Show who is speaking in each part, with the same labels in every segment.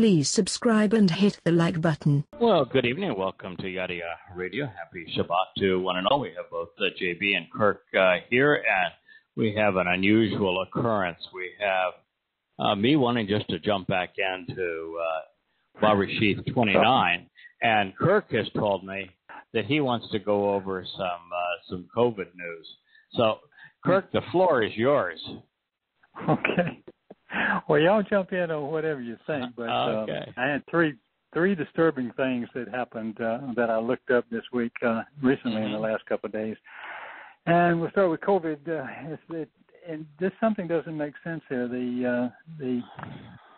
Speaker 1: Please subscribe and hit the like button.
Speaker 2: Well, good evening. Welcome to Yada Yah Radio. Happy Shabbat to one and all. We have both uh, JB and Kirk uh, here, and we have an unusual occurrence. We have uh, me wanting just to jump back into uh, Bereshith 29, and Kirk has told me that he wants to go over some uh, some COVID news. So, Kirk, the floor is yours.
Speaker 3: Okay. Well, y'all jump in on whatever you think, but
Speaker 2: okay.
Speaker 3: um, I had three three disturbing things that happened uh, that I looked up this week, uh, recently in the last couple of days. And we'll start with COVID. Uh, it's, it, and this something doesn't make sense here. The uh, the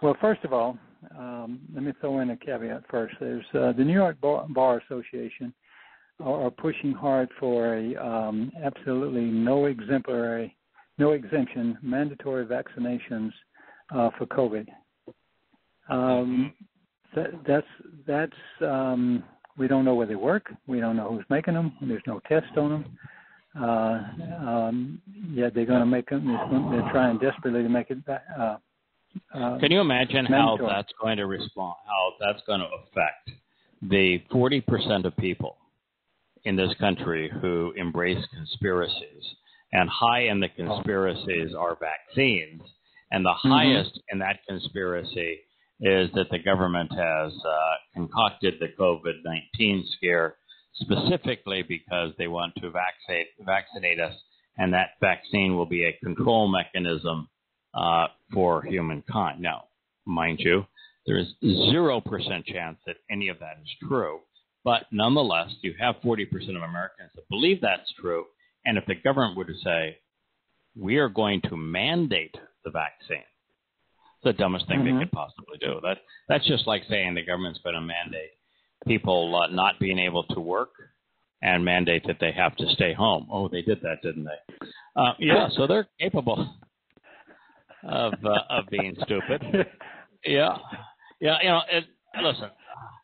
Speaker 3: well, first of all, um, let me throw in a caveat first. There's uh, the New York Bar, Bar Association are, are pushing hard for a um, absolutely no exemplary, no exemption, mandatory vaccinations uh, for COVID. Um, that, that's that's um, we don't know where they work. We don't know who's making them. There's no test on them. Uh, um, yeah, they're going to make them. They're trying desperately to make it. Uh, uh,
Speaker 2: Can you imagine
Speaker 3: mandatory.
Speaker 2: how that's going to respond? How that's going to affect the 40% of people in this country who embrace conspiracies, and high in the conspiracies are vaccines, and the
Speaker 3: Mm-hmm.
Speaker 2: highest in that conspiracy is that the government has uh, concocted the COVID 19 scare specifically because they want to vaccinate, vaccinate us, and that vaccine will be a control mechanism uh, for humankind. Now, mind you, there is 0% chance that any of that is true. But nonetheless, you have 40% of Americans that believe that's true. And if the government were to say, we are going to mandate the vaccine, it's the dumbest thing
Speaker 3: Mhm.
Speaker 2: they could possibly do. That That's just like saying the government's going to mandate people uh, not being able to work and mandate that they have to stay home. Oh, they did that, didn't they? Uh, yeah, so they're capable of uh, of being stupid. Yeah, yeah. You know, it, listen.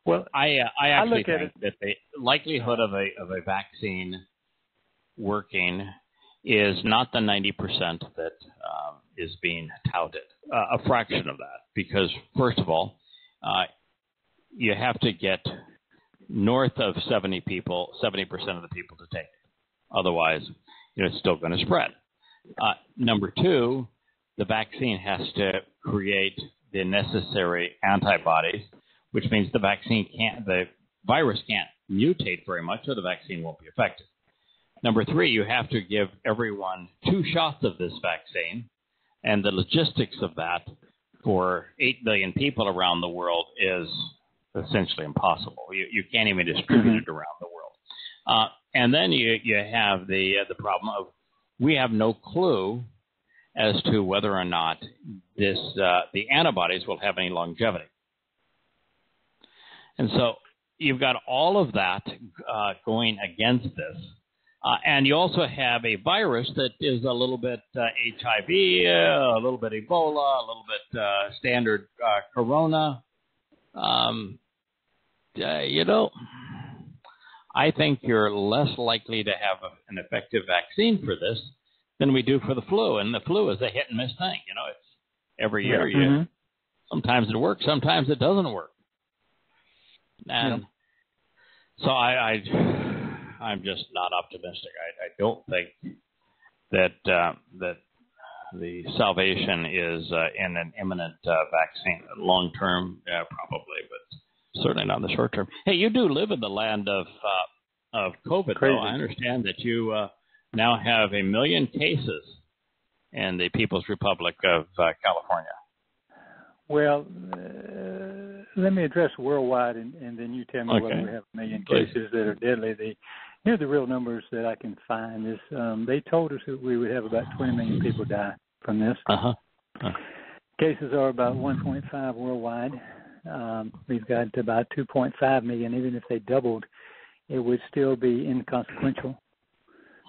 Speaker 3: well,
Speaker 2: I uh, I actually
Speaker 3: look at
Speaker 2: think that the likelihood of a of a vaccine working is not the ninety percent that um, is being touted. Uh, a fraction of that, because first of all, uh, you have to get north of seventy people, seventy percent of the people to take it. Otherwise, you know, it's still going to spread. Uh, number two, the vaccine has to create the necessary antibodies, which means the vaccine can't, the virus can't mutate very much, so the vaccine won't be effective. Number three, you have to give everyone two shots of this vaccine, and the logistics of that for 8 billion people around the world is essentially impossible. You, you can't even distribute it around the world. Uh, and then you, you have the, uh, the problem of we have no clue as to whether or not this uh, the antibodies will have any longevity. And so you've got all of that uh, going against this. Uh, and you also have a virus that is a little bit uh, HIV, uh, a little bit Ebola, a little bit uh, standard uh, Corona. Um, uh, you know, I think you're less likely to have a, an effective vaccine for this than we do for the flu. And the flu is a hit and miss thing. You know, it's every year. You,
Speaker 3: Mhm.
Speaker 2: Sometimes it works, sometimes it doesn't work. And so I, I, I'm just not optimistic. I, I don't think that uh, that the salvation is uh, in an imminent uh, vaccine. Long term, yeah, probably, but certainly not in the short term. Hey, you do live in the land of uh, of COVID,
Speaker 3: Crazy.
Speaker 2: though. I understand that you uh, now have a million cases in the People's Republic of uh, California.
Speaker 3: Well, uh, let me address worldwide, and, and then you tell me whether
Speaker 2: Okay.
Speaker 3: we have a million
Speaker 2: Please.
Speaker 3: cases that are deadly. The, here are the real numbers that I can find. Is um, they told us that we would have about 20 million people die from this.
Speaker 2: Uh huh.
Speaker 3: Cases are about 1.5 worldwide. Um, we've got about 2.5 million. Even if they doubled, it would still be inconsequential.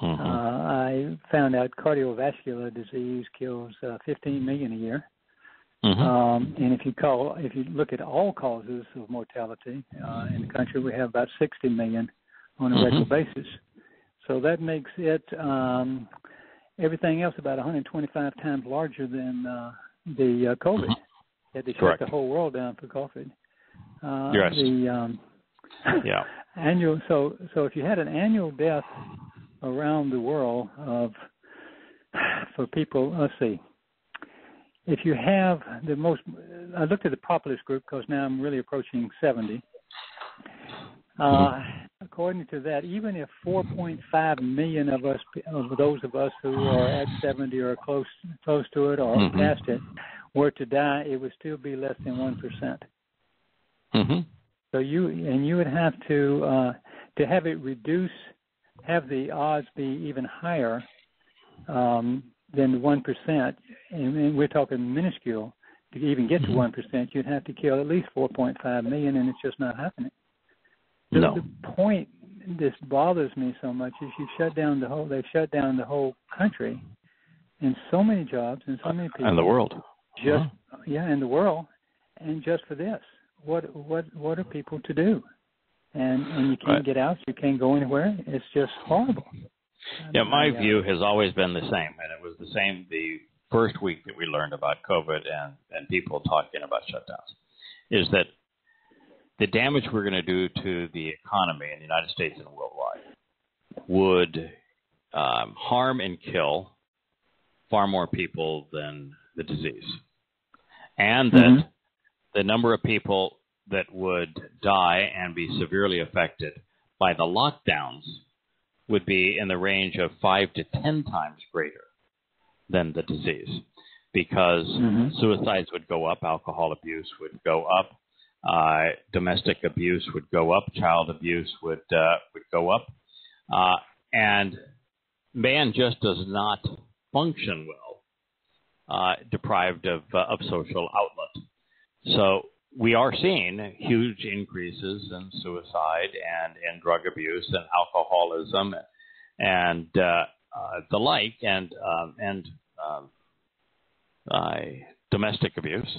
Speaker 2: Mhm.
Speaker 3: Uh, I found out cardiovascular disease kills uh, 15 million a year.
Speaker 2: Mhm.
Speaker 3: Um, and if you call, if you look at all causes of mortality uh, in the country, we have about 60 million on a
Speaker 2: Mhm.
Speaker 3: regular basis. So that makes it um, everything else about 125 times larger than uh, the uh, COVID. They had to shut the whole world down for COVID. Uh,
Speaker 2: Yes.
Speaker 3: The um,
Speaker 2: Yeah.
Speaker 3: annual. So so if you had an annual death around the world of for people, let's see. If you have the most, I looked at the populist group because now I'm really approaching 70. Uh, according to that, even if 4.5 million of us, of those of us who are at 70 or close close to it or
Speaker 2: Mhm.
Speaker 3: past it, were to die, it would still be less than one percent.
Speaker 2: hmm
Speaker 3: So you and you would have to uh, to have it reduce, have the odds be even higher um, than one percent, and, and we're talking minuscule. To even get to
Speaker 2: Mhm.
Speaker 3: one you'd have to kill at least 4.5 million, and it's just not happening. The,
Speaker 2: No.
Speaker 3: the point this bothers me so much is you shut down the whole. They've shut down the whole country, and so many jobs and so many people
Speaker 2: And the world.
Speaker 3: just
Speaker 2: Uh-huh.
Speaker 3: yeah in the world and just for this what what what are people to do and and you can't
Speaker 2: Right.
Speaker 3: get out you can't go anywhere it's just horrible
Speaker 2: Yeah, my
Speaker 3: uh,
Speaker 2: view has always been the same, and it was the same the first week that we learned about COVID and, and people talking about shutdowns, is that the damage we're going to do to the economy in the United States and worldwide would um, harm and kill far more people than the disease, and that
Speaker 3: Mhm.
Speaker 2: the number of people that would die and be severely affected by the lockdowns would be in the range of five to ten times greater than the disease because
Speaker 3: Mhm.
Speaker 2: suicides would go up, alcohol abuse would go up, uh, domestic abuse would go up, child abuse would uh, would go up, uh, and man just does not function well uh, deprived of uh, of social outlet. So we are seeing huge increases in suicide and in drug abuse and alcoholism and uh, the like, and um, and um, domestic abuse,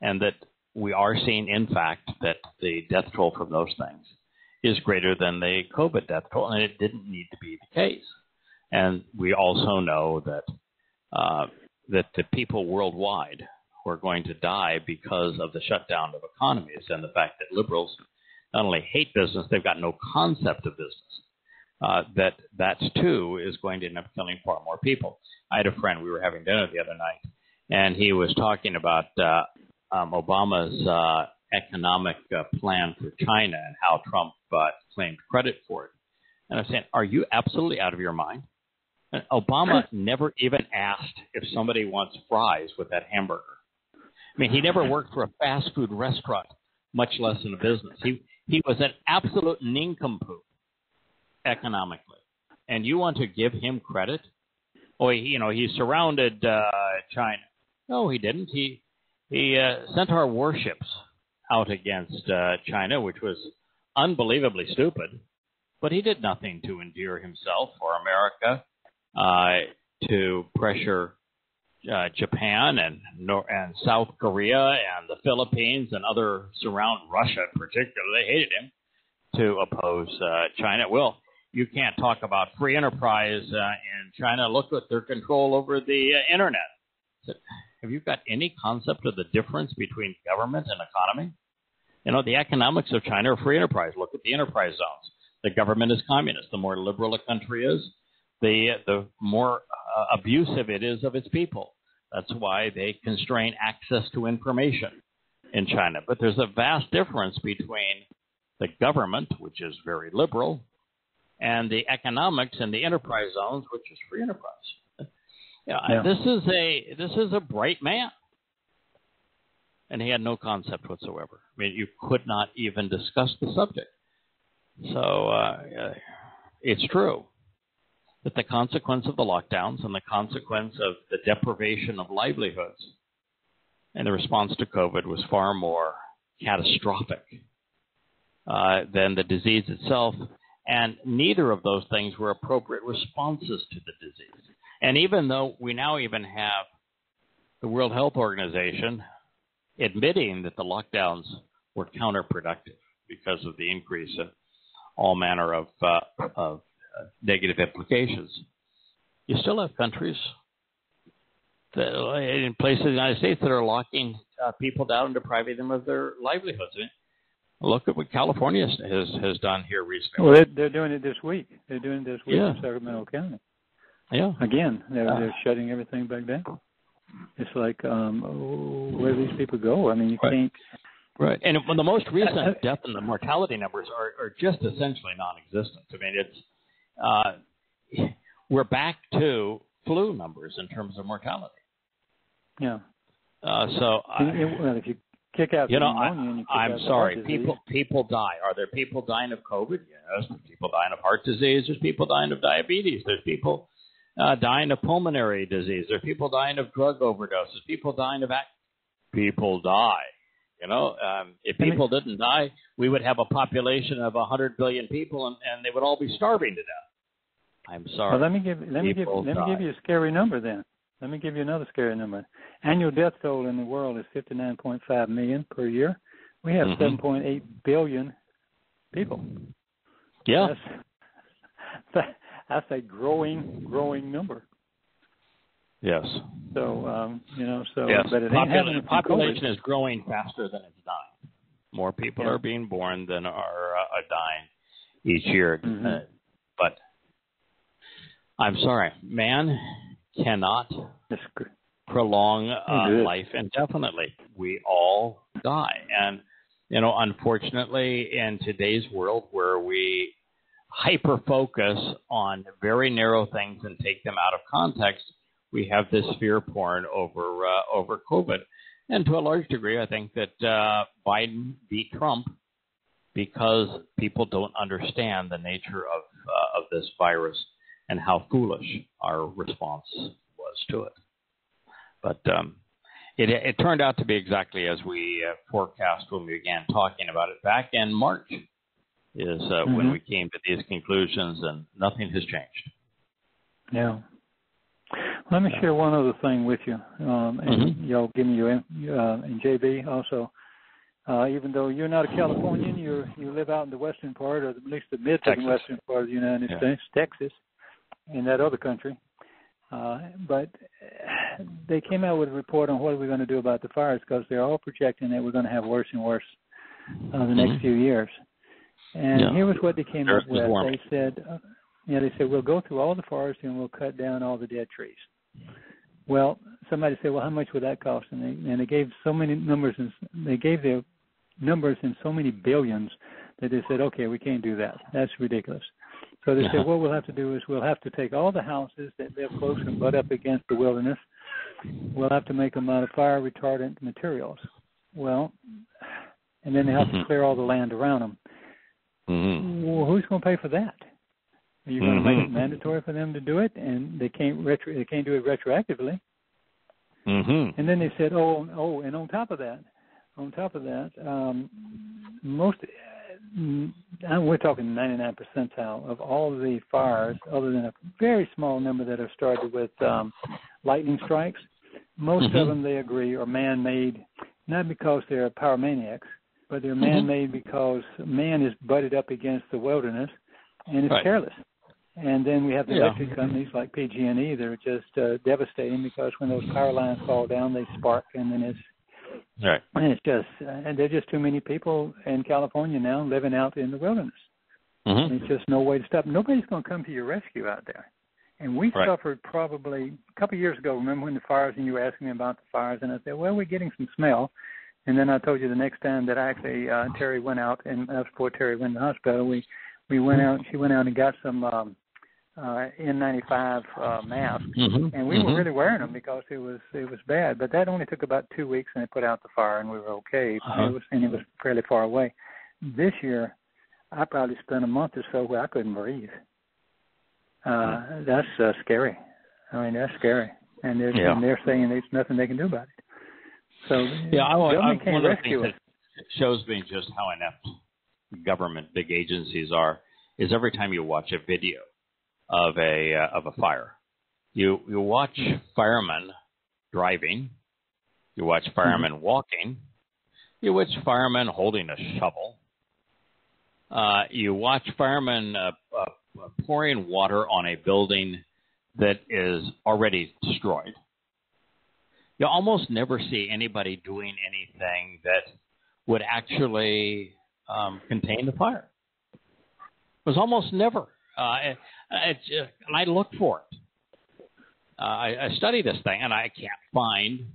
Speaker 2: and that we are seeing, in fact, that the death toll from those things is greater than the COVID death toll, and it didn't need to be the case. And we also know that uh, that the people worldwide who are going to die because of the shutdown of economies and the fact that liberals not only hate business, they've got no concept of business. Uh, that that too is going to end up killing far more people. I had a friend, we were having dinner the other night, and he was talking about uh, um, Obama's uh, economic uh, plan for China and how Trump uh, claimed credit for it. And I was saying, Are you absolutely out of your mind? And Obama never even asked if somebody wants fries with that hamburger. I mean, he never worked for a fast food restaurant, much less in a business. He he was an absolute nincompoop economically, and you want to give him credit? Oh, he, you know, he surrounded uh, China. No, he didn't. He he uh, sent our warships out against uh, China, which was unbelievably stupid. But he did nothing to endear himself or America uh, to pressure uh, Japan and and South Korea and the Philippines and other surround Russia particularly. They hated him to oppose uh, China. Well, you can't talk about free enterprise uh, in China. Look at their control over the uh, internet. Have you got any concept of the difference between government and economy? You know, the economics of China are free enterprise. Look at the enterprise zones. The government is communist. The more liberal a country is, the the more uh, abusive it is of its people. That's why they constrain access to information in China. But there's a vast difference between the government, which is very liberal, and the economics and the enterprise zones, which is free enterprise. Yeah,
Speaker 3: Yeah.
Speaker 2: this is a this is a bright man, and he had no concept whatsoever. I mean, you could not even discuss the subject. So uh, uh, it's true that the consequence of the lockdowns and the consequence of the deprivation of livelihoods and the response to COVID was far more catastrophic uh, than the disease itself. And neither of those things were appropriate responses to the disease. And even though we now even have the World Health Organization admitting that the lockdowns were counterproductive because of the increase in all manner of, uh, of uh, negative implications, you still have countries that, in places in the United States that are locking uh, people down and depriving them of their livelihoods. Look at what California has has done here recently.
Speaker 3: Well, they're, they're doing it this week. They're doing it this week
Speaker 2: Yeah.
Speaker 3: in Sacramento County.
Speaker 2: Yeah.
Speaker 3: Again, they're,
Speaker 2: Yeah.
Speaker 3: they're shutting everything back down. It's like, um, oh, where do these people go? I mean, you
Speaker 2: Right.
Speaker 3: can't.
Speaker 2: Right. And the most
Speaker 3: Uh,
Speaker 2: recent death and the mortality numbers are, are just essentially non-existent. I mean, it's uh, we're back to flu numbers in terms of mortality.
Speaker 3: Yeah.
Speaker 2: Uh, so I,
Speaker 3: well, if you kick out
Speaker 2: you know, I,
Speaker 3: pneumonia and you kick
Speaker 2: I'm
Speaker 3: out
Speaker 2: sorry. People people die. Are there people dying of COVID? Yes. There's people dying of heart disease. There's people dying of diabetes. There's people uh, dying of pulmonary disease. There's people dying of drug overdoses. People dying of act. People die. You know, um, if people didn't die, we would have a population of 100 billion people, and, and they would all be starving to death. I'm sorry.
Speaker 3: Well, let me give let me give let me give you a scary number then. Let me give you another scary number. Annual death toll in the world is 59.5 million per year. We have
Speaker 2: Mhm.
Speaker 3: 7.8 billion people.
Speaker 2: yeah.
Speaker 3: That's that's a growing growing number.
Speaker 2: Yes.
Speaker 3: So um, you know, so
Speaker 2: yes.
Speaker 3: but it ain't
Speaker 2: Popula-
Speaker 3: happening
Speaker 2: population
Speaker 3: COVID.
Speaker 2: is growing faster than it's dying. More people
Speaker 3: Yeah.
Speaker 2: are being born than are, uh, are dying each year.
Speaker 3: Mhm.
Speaker 2: Uh, but I'm sorry, man cannot prolong uh, life indefinitely. We all die, and you know, unfortunately, in today's world where we hyper focus on very narrow things and take them out of context, we have this fear porn over uh, over COVID, and to a large degree, I think that uh, Biden beat Trump because people don't understand the nature of uh, of this virus and how foolish our response was to it. But um, it, it turned out to be exactly as we uh, forecast when we began talking about it back in March. Is uh, when
Speaker 3: Mhm.
Speaker 2: we came to these conclusions, and nothing has changed.
Speaker 3: Yeah. Let me share one other thing with you, um, and
Speaker 2: Mhm.
Speaker 3: y'all give me your uh, and JB also. Uh, even though you're not a Californian, you you live out in the western part, or at least the mid to western part of the United
Speaker 2: Yeah.
Speaker 3: States, Texas, in that other country. Uh, but they came out with a report on what we're we going to do about the fires because they're all projecting that we're going to have worse and worse uh, the next
Speaker 2: Mhm.
Speaker 3: few years. And
Speaker 2: Yeah.
Speaker 3: here was what they came
Speaker 2: Earth
Speaker 3: up with.
Speaker 2: warming.
Speaker 3: They said, uh, yeah, they said we'll go through all the forests and we'll cut down all the dead trees. Well, somebody said, well, how much would that cost? And they and they gave so many numbers and they gave their numbers in so many billions that they said, okay, we can't do that. That's ridiculous. So they
Speaker 2: Uh-huh.
Speaker 3: said, what we'll have to do is we'll have to take all the houses that live close and butt up against the wilderness. We'll have to make them out of fire retardant materials. Well, and then they have to
Speaker 2: Mhm.
Speaker 3: clear all the land around them.
Speaker 2: Mm-hmm.
Speaker 3: Well, who's going to pay for that? Are you going to make it
Speaker 2: Mhm.
Speaker 3: mandatory for them to do it, and they can't retro they can't do it retroactively?
Speaker 2: Mm-hmm.
Speaker 3: And then they said, oh, oh, and on top of that, on top of that, um, most, and we're talking 99 percentile of all the fires, other than a very small number that have started with um, lightning strikes. Most
Speaker 2: Mhm.
Speaker 3: of them, they agree, are man-made, not because they're pyromaniacs, but they're
Speaker 2: Mhm.
Speaker 3: man-made because man is butted up against the wilderness and is
Speaker 2: Right.
Speaker 3: careless. And then we have the
Speaker 2: Yeah.
Speaker 3: electric companies like PG&E that are just uh, devastating because when those power lines fall down, they spark, and then it's
Speaker 2: Right.
Speaker 3: and it's just uh, and there's just too many people in California now living out in the wilderness.
Speaker 2: Mm-hmm.
Speaker 3: there's just no way to stop. Nobody's going to come to your rescue out there. And we
Speaker 2: Right.
Speaker 3: suffered probably a couple of years ago. Remember when the fires and you were asking me about the fires, and I said, "Well, we're getting some smell." And then I told you the next time that I actually uh, Terry went out, and that was before Terry went to the hospital. We we went out. She went out and got some um, uh, N95 uh, masks,
Speaker 2: Mm-hmm.
Speaker 3: and we were really wearing them because it was it was bad. But that only took about two weeks, and it put out the fire, and we were okay.
Speaker 2: Uh-huh.
Speaker 3: It was and it was fairly far away. This year, I probably spent a month or so where I couldn't breathe. Uh, that's uh, scary. I mean, that's scary, and they're
Speaker 2: Yeah.
Speaker 3: and they're saying there's nothing they can do about it. So
Speaker 2: Yeah, I, I,
Speaker 3: government
Speaker 2: one of the things that shows me just how inept government big agencies are is every time you watch a video of a uh, of a fire, you you watch firemen driving, you watch firemen walking, you watch firemen holding a shovel, uh, you watch firemen uh, uh, pouring water on a building that is already destroyed. You almost never see anybody doing anything that would actually um, contain the fire. It was almost never. Uh, it, it, and I looked for it. Uh, I, I study this thing, and I can't find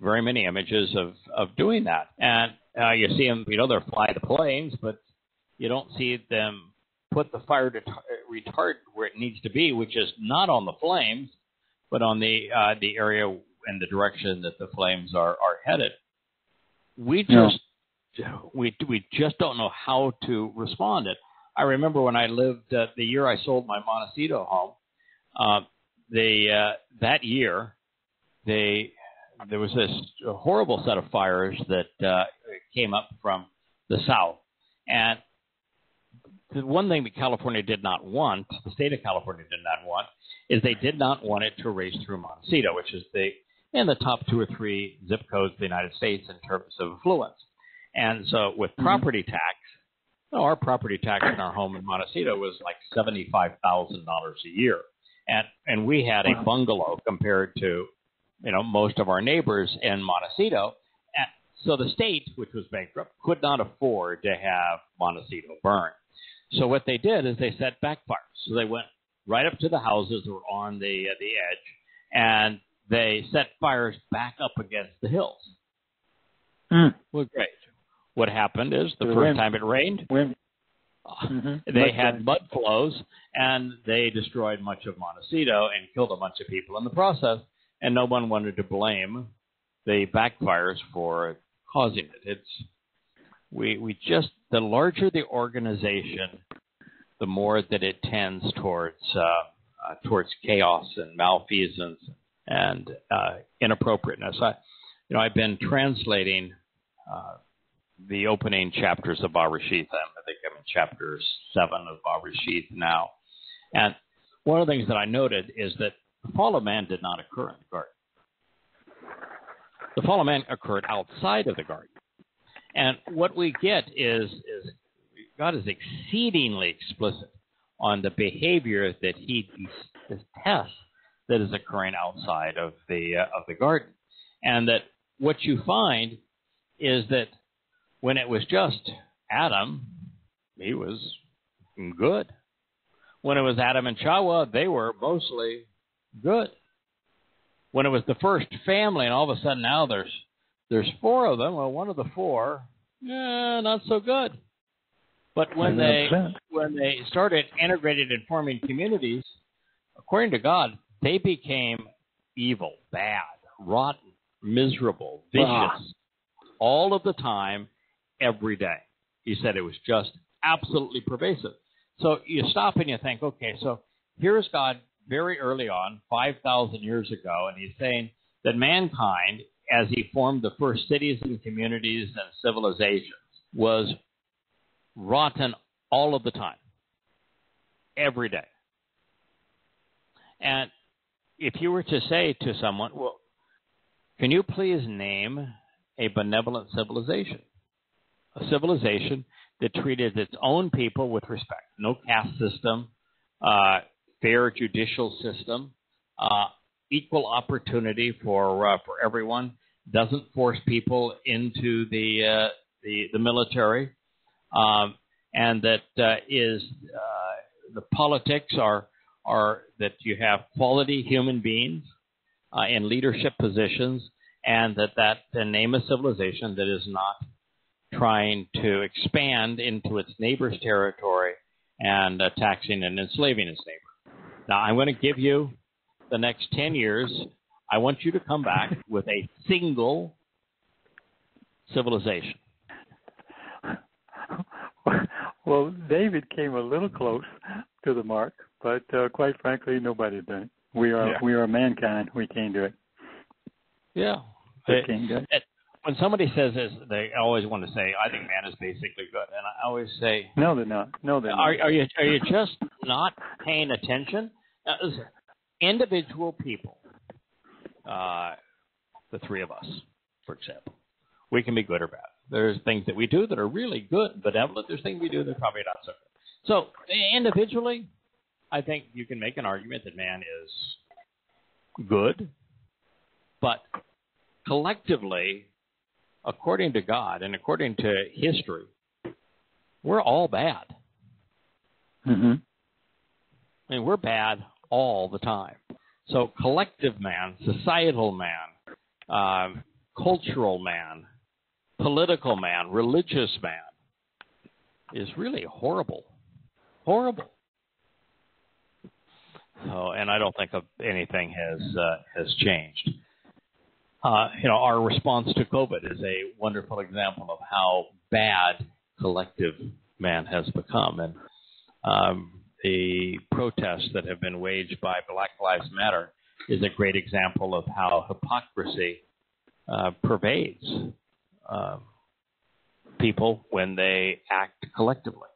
Speaker 2: very many images of of doing that. And uh, you see them, you know, they're fly the planes, but you don't see them put the fire to retard where it needs to be, which is not on the flames, but on the uh, the area and the direction that the flames are are headed. We just we we just don't know how to respond. It. I remember when I lived uh, the year I sold my Montecito home. Uh, they uh, that year they there was this horrible set of fires that uh, came up from the south, and the one thing that California did not want, the state of California did not want, is they did not want it to race through Montecito, which is the in the top two or three zip codes of the United States in terms of affluence. And so with mm-hmm. property mm-hmm. tax, our property tax in our home in Montecito was like seventy five thousand dollars a year, and and we had a bungalow compared to, you know, most of our neighbors in Montecito. And so the state, which was bankrupt, could not afford to have Montecito burn. So what they did is they set backfires. So they went right up to the houses that were on the uh, the edge, and they set fires back up against the hills.
Speaker 3: Mm.
Speaker 2: Well, great. What happened is the, the first wind. time it rained,
Speaker 3: wind.
Speaker 2: Mm-hmm. they mud had mud flows, and they destroyed much of Montecito and killed a bunch of people in the process. And no one wanted to blame the backfires for causing it. It's we we just the larger the organization, the more that it tends towards uh, uh, towards chaos and malfeasance and uh, inappropriateness. I, you know, I've been translating uh, the opening chapters of Bereshith. I think I'm in chapter seven of Bereshith now, and one of the things that I noted is that the fall of man did not occur in the garden. The fall of man occurred outside of the garden. And what we get is, is God is exceedingly explicit on the behavior that He detests that is occurring outside of the uh, of the garden, and that what you find is that when it was just Adam, he was good. When it was Adam and Chava, they were mostly good. When it was the first family, and all of a sudden now there's there's four of them. Well, one of the four, yeah, not so good. But when they when they started integrated and forming communities, according to God, they became evil, bad, rotten, miserable, vicious, ah. all of the time, every day. He said it was just absolutely pervasive. So you stop and you think, okay, so here's God very early on, 5,000 years ago, and he's saying that mankind as he formed the first cities and communities and civilizations, was rotten all of the time, every day. And if you were to say to someone, well, can you please name a benevolent civilization? A civilization that treated its own people with respect, no caste system, uh, fair judicial system, uh, equal opportunity for uh, for everyone. Doesn't force people into the uh, the, the military, um, and that uh, is uh, the politics are are that you have quality human beings uh, in leadership positions, and that that the name of civilization that is not trying to expand into its neighbor's territory and uh, taxing and enslaving its neighbor. Now, I'm going to give you the next 10 years, I want you to come back with a single civilization.
Speaker 3: Well, David came a little close to the mark, but uh, quite frankly, nobody did it. We are yeah. we are mankind. We can't do it.
Speaker 2: Yeah. We It, it, when somebody says this, they always want to say, "I think man is basically good," and I always say,
Speaker 3: "No, they're not. No, they're
Speaker 2: are,
Speaker 3: not."
Speaker 2: Are you are you just not paying attention? Uh, individual people, uh, the three of us, for example, we can be good or bad. There's things that we do that are really good, benevolent. There's things we do that are probably not so good. So individually, I think you can make an argument that man is good, but collectively, according to God and according to history, we're all bad.
Speaker 3: Mm-hmm.
Speaker 2: I mean, we're bad all the time. So, collective man, societal man, uh, cultural man, political man, religious man is really horrible. Horrible. So, and I don't think of anything has uh, has changed. Uh, you know, our response to COVID is a wonderful example of how bad collective man has become, and um, the protests that have been waged by Black Lives Matter is a great example of how hypocrisy uh, pervades uh, people when they act collectively.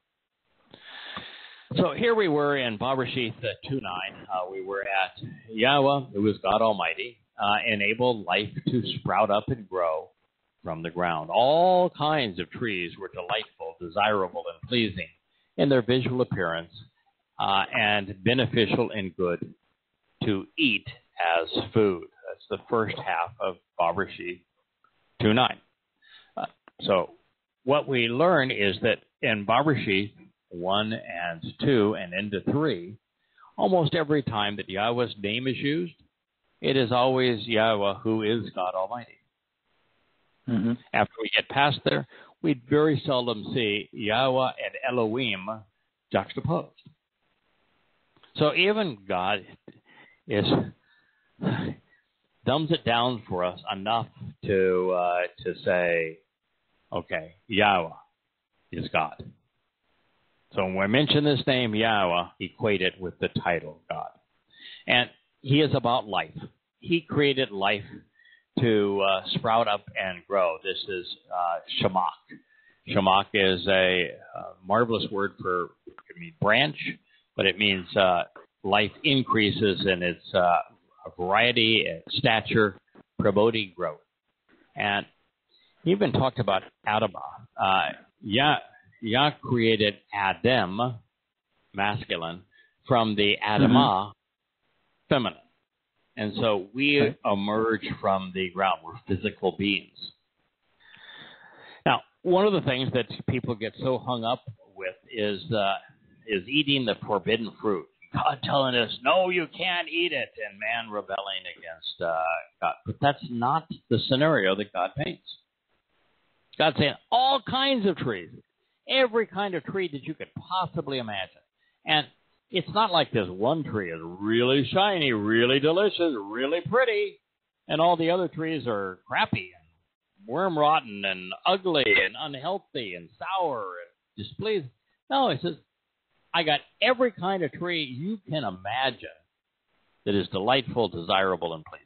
Speaker 2: So here we were in Bereshith 2.9. Uh, we were at Yahweh, who is God Almighty, uh, enabled life to sprout up and grow from the ground. All kinds of trees were delightful, desirable, and pleasing in their visual appearance uh, and beneficial and good to eat as food. That's the first half of Bereshith 2.9. Uh, so what we learn is that in Bereshith 1 and 2 and into 3, almost every time that Yahweh's name is used, it is always Yahweh who is God Almighty.
Speaker 3: Mm-hmm.
Speaker 2: After we get past there, we very seldom see Yahweh and Elohim juxtaposed. So even God is dumbs it down for us enough to uh, to say, okay, Yahweh is God. So when we mention this name Yahweh, equate it with the title God. And he is about life. He created life to uh, sprout up and grow. This is uh, Shamak. Shamak is a uh, marvelous word for it mean branch, but it means uh, life increases in its uh, variety and stature, promoting growth. And he even talked about Adamah. Uh, Yah, created Adam, masculine, from the Adamah, mm-hmm. feminine. And so we okay. emerge from the ground. We're physical beings. Now, one of the things that people get so hung up with is uh, is eating the forbidden fruit. God telling us, no, you can't eat it, and man rebelling against uh, God. But that's not the scenario that God paints. God's saying all kinds of trees, every kind of tree that you could possibly imagine. And it's not like this one tree is really shiny, really delicious, really pretty, and all the other trees are crappy and worm rotten and ugly and unhealthy and sour and displeasing. No, it says I got every kind of tree you can imagine that is delightful, desirable, and pleasing.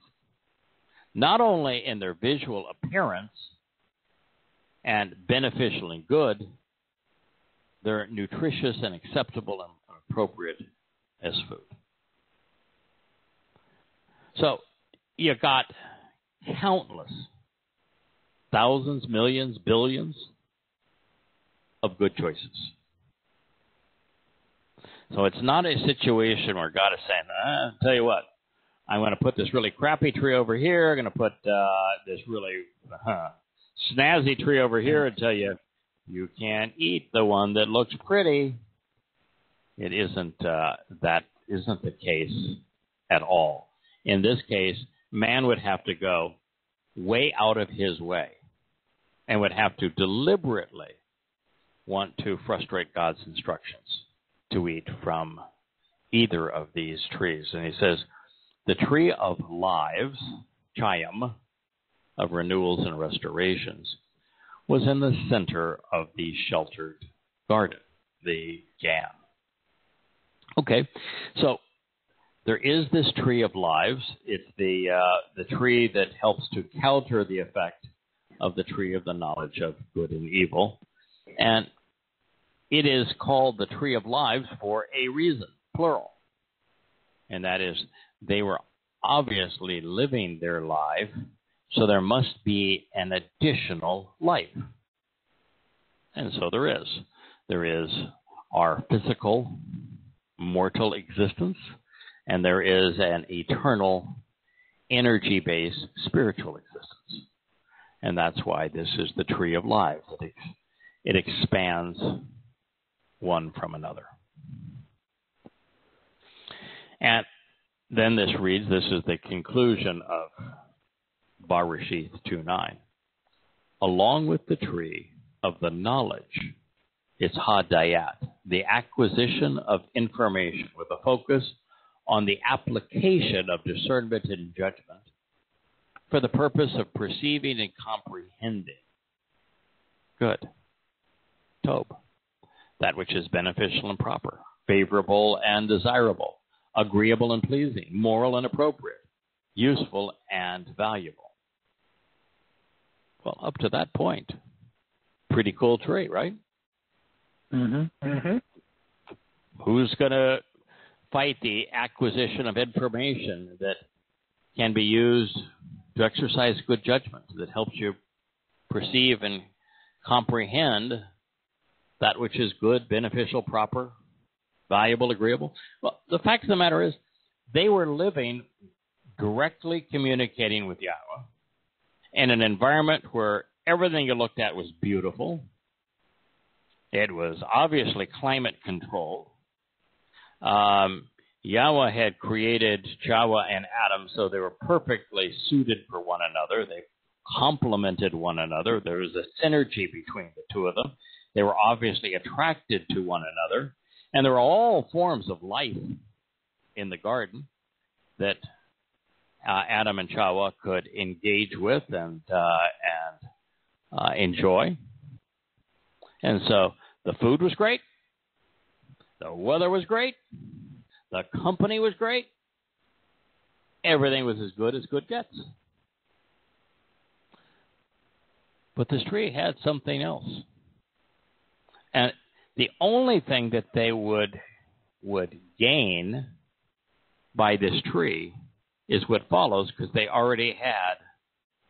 Speaker 2: Not only in their visual appearance and beneficial and good, they're nutritious and acceptable and appropriate as food. So you got countless, thousands, millions, billions of good choices. So it's not a situation where God is saying, uh, tell you what, I'm going to put this really crappy tree over here. I'm going to put uh, this really uh, snazzy tree over here and tell you, you can't eat the one that looks pretty. It isn't uh, that isn't the case at all. In this case, man would have to go way out of his way and would have to deliberately want to frustrate God's instructions to eat from either of these trees. And he says, the tree of lives, Chayim, of renewals and restorations, was in the center of the sheltered garden, the Gan. Okay, so there is this tree of lives. It's the uh, the tree that helps to counter the effect of the tree of the knowledge of good and evil, and it is called the tree of lives for a reason, plural. And that is, they were obviously living their life, so there must be an additional life. And so there is. There is our physical, mortal existence, and there is an eternal, energy based spiritual existence. And that's why this is the tree of life. It, it expands one from another. And then this reads this is the conclusion of Bereshith 2.9. Along with the tree of the knowledge, it's Hadayat, the acquisition of information with a focus on the application of discernment and judgment for the purpose of perceiving and comprehending. Good. Tob. That which is beneficial and proper, favorable and desirable, agreeable and pleasing, moral and appropriate, useful and valuable. Well, up to that point, pretty cool tree, right?
Speaker 3: Mm-hmm. Mm-hmm.
Speaker 2: Who's going to fight the acquisition of information that can be used to exercise good judgment that helps you perceive and comprehend that which is good, beneficial, proper, valuable, agreeable? Well, the fact of the matter is, they were living directly communicating with Yahweh in an environment where everything you looked at was beautiful. It was obviously climate controlled. Um, Yahweh had created Chawa and Adam so they were perfectly suited for one another. They complemented one another. There was a synergy between the two of them. They were obviously attracted to one another. And there were all forms of life in the garden that uh, Adam and Chawa could engage with and uh, and uh, enjoy. And so the food was great, the weather was great, the company was great, everything was as good as good gets. But this tree had something else, and the only thing that they would would gain by this tree is what follows because they already had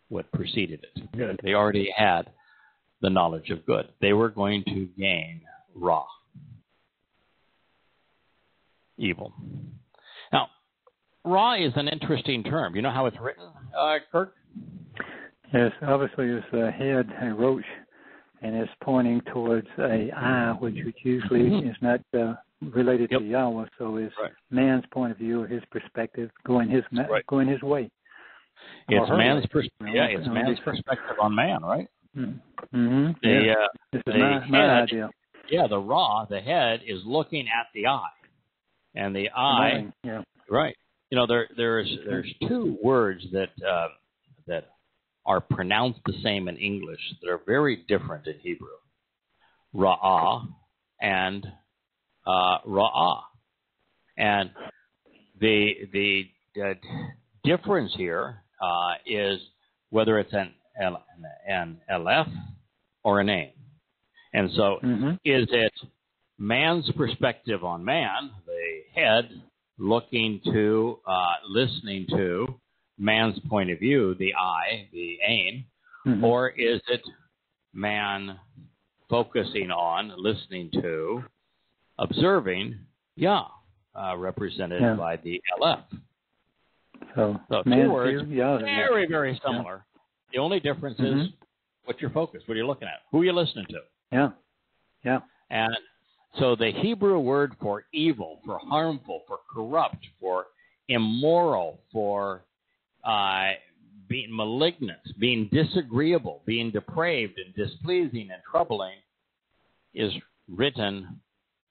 Speaker 2: what preceded it.
Speaker 3: Good.
Speaker 2: They already had the knowledge of good. They were going to gain Ra, evil. Now, Ra is an interesting term. You know how it's written, uh, Kirk?
Speaker 3: Yes, obviously it's a head, a roach, and it's pointing towards a eye, which usually
Speaker 2: Mhm.
Speaker 3: is not uh, related
Speaker 2: Yep.
Speaker 3: to Yahweh. So it's
Speaker 2: Right.
Speaker 3: man's point of view or his perspective, going his ma-
Speaker 2: Right.
Speaker 3: going his way.
Speaker 2: It's man's
Speaker 3: way.
Speaker 2: pers- yeah, it's man's perspective on man, right?
Speaker 3: Mm-hmm.
Speaker 2: The
Speaker 3: yeah.
Speaker 2: uh,
Speaker 3: this is
Speaker 2: the
Speaker 3: my, my
Speaker 2: head-
Speaker 3: idea.
Speaker 2: yeah, the raw, the head is looking at the eye, and the eye,
Speaker 3: Yeah.
Speaker 2: right? You know, there there's there's two words that uh, that are pronounced the same in English that are very different in Hebrew, ra'ah and uh, ra'ah, and the the uh, difference here uh, is whether it's an an aleph or an ayin, and so
Speaker 3: Mm-hmm.
Speaker 2: is it man's perspective on man, the head looking to, uh, listening to man's point of view, the eye, the aim,
Speaker 3: Mm-hmm.
Speaker 2: or is it man focusing on, listening to, observing Yah, uh, represented
Speaker 3: Yeah.
Speaker 2: by the aleph.
Speaker 3: so,
Speaker 2: So two words,
Speaker 3: Yahweh.
Speaker 2: very, very similar. The only difference is
Speaker 3: Mhm.
Speaker 2: what's your focus? What are you looking at? Who are you listening to?
Speaker 3: Yeah. Yeah.
Speaker 2: And so the Hebrew word for evil, for harmful, for corrupt, for immoral, for uh, being malignant, being disagreeable, being depraved and displeasing and troubling is written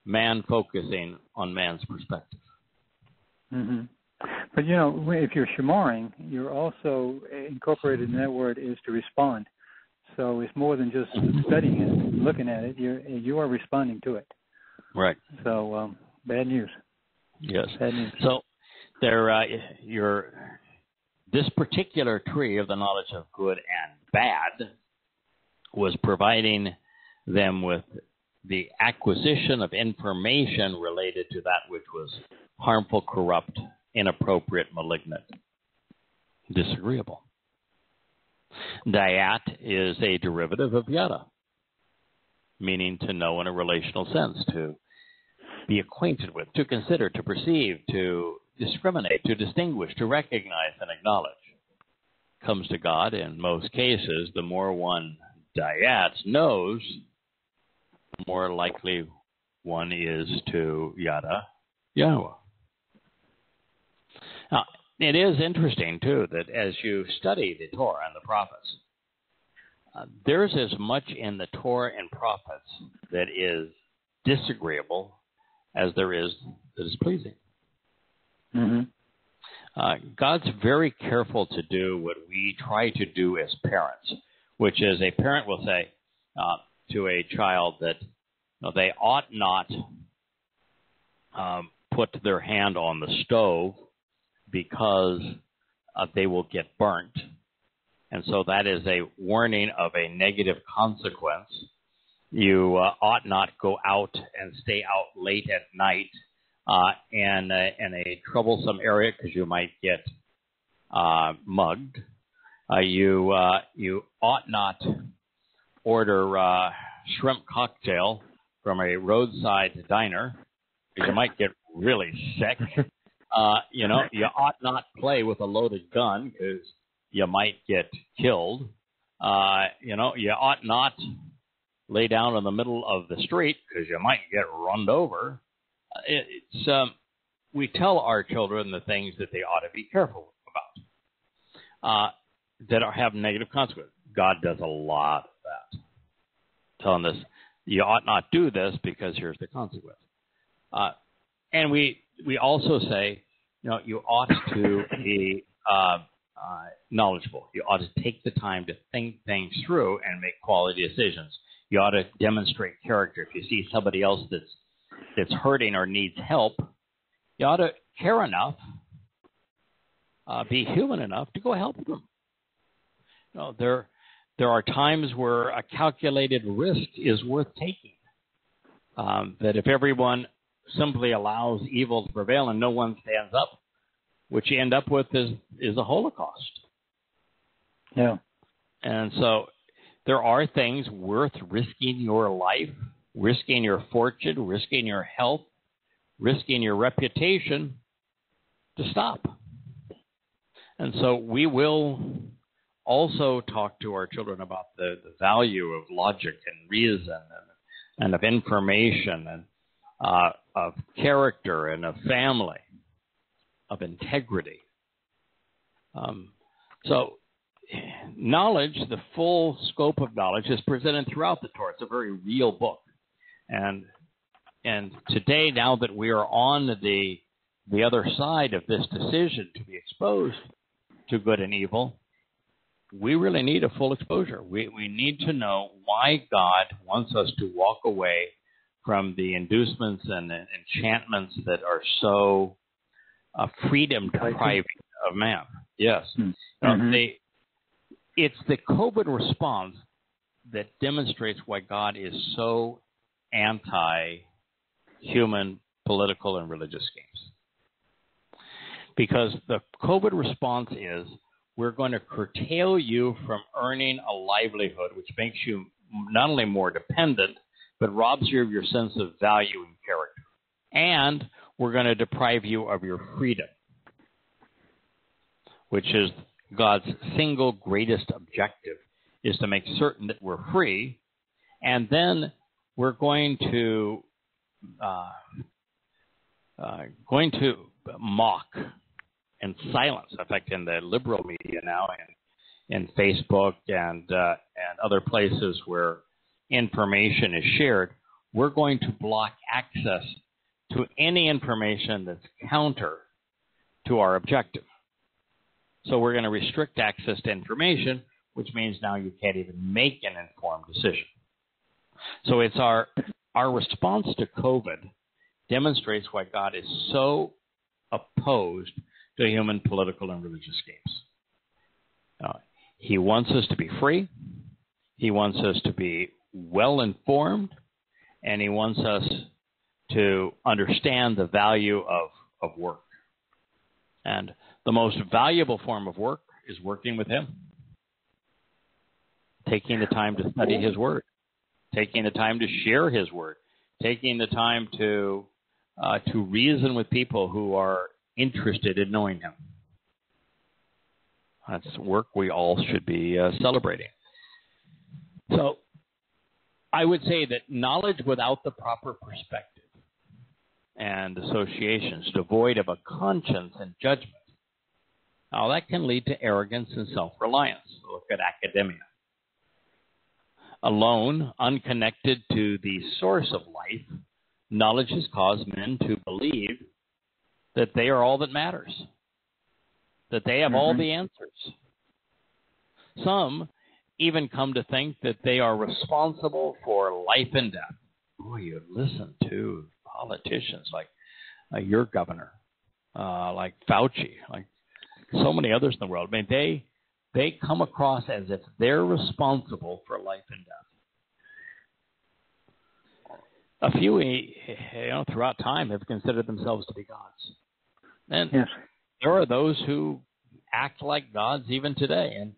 Speaker 2: man focusing on man's perspective.
Speaker 3: hmm But you know, if you're shamoring, you're also incorporated in that word is to respond. So it's more than just studying it, looking at it. You're you are responding to it.
Speaker 2: Right.
Speaker 3: So um, bad news.
Speaker 2: Yes.
Speaker 3: Bad news.
Speaker 2: So there, uh, your this particular tree of the knowledge of good and bad was providing them with the acquisition of information related to that which was harmful, corrupt, inappropriate, malignant, disagreeable. Dayat is a derivative of yada, meaning to know in a relational sense, to be acquainted with, to consider, to perceive, to discriminate, to distinguish, to recognize and acknowledge. comes to God in most cases, the more one diets knows, more likely one is to yada Yahweh. Now, it is interesting, too, that as you study the Torah and the prophets, uh, there's as much in the Torah and prophets that is disagreeable as there is that is pleasing.
Speaker 3: Mm-hmm.
Speaker 2: Uh, God's very careful to do what we try to do as parents, which is a parent will say uh, to a child that you know, they ought not um, put their hand on the stove because uh, they will get burnt. And so that is a warning of a negative consequence. You uh, ought not go out and stay out late at night uh, in, a, in a troublesome area because you might get uh, mugged. Uh, you uh, you ought not order uh, shrimp cocktail from a roadside diner because you might get really sick. Uh, you know, you ought not play with a loaded gun because you might get killed. Uh, you know, you ought not lay down in the middle of the street because you might get run over. Uh, it, it's um, we tell our children the things that they ought to be careful about uh, that are, have negative consequences. God does a lot that, telling us you ought not do this because here's the consequence. Uh, and we we also say, you know, you ought to be uh, uh, knowledgeable. You ought to take the time to think things through and make quality decisions. You ought to demonstrate character. If you see somebody else that's that's hurting or needs help, you ought to care enough, uh, be human enough to go help them. You know, there there are times where a calculated risk is worth taking. Um, that if everyone simply allows evil to prevail and no one stands up, what you end up with is is a holocaust.
Speaker 3: Yeah.
Speaker 2: And so there are things worth risking your life, risking your fortune, risking your health, risking your reputation to stop. And so we will also talk to our children about the, the value of logic and reason and, and of information and uh, of character and of family, of integrity. Um, so, knowledge, the full scope of knowledge, is presented throughout the Torah. It's a very real book, and and today, now that we are on the the other side of this decision to be exposed to good and evil, we really need a full exposure. We we need to know why God wants us to walk away from the inducements and enchantments that are so uh, freedom depriving of man. Yes. Mm-hmm. they, it's the COVID response that demonstrates why God is so anti human political and religious schemes. Because the COVID response is we're going to curtail you from earning a livelihood, which makes you not only more dependent, but robs you of your sense of value and character. And we're going to deprive you of your freedom, which is God's single greatest objective, is to make certain that we're free. And then we're going to uh, uh, going to mock and silence. In fact, in the liberal media now, and in Facebook and uh, and other places where information is shared, we're going to block access to any information that's counter to our objective. So we're going to restrict access to information, which means now you can't even make an informed decision. So it's our our response to COVID demonstrates why God is so opposed to human political and religious schemes. Uh, he wants us to be free. He wants us to be well informed, and he wants us to understand the value of, of work. And the most valuable form of work is working with him, taking the time to study his word, taking the time to share his word, taking the time to uh, to reason with people who are interested in knowing him. That's work we all should be uh, celebrating. So, I would say that knowledge without the proper perspective and associations, devoid of a conscience and judgment, now that can lead to arrogance and self reliance. Look at academia. Alone, unconnected to the source of life, knowledge has caused men to believe that they are all that matters, that they have mm-hmm. all the answers. Some even come to think that they are responsible for life and death. Boy, you listen to politicians like uh, your governor, uh, like Fauci, like so many others in the world. I mean, they they come across as if they're responsible for life and death. A few, you know, throughout time have considered themselves to be gods, and yes. there are those who act like gods even today. And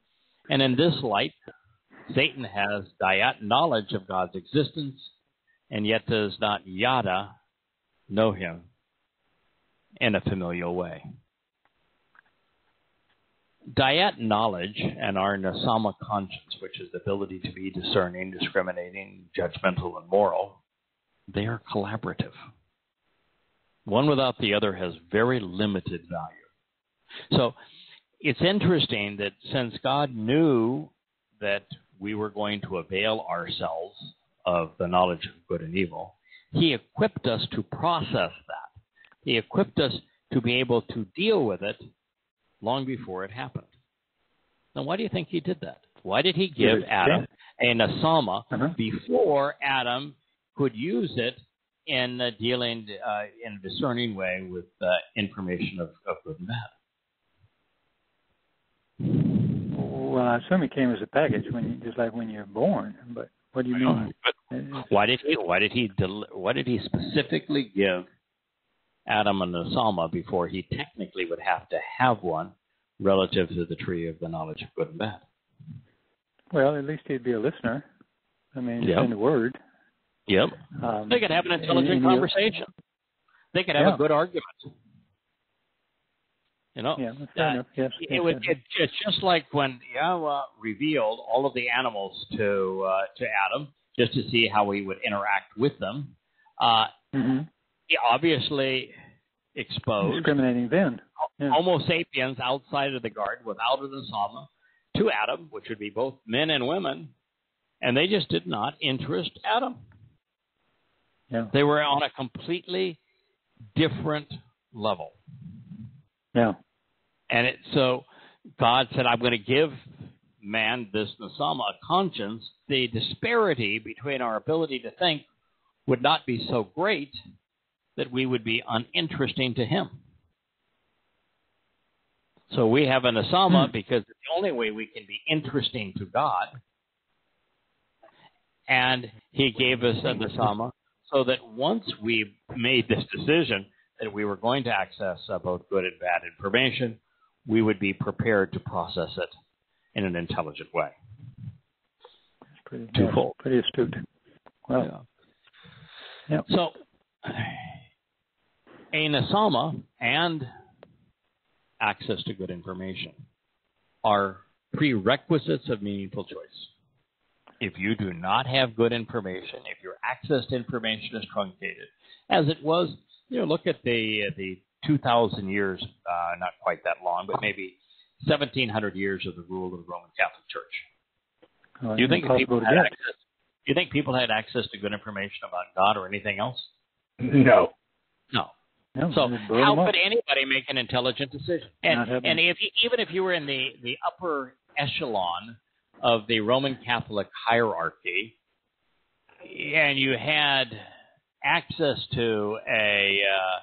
Speaker 2: and in this light, Satan has dyad knowledge of God's existence, and yet does not yada know Him in a familial way. Dyad knowledge and our nasama conscience, which is the ability to be discerning, discriminating, judgmental, and moral, they are collaborative. One without the other has very limited value. So it's interesting that since God knew that we were going to avail ourselves of the knowledge of good and evil, He equipped us to process that. He equipped us to be able to deal with it long before it happened. Now, why do you think He did that? Why did He give Adam a nasama uh-huh. before Adam could use it in uh, dealing uh, in a discerning way with uh, information of, of good and bad?
Speaker 3: Well, I assume it came as a package when you, just like when you're born. But what do you mean?
Speaker 2: Why did he? Why did he? Why did he specifically give Adam a nasama before he technically would have to have one relative to the tree of the knowledge of good and bad?
Speaker 3: Well, at least he'd be a listener. I mean, yep. in the word.
Speaker 2: Yep. Um, they could have an intelligent conversation. They could have yeah. a good argument. You know,
Speaker 3: yeah, fair uh, Yes,
Speaker 2: it was. It, it's just like when Yahweh revealed all of the animals to uh, to Adam, just to see how he would interact with them. Uh, mm-hmm. He obviously exposed
Speaker 3: discriminating then
Speaker 2: yeah. Homo sapiens outside of the garden without a nasama to Adam, which would be both men and women, and they just did not interest Adam.
Speaker 3: Yeah.
Speaker 2: They were on a completely different level.
Speaker 3: Yeah.
Speaker 2: And it, so God said, I'm going to give man this nasama, a conscience. The disparity between our ability to think would not be so great that we would be uninteresting to him. So we have a nasama hmm. because it's the only way we can be interesting to God. And he gave us a nasama so that once we made this decision, that we were going to access uh, both good and bad information, we would be prepared to process it in an intelligent way.
Speaker 3: Pretty, Twofold. pretty astute. Well,
Speaker 2: yeah. Yep. So, a nasama and access to good information are prerequisites of meaningful choice. If you do not have good information, if your access to information is truncated, as it was you know, look at the uh, the 2,000 years, uh, not quite that long, but maybe 1,700 years of the rule of the Roman Catholic Church.
Speaker 3: Well,
Speaker 2: do you think people had access? Do you think people had access to good information about God or anything else?
Speaker 3: No.
Speaker 2: No. no so how could anybody make an intelligent decision? And and if you, even if you were in the the upper echelon of the Roman Catholic hierarchy, and you had access to a uh,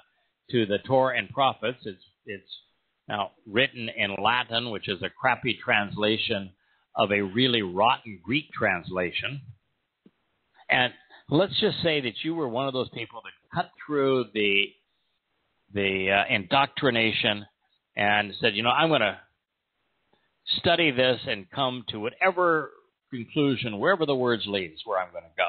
Speaker 2: to the Torah and prophets. It's it's now written in Latin, which is a crappy translation of a really rotten Greek translation. And let's just say that you were one of those people that cut through the the uh, indoctrination and said, you know, I'm going to study this and come to whatever conclusion, wherever the words lead, is where I'm going to go.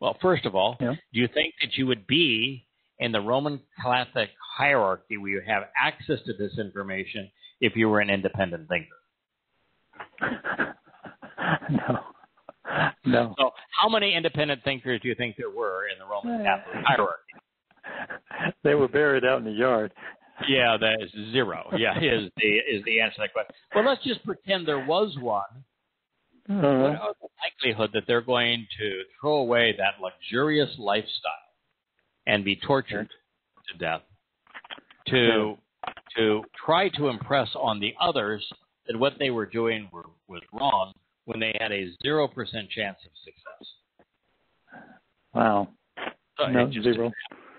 Speaker 2: Well, first of all, yeah. do you think that you would be in the Roman Catholic hierarchy where you have access to this information if you were an independent thinker?
Speaker 3: no. No.
Speaker 2: So, how many independent thinkers do you think there were in the Roman Catholic hierarchy?
Speaker 3: They were buried out in the yard.
Speaker 2: Yeah, that is zero. Yeah, is the is the answer to that question. Well, let's just pretend there was one.
Speaker 3: Uh,
Speaker 2: What are the likelihood that they're going to throw away that luxurious lifestyle and be tortured to death to to try to impress on the others that what they were doing were, was wrong when they had a zero percent chance of success?
Speaker 3: wow.
Speaker 2: So
Speaker 3: No, zero.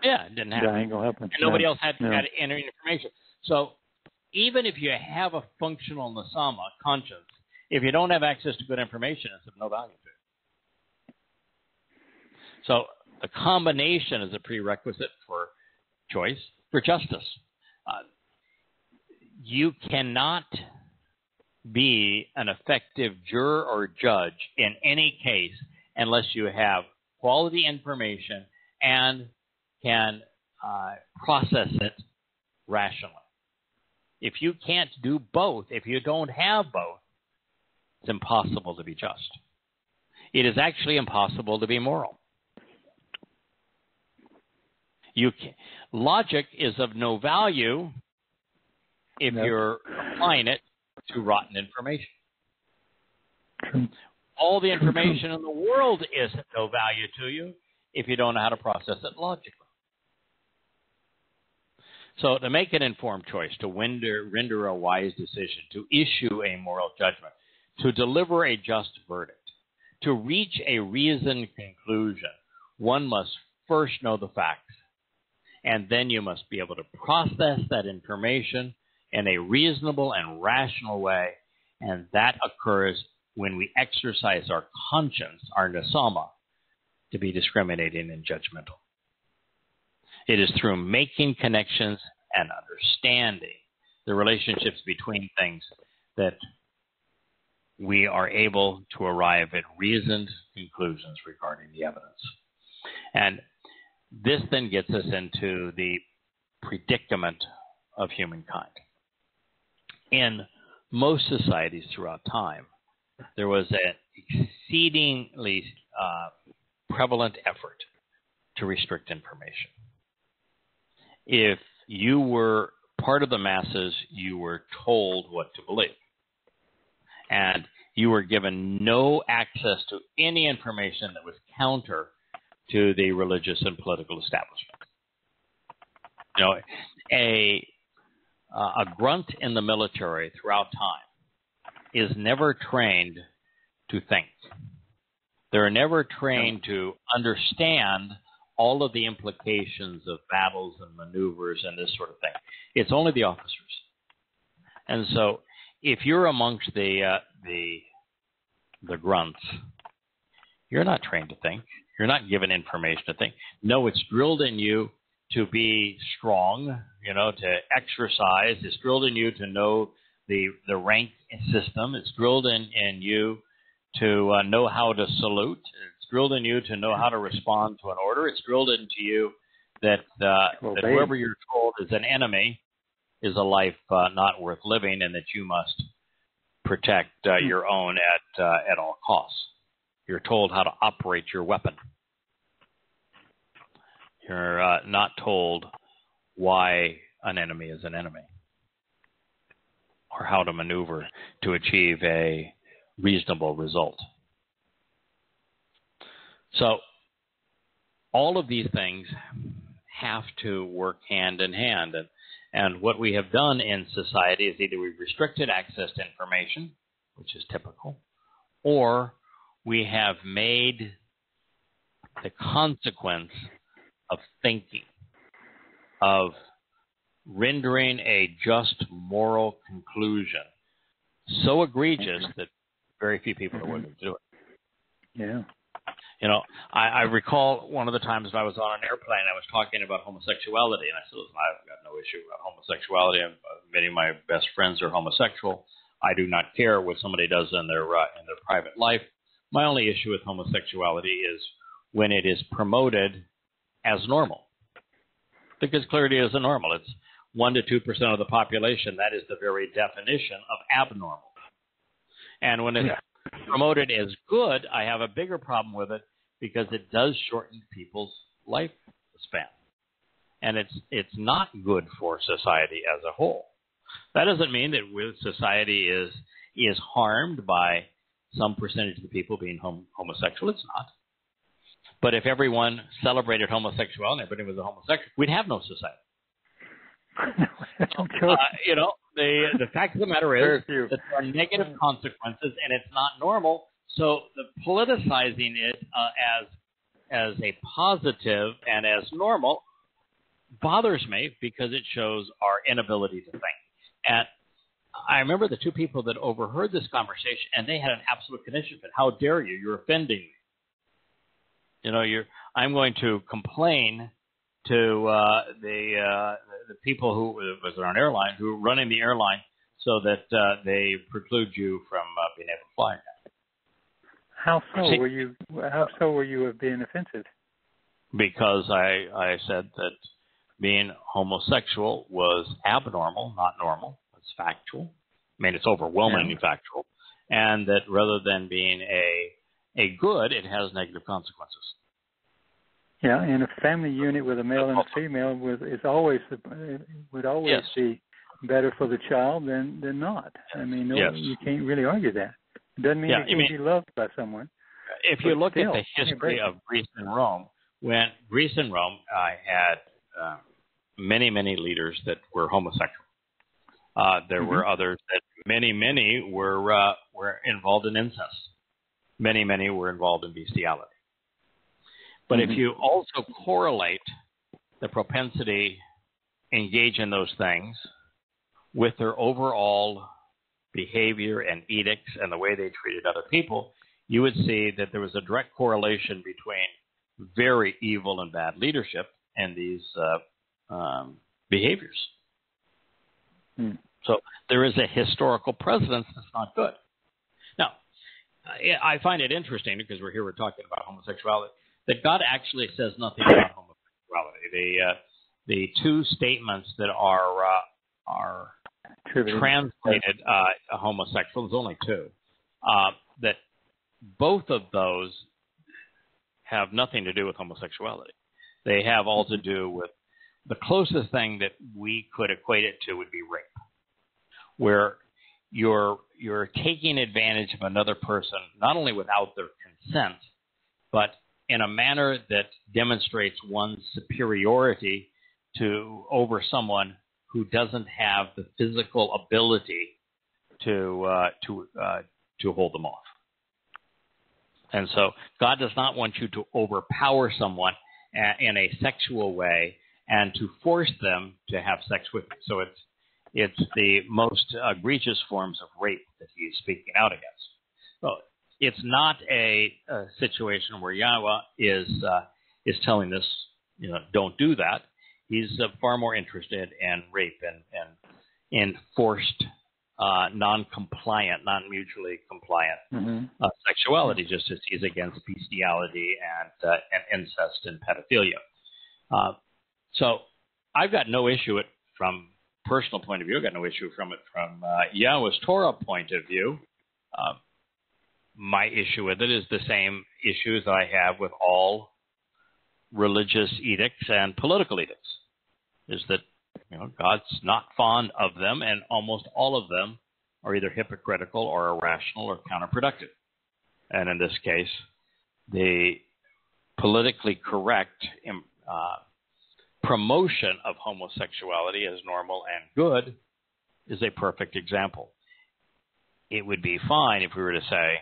Speaker 2: Yeah, it didn't happen.
Speaker 3: ain't gonna happen.
Speaker 2: and nobody
Speaker 3: No.
Speaker 2: else had
Speaker 3: no.
Speaker 2: had any information. So even if you have a functional nasama conscience, if you don't have access to good information, it's of no value to you. So the combination is a prerequisite for choice, for justice. Uh, you cannot be an effective juror or judge in any case unless you have quality information and can uh, process it rationally. If you can't do both, if you don't have both, it's impossible to be just. It is actually impossible to be moral. You can, logic is of no value if
Speaker 3: No.
Speaker 2: you're applying it to rotten information.
Speaker 3: True.
Speaker 2: All the information in the world is of no value to you if you don't know how to process it logically. So, to make an informed choice, to render, render a wise decision, to issue a moral judgment, to deliver a just verdict, to reach a reasoned conclusion, one must first know the facts. And then you must be able to process that information in a reasonable and rational way. And that occurs when we exercise our conscience, our nasama, to be discriminating and judgmental. It is through making connections and understanding the relationships between things that we are able to arrive at reasoned conclusions regarding the evidence. And this then gets us into the predicament of humankind. In most societies throughout time, there was an exceedingly uh, prevalent effort to restrict information. If you were part of the masses, you were told what to believe. And you were given no access to any information that was counter to the religious and political establishment. You know, a uh, a grunt in the military throughout time is never trained to think. They're never trained to understand all of the implications of battles and maneuvers and this sort of thing. It's only the officers. And so, if you're amongst the uh, the the grunts, you're not trained to think. You're not given information to think. No, it's drilled in you to be strong, you know, to exercise. It's drilled in you to know the the rank system. It's drilled in in you to uh, know how to salute. It's drilled in you to know how to respond to an order. It's drilled into you that uh, that
Speaker 3: Obey.
Speaker 2: whoever you're told is an enemy is a life uh, not worth living, and that you must protect uh, your own at uh, at all costs. You're told how to operate your weapon. You're uh, not told why an enemy is an enemy or how to maneuver to achieve a reasonable result. So, all of these things have to work hand in hand. And, and what we have done in society is either we've restricted access to information, which is typical, or we have made the consequence of thinking, of rendering a just moral conclusion so egregious that very few people are willing to do it.
Speaker 3: Yeah.
Speaker 2: You know, I, I recall one of the times I was on an airplane, I was talking about homosexuality, and I said, "Listen, I've got no issue about homosexuality. I'm, uh, many of my best friends are homosexual. I do not care what somebody does in their uh, in their private life. My only issue with homosexuality is when it is promoted as normal, because clearly it isn't normal. It's one to two percent of the population. That is the very definition of abnormal. And when it's
Speaker 3: Yeah.
Speaker 2: Promoted as good, I have a bigger problem with it because it does shorten people's lifespan. And it's it's not good for society as a whole. That doesn't mean that society is is harmed by some percentage of the people being hom- homosexual. It's not. But if everyone celebrated homosexuality and everybody was a homosexual, we'd have no society. Uh, you know, the the fact of the matter is that there are negative consequences, and it's not normal. So the politicizing it uh, as as a positive and as normal bothers me because it shows our inability to think. And I remember the two people that overheard this conversation, and they had an absolute condition. But how dare you? You're offending me. You know, you're. I'm going to complain to uh, the uh, the people who was on airline who are running the airline so that uh, they preclude you from uh, being able to fly.
Speaker 3: How so
Speaker 2: See-
Speaker 3: were you? How so were you of being offensive?
Speaker 2: because I I said that being homosexual was abnormal, not normal. It's factual. I mean, it's overwhelmingly
Speaker 3: Yeah.
Speaker 2: factual, and that rather than being a a good, it has negative consequences.
Speaker 3: Yeah, and a family unit with a male and a female was is always would always
Speaker 2: Yes.
Speaker 3: be better for the child than than not. I mean, no,
Speaker 2: Yes.
Speaker 3: you can't really argue that. It doesn't mean
Speaker 2: Yeah,
Speaker 3: it
Speaker 2: you
Speaker 3: can't
Speaker 2: mean-
Speaker 3: be loved by someone.
Speaker 2: If you look
Speaker 3: still,
Speaker 2: at the
Speaker 3: give me a
Speaker 2: history of Greece and Rome, when Greece and Rome, I had uh, many, many leaders that were homosexual. Uh, there
Speaker 3: Mm-hmm.
Speaker 2: were others that many, many were uh, were involved in incest. Many, many were involved in bestiality. But if
Speaker 3: Mhm.
Speaker 2: you also correlate the propensity engage in those things with their overall behavior and edicts and the way they treated other people, you would see that there was a direct correlation between very evil and bad leadership and these uh, um, behaviors.
Speaker 3: Hmm.
Speaker 2: So there is a historical precedence that's not good. Now, I I find it interesting because we're here, we're talking about homosexuality, that God actually says nothing about homosexuality. The uh, the two statements that are uh, are
Speaker 3: Attributed.
Speaker 2: translated uh, homosexual. There's only two. Uh, that both of those have nothing to do with homosexuality. They have all to do with the closest thing that we could equate it to would be rape, where you're you're taking advantage of another person not only without their consent, but in a manner that demonstrates one's superiority to over someone who doesn't have the physical ability to uh, to uh, to hold them off. And so God does not want you to overpower someone a- in a sexual way and to force them to have sex with you. So it's it's the most egregious forms of rape that he's speaking out against. So it's not a, a situation where Yahweh is uh, is telling us, you know, don't do that. He's uh, far more interested in rape and and in forced, uh, non-compliant, non-mutually compliant
Speaker 3: hmm
Speaker 2: uh, sexuality, just as he's against bestiality and uh, and incest and pedophilia. Uh, so I've got no issue it from personal point of view. I've got no issue from it from uh, Yahweh's Torah point of view. Uh, my issue with it is the same issues that I have with all religious edicts and political edicts. Is that you know God's not fond of them, and almost all of them are either hypocritical or irrational or counterproductive. And in this case, the politically correct um, uh, promotion of homosexuality as normal and good is a perfect example. It would be fine if we were to say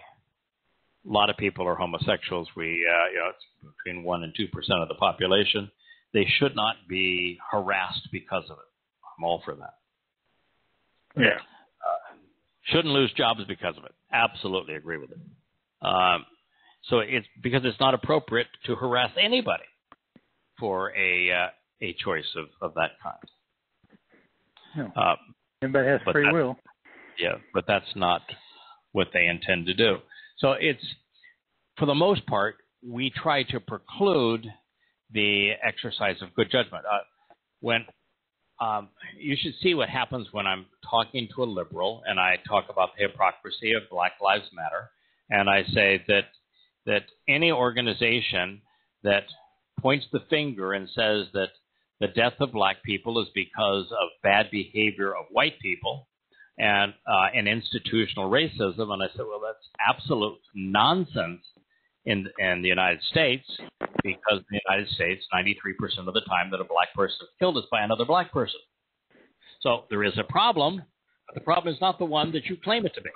Speaker 2: a lot of people are homosexuals. We, uh, you know, it's between one and two percent of the population. They should not be harassed because of it. I'm all for that.
Speaker 3: Yeah.
Speaker 2: Shouldn't lose jobs because of it. Absolutely agree with it. Um, so it's because it's not appropriate to harass anybody for a uh, a choice of, of that kind.
Speaker 3: No.
Speaker 2: Uh,
Speaker 3: Everybody has free will.
Speaker 2: yeah, but that's not what they intend to do. So it's, for the most part, we try to preclude the exercise of good judgment. Uh, when um, you should see what happens when I'm talking to a liberal and I talk about the hypocrisy of Black Lives Matter, and I say that that any organization that points the finger and says that the death of black people is because of bad behavior of white people and uh, and institutional racism, and I said, well, that's absolute nonsense in in the United States because in the United States, 93% of the time that a black person is killed is by another black person. So there is a problem, but the problem is not the one that you claim it to be.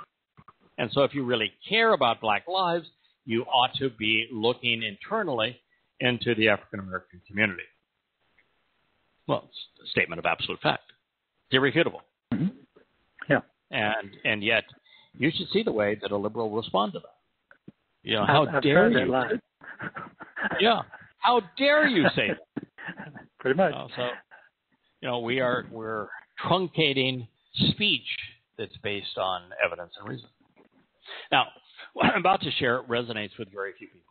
Speaker 2: And so if you really care about black lives, you ought to be looking internally into the African American community. Well, it's a statement of absolute fact. It's irrefutable. And and yet you should see the way that a liberal will respond to that. You know,
Speaker 3: how
Speaker 2: I've, dare you? Yeah. How dare you say that?
Speaker 3: Pretty much.
Speaker 2: Uh, so, you know, we are we're truncating speech that's based on evidence and reason. Now, what I'm about to share resonates with very few people.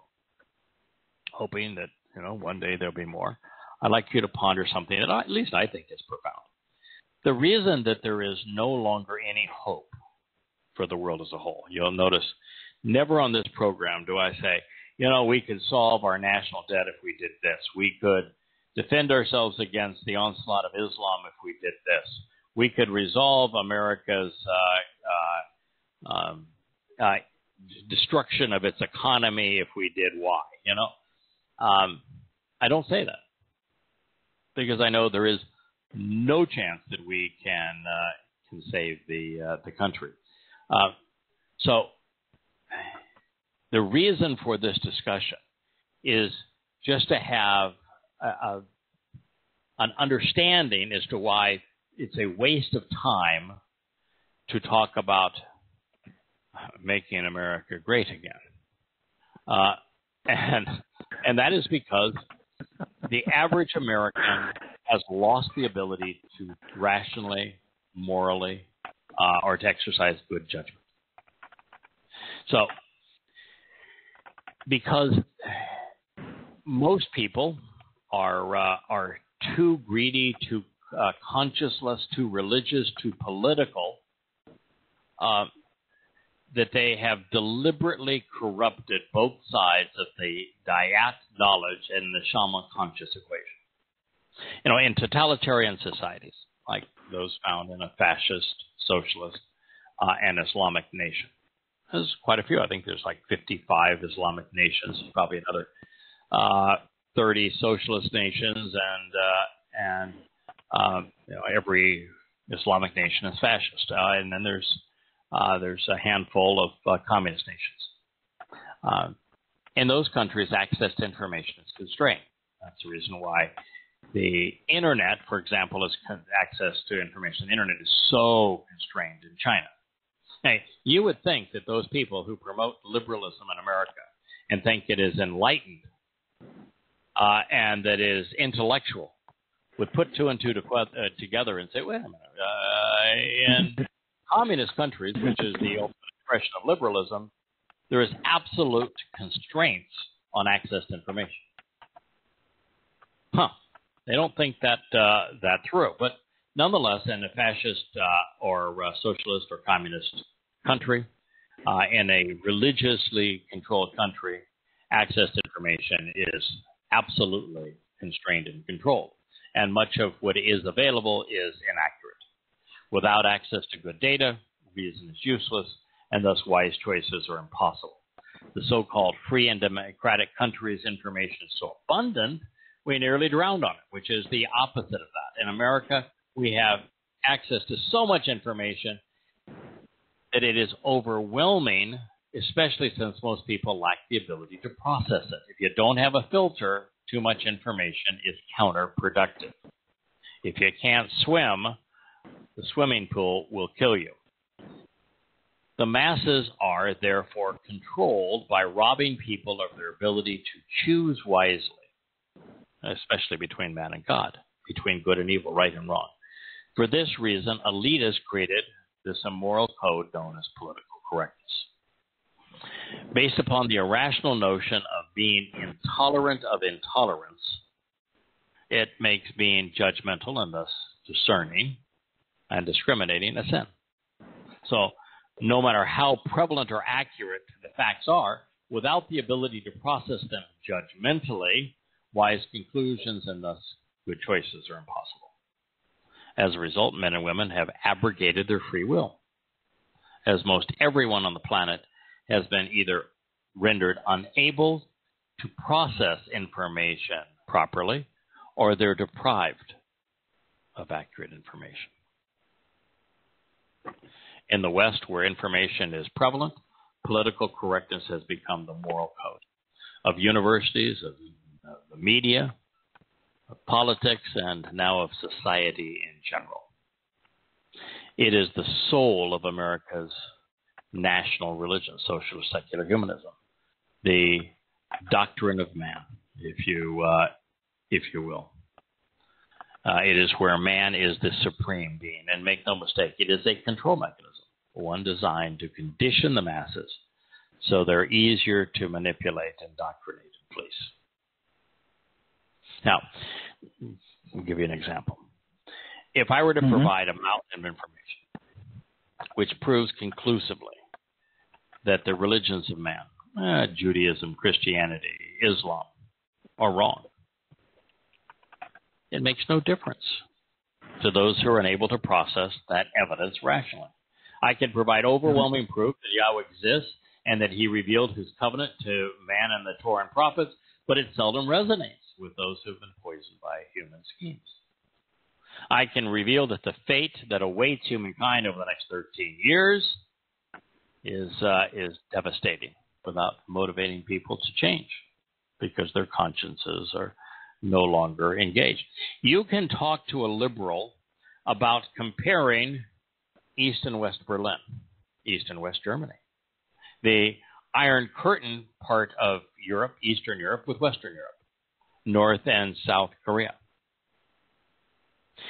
Speaker 2: Hoping that you know one day there'll be more. I'd like you to ponder something that I, at least I think is profound. The reason that there is no longer any hope for the world as a whole, you'll notice Never on this program do I say, you know, we could solve our national debt if we did this. We could defend ourselves against the onslaught of Islam if we did this. We could resolve America's uh, uh, um, uh, destruction of its economy if we did Y. You know, um, I don't say that because I know there is no chance that we can uh, can save the uh, the country. Uh, so the reason for this discussion is just to have a, a, an understanding as to why it's a waste of time to talk about making America great again. Uh, and and that is because the average American has lost the ability to rationally, morally, uh, or to exercise good judgment. So because most people are uh, are too greedy, too uh, conscienceless, too religious, too political, uh, that they have deliberately corrupted both sides of the dyad knowledge and the shaman conscious equation. You know, in totalitarian societies like those found in a fascist, socialist, uh, and Islamic nation, there's quite a few. I think there's like 55 Islamic nations, probably another uh, 30 socialist nations, and uh, and um, you know, every Islamic nation is fascist. Uh, and then there's uh, there's a handful of uh, communist nations. In those countries, access to information is constrained. That's the reason why the internet, for example, is access to information. The internet is so constrained in China. You would think that those people who promote liberalism in America and think it is enlightened uh, and that is intellectual would put two and two to, uh, together and say, wait a minute, uh, in communist countries, which is the ultimate expression of liberalism, there is absolute constraints on access to information. Huh. They don't think that uh, that through. But nonetheless, in a fascist uh, or uh, socialist or communist country, in a religiously controlled country, access to information is absolutely constrained and controlled. And much of what is available is inaccurate. Without access to good data, reason is useless, and thus wise choices are impossible. The so called free and democratic countries' information is so abundant, we nearly drowned on it, which is the opposite of that. In America, we have access to so much information that it is overwhelming, especially since most people lack the ability to process it. If you don't have a filter, too much information is counterproductive. If you can't swim, the swimming pool will kill you. The masses are therefore controlled by robbing people of their ability to choose wisely, especially between man and God, between good and evil, right and wrong. For this reason, elitists created this immoral code known as political correctness. Based upon the irrational notion of being intolerant of intolerance, it makes being judgmental and thus discerning and discriminating a sin. So, no matter how prevalent or accurate the facts are, without the ability to process them judgmentally, wise conclusions and thus good choices are impossible. As a result, men and women have abrogated their free will, as most everyone on the planet has been either rendered unable to process information properly or they're deprived of accurate information. In the West, where information is prevalent, political correctness has become the moral code of universities, of, the media, of politics, and now of society in general. It is the soul of America's national religion, social secular humanism, the doctrine of man, if you uh, if you will. Uh, it is where man is the supreme being, and make no mistake, it is a control mechanism, one designed to condition the masses so they're easier to manipulate, indoctrinate, and police. Now, I'll give you an example. If I were to mm-hmm. provide a mountain of information which proves conclusively that the religions of man, uh, Judaism, Christianity, Islam, are wrong, it makes no difference to those who are unable to process that evidence rationally. I can provide overwhelming mm-hmm. proof that Yahweh exists and that he revealed his covenant to man and the Torah and prophets, but it seldom resonates with those who've been poisoned by human schemes. I can reveal that the fate that awaits humankind over the next 13 years is uh, is devastating without motivating people to change because their consciences are no longer engaged. You can talk to a liberal about comparing East and West Berlin, East and West Germany the Iron Curtain part of Europe, Eastern Europe, with Western Europe, North and South Korea.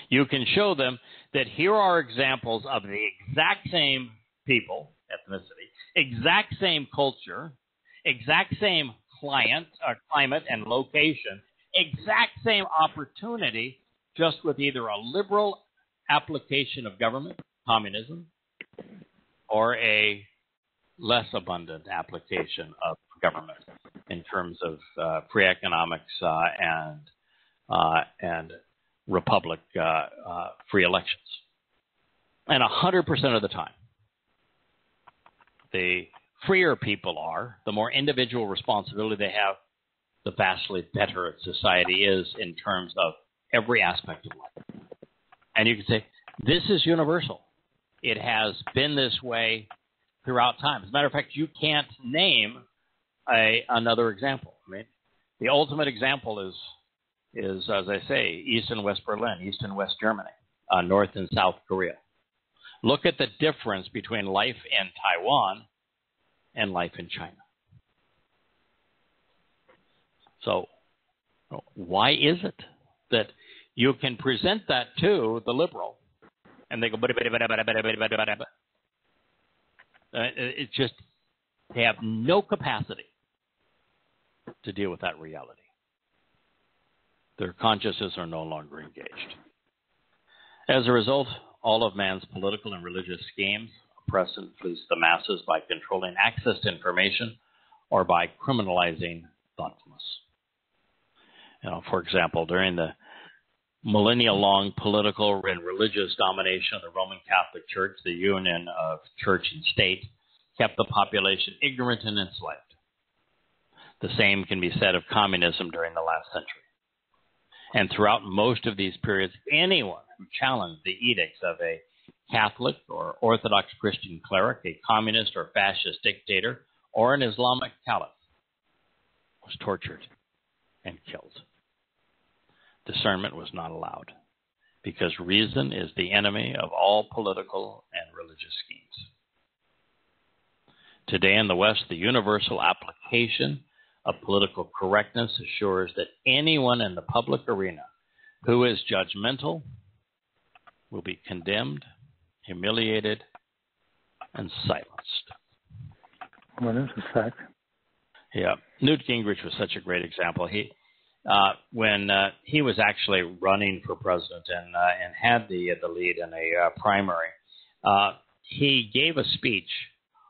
Speaker 2: You can show them that here are examples of the exact same people, ethnicity, exact same culture, exact same client, uh, climate and location, exact same opportunity, just with either a liberal application of government, communism, or a less abundant application of government in terms of uh, free economics uh, and uh, and republic uh, free elections. And 100% of the time, the freer people are, the more individual responsibility they have, the vastly better society is in terms of every aspect of life. And you can say, this is universal. It has been this way throughout time. As a matter of fact, you can't name a, another example. I mean, the ultimate example is is as I say, East and West Berlin, East and West Germany, uh, North and South Korea. Look at the difference between life in Taiwan and life in China. So, why is it that you can present that to the liberal and they go, it's just they have no capacity to deal with that reality. Their consciences are no longer engaged. As a result, all of man's political and religious schemes oppress and fleece the masses by controlling access to information or by criminalizing thoughtfulness. You know, for example, during the millennia long political and religious domination of the Roman Catholic Church, the union of church and state, kept the population ignorant and enslaved. The same can be said of communism during the last century. And throughout most of these periods, anyone who challenged the edicts of a Catholic or Orthodox Christian cleric, a communist or fascist dictator, or an Islamic caliph was tortured and killed discernment was not allowed because reason is the enemy of all political and religious schemes. Today in the West, the universal application of political correctness assures that anyone in the public arena who is judgmental will be condemned, humiliated, and silenced.
Speaker 3: Well, that's a fact.
Speaker 2: Yeah. Newt Gingrich was such a great example. He uh, when uh, he was actually running for president and uh, and had the the lead in a uh, primary, uh, he gave a speech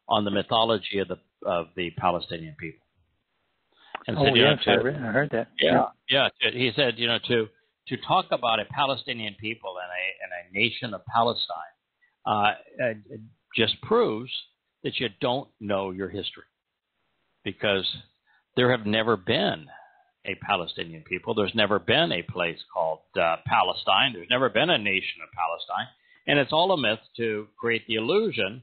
Speaker 2: on the mythology of the of the Palestinian people.
Speaker 3: And oh said, yes, know, to, I heard that.
Speaker 2: Yeah, yeah. He said, you know, to to talk about a Palestinian people and a and a nation of Palestine uh, just proves that you don't know your history, because there have never been a Palestinian people. There's never been a place called uh, Palestine. There's never been a nation of Palestine. And it's all a myth to create the illusion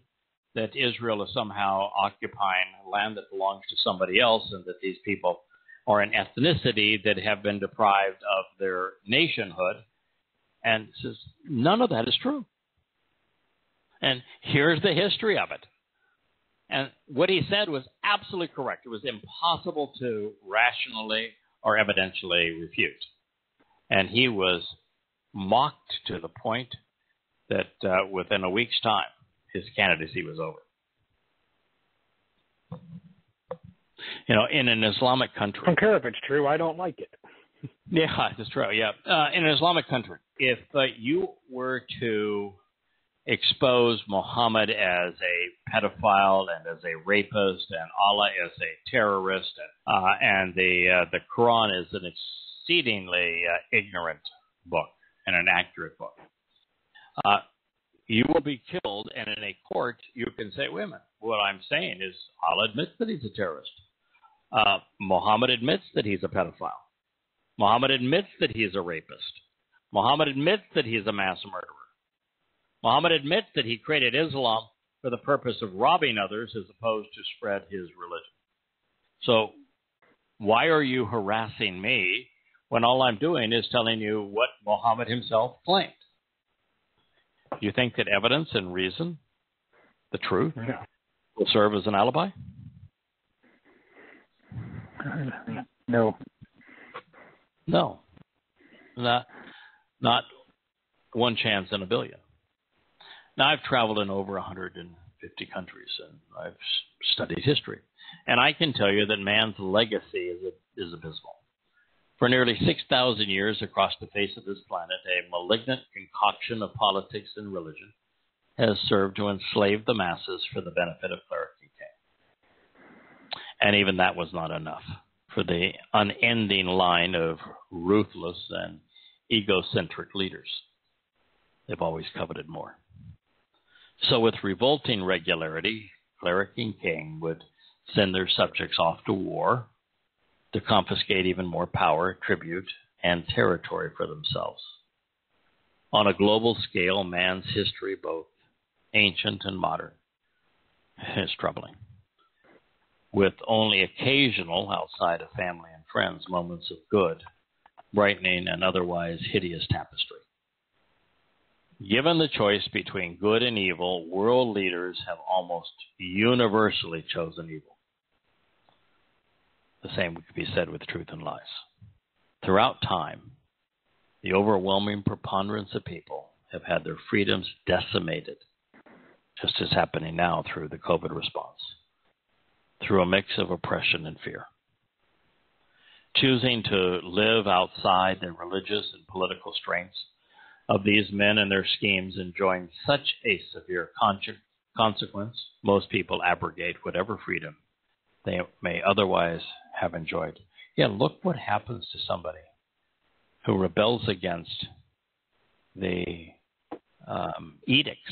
Speaker 2: that Israel is somehow occupying land that belongs to somebody else and that these people are an ethnicity that have been deprived of their nationhood. And says none of that is true. And here's the history of it. And what he said was absolutely correct. It was impossible to rationally or evidentially refute. And he was mocked to the point that uh, within a week's time, his candidacy was over. You know, in an Islamic country.
Speaker 4: I don't care if it's true. I don't like it.
Speaker 2: yeah, it's true. Yeah, uh, in an Islamic country, if uh, you were to expose Muhammad as a pedophile and as a rapist, and Allah as a terrorist, and, uh, and the uh, the Quran is an exceedingly uh, ignorant book and an accurate book. You will be killed, and in a court, you can say, "Wait a minute. What I'm saying is, Allah admits that he's a terrorist. Uh, Muhammad admits that he's a pedophile. Muhammad admits that he's a rapist. Muhammad admits that he's a mass murderer." Muhammad admits that he created Islam for the purpose of robbing others as opposed to spread his religion. So, why are you harassing me when all I'm doing is telling you what Muhammad himself claimed? You think that evidence and reason, the truth, yeah. will serve as an alibi?
Speaker 3: No.
Speaker 2: No. Not, not one chance in a billion. Now, I've traveled in over 150 countries and I've studied history. And I can tell you that man's legacy is, is abysmal. For nearly 6,000 years across the face of this planet, a malignant concoction of politics and religion has served to enslave the masses for the benefit of cleric and king. And even that was not enough for the unending line of ruthless and egocentric leaders. They've always coveted more. So, with revolting regularity, cleric and king would send their subjects off to war to confiscate even more power, tribute, and territory for themselves. On a global scale, man's history, both ancient and modern, is troubling. With only occasional, outside of family and friends, moments of good, brightening an otherwise hideous tapestry. Given the choice between good and evil, world leaders have almost universally chosen evil. The same could be said with truth and lies. Throughout time, the overwhelming preponderance of people have had their freedoms decimated, just as happening now through the COVID response, through a mix of oppression and fear. Choosing to live outside the religious and political strengths of these men and their schemes enjoying such a severe consequence, most people abrogate whatever freedom they may otherwise have enjoyed. Yeah, look what happens to somebody who rebels against the um, edicts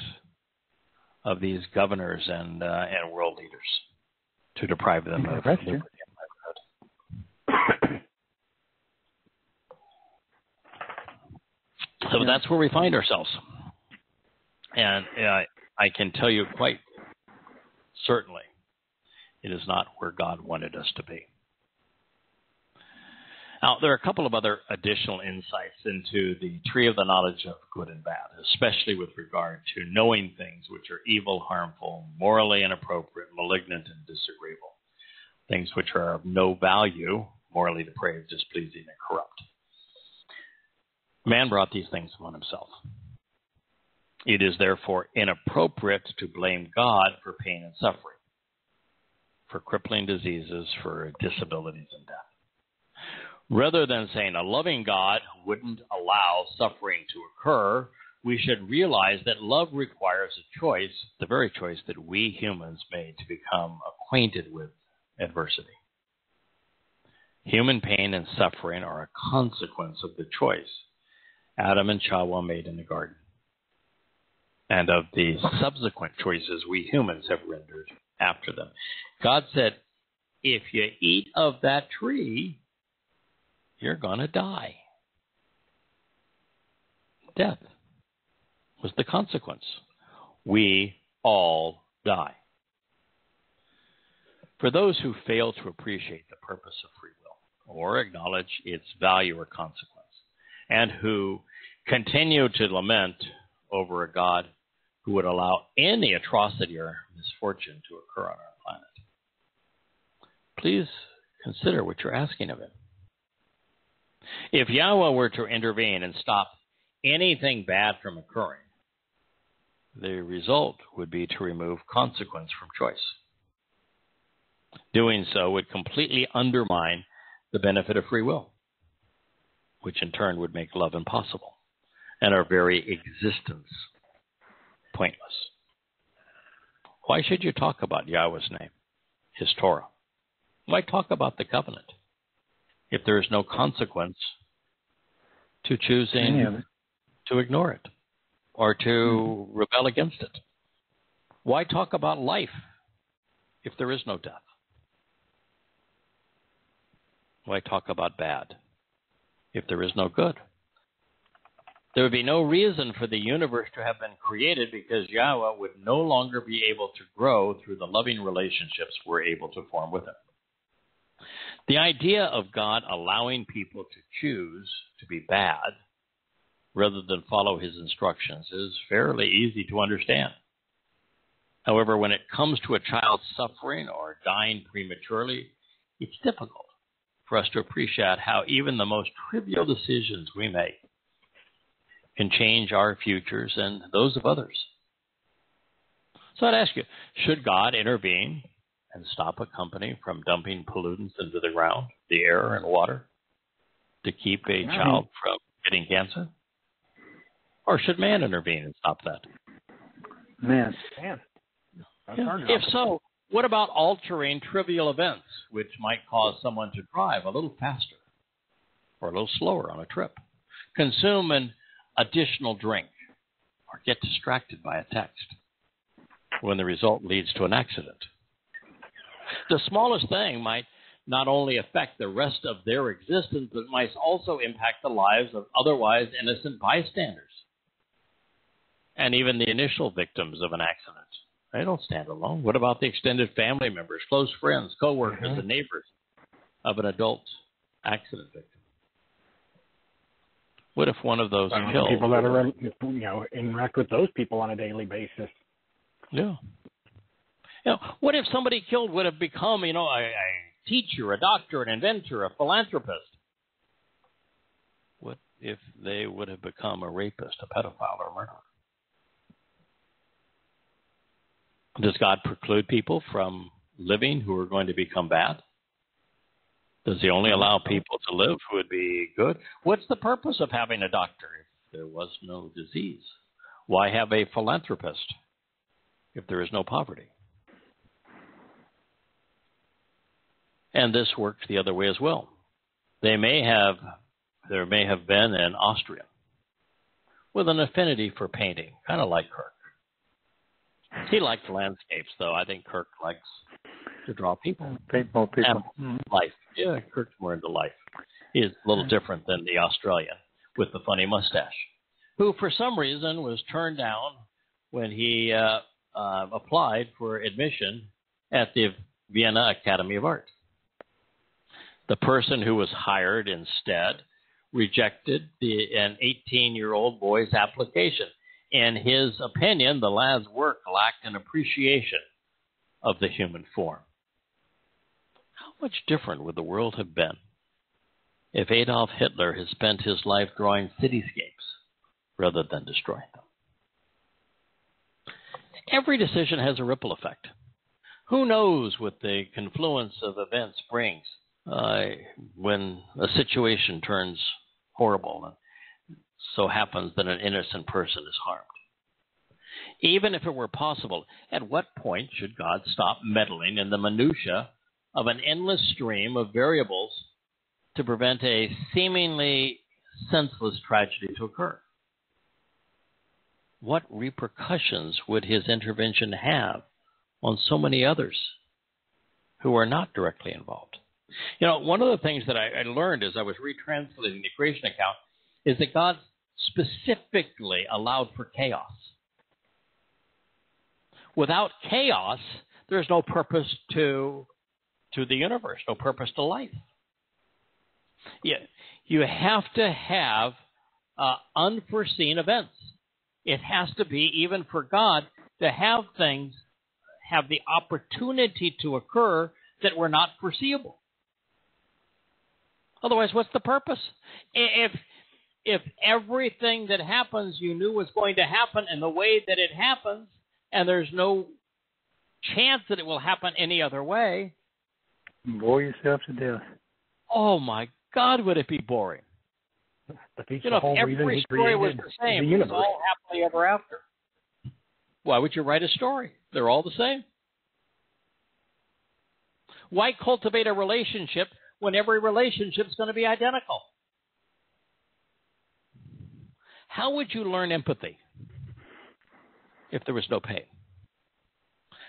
Speaker 2: of these governors and uh, and world leaders to deprive them of liberty. So yeah. that's where we find ourselves. And uh, I can tell you quite certainly it is not where God wanted us to be. Now, there are a couple of other additional insights into the tree of the knowledge of good and bad, especially with regard to knowing things which are evil, harmful, morally inappropriate, malignant, and disagreeable. Things which are of no value, morally depraved, displeasing, and corrupt. Man brought these things upon himself. It is therefore inappropriate to blame God for pain and suffering, for crippling diseases, for disabilities and death. Rather than saying a loving God wouldn't allow suffering to occur, we should realize that love requires a choice, the very choice that we humans made to become acquainted with adversity. Human pain and suffering are a consequence of the choice Adam and Chawa made in the garden, and of the subsequent choices we humans have rendered after them. God said, if you eat of that tree, you're going to die. Death was the consequence. We all die. For those who fail to appreciate the purpose of free will or acknowledge its value or consequence, and who continue to lament over a God who would allow any atrocity or misfortune to occur on our planet, please consider what you're asking of Him. If Yahweh were to intervene and stop anything bad from occurring, the result would be to remove consequence from choice. Doing so would completely undermine the benefit of free will, which in turn would make love impossible and our very existence pointless. Why should you talk about Yahweh's name, His Torah? Why talk about the covenant if there is no consequence to choosing to ignore it? or to mm-hmm. rebel against it? Why talk about life if there is no death? Why talk about bad if there is no good? There would be no reason for the universe to have been created because Yahweh would no longer be able to grow through the loving relationships we're able to form with Him. The idea of God allowing people to choose to be bad rather than follow his instructions is fairly easy to understand. However, when it comes to a child suffering or dying prematurely, it's difficult for us to appreciate how even the most trivial decisions we make can change our futures and those of others. So I'd ask you should God intervene and stop a company from dumping pollutants into the ground, the air, and water to keep a child from getting cancer? Or should man intervene and stop that?
Speaker 3: Man.
Speaker 4: Man.
Speaker 2: Yeah. If so, what about altering trivial events which might cause someone to drive a little faster or a little slower on a trip, consume an additional drink, or get distracted by a text when the result leads to an accident? The smallest thing might not only affect the rest of their existence, but might also impact the lives of otherwise innocent bystanders and even the initial victims of an accident. They don't stand alone. What about the extended family members, close friends, coworkers, mm-hmm. and neighbors of an adult accident victim? What if one of those killed?
Speaker 4: People that are, you know, interact with those people on a daily basis.
Speaker 2: Yeah. You know, what if somebody killed would have become, you know, a, a teacher, a doctor, an inventor, a philanthropist? What if they would have become a rapist, a pedophile, or a murderer? Does God preclude people from living who are going to become bad? Does he only allow people to live who would be good? What's the purpose of having a doctor if there was no disease? Why have a philanthropist if there is no poverty? And this worked the other way as well. They may have there may have been an Austrian with an affinity for painting, kind of like Kirk. He liked landscapes, though. I think Kirk likes to draw people.
Speaker 3: People, people.
Speaker 2: Mm-hmm. Life. Yeah, Kirk's more into life. Is a little different than the Austrian with the funny mustache, who for some reason was turned down when he uh, uh, applied for admission at the Vienna Academy of Art. The person who was hired instead rejected the, an 18 year old boy's application in his opinion, the lad's work lacked an appreciation of the human form. How much different would the world have been if Adolf Hitler had spent his life drawing cityscapes rather than destroying them? Every decision has a ripple effect. Who knows what the confluence of events brings uh, when a situation turns horrible and so happens that an innocent person is harmed. Even if it were possible, at what point should God stop meddling in the minutiae of an endless stream of variables to prevent a seemingly senseless tragedy to occur? What repercussions would his intervention have on so many others who are not directly involved? You know, one of the things that I, I learned as I was retranslating the creation account is that God specifically allowed for chaos. Without chaos, there's no purpose to to the universe, no purpose to life. Yeah, you have to have uh, unforeseen events. It has to be, even for God, to have things have the opportunity to occur that were not foreseeable. Otherwise, what's the purpose? If if everything that happens you knew was going to happen and the way that it happens, and there's no chance that it will happen any other way,
Speaker 3: bore yourself to death.
Speaker 2: Oh my God, would it be boring?
Speaker 4: you know, if
Speaker 2: every story was the same,
Speaker 4: the
Speaker 2: it was all happily ever after. Why would you write a story? They're all the same. Why cultivate a relationship when every relationship is going to be identical? How would you learn empathy if there was no pain?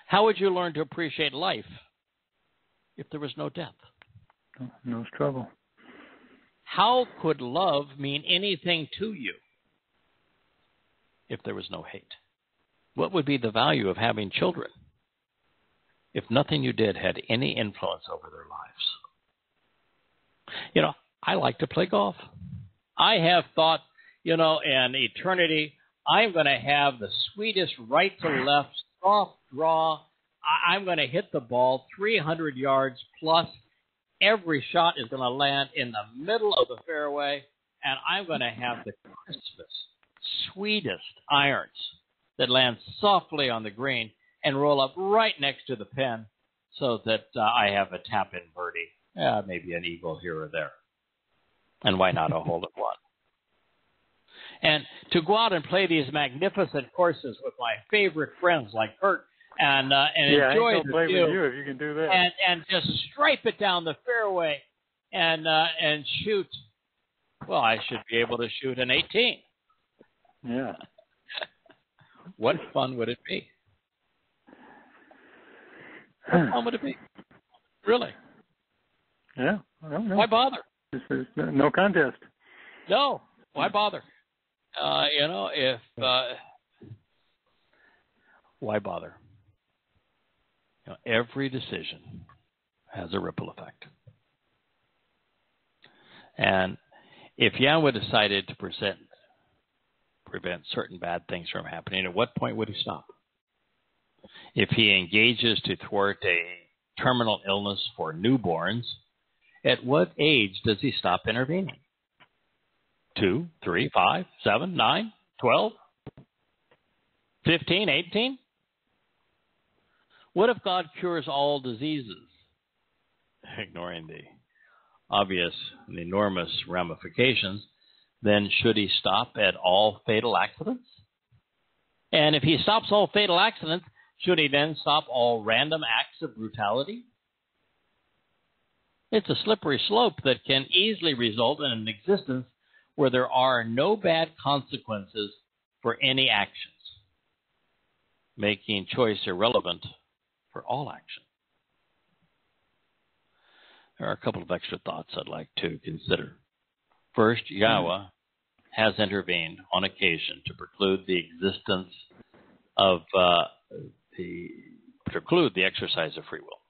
Speaker 2: How would you learn to appreciate life if there was no death?
Speaker 3: Oh, no trouble.
Speaker 2: How could love mean anything to you if there was no hate? What would be the value of having children if nothing you did had any influence over their lives? You know, I like to play golf. I have thought, you know, in eternity, I'm going to have the sweetest right to left soft draw. I'm going to hit the ball 300 yards plus. Every shot is going to land in the middle of the fairway, and I'm going to have the crispest, sweetest irons that land softly on the green and roll up right next to the pin so that uh, I have a tap in birdie, uh, maybe an eagle here or there. And why not a hole at one? And to go out and play these magnificent courses with my favorite friends like Kurt and uh, and
Speaker 3: yeah,
Speaker 2: enjoy
Speaker 3: the
Speaker 2: play view
Speaker 3: with you if you can do that.
Speaker 2: and and just stripe it down the fairway and uh, and shoot. Well, I should be able to shoot an 18.
Speaker 3: Yeah.
Speaker 2: What fun would it be? What fun would it be? Really?
Speaker 3: Yeah.
Speaker 2: Why bother?
Speaker 3: This is no contest.
Speaker 2: No. Why bother? Uh, you know, if uh, why bother? You know, every decision has a ripple effect. And if Yahweh decided to present, prevent certain bad things from happening, at what point would he stop? If he engages to thwart a terminal illness for newborns, at what age does he stop intervening? Two, three, five, seven, nine, twelve, fifteen, eighteen? What if God cures all diseases? Ignoring the obvious and enormous ramifications, then should he stop at all fatal accidents? And if he stops all fatal accidents, should he then stop all random acts of brutality? It's a slippery slope that can easily result in an existence where there are no bad consequences for any actions, making choice irrelevant for all action. There are a couple of extra thoughts I'd like to consider. First, Yahweh has intervened on occasion to preclude the existence of uh, the preclude the exercise of free will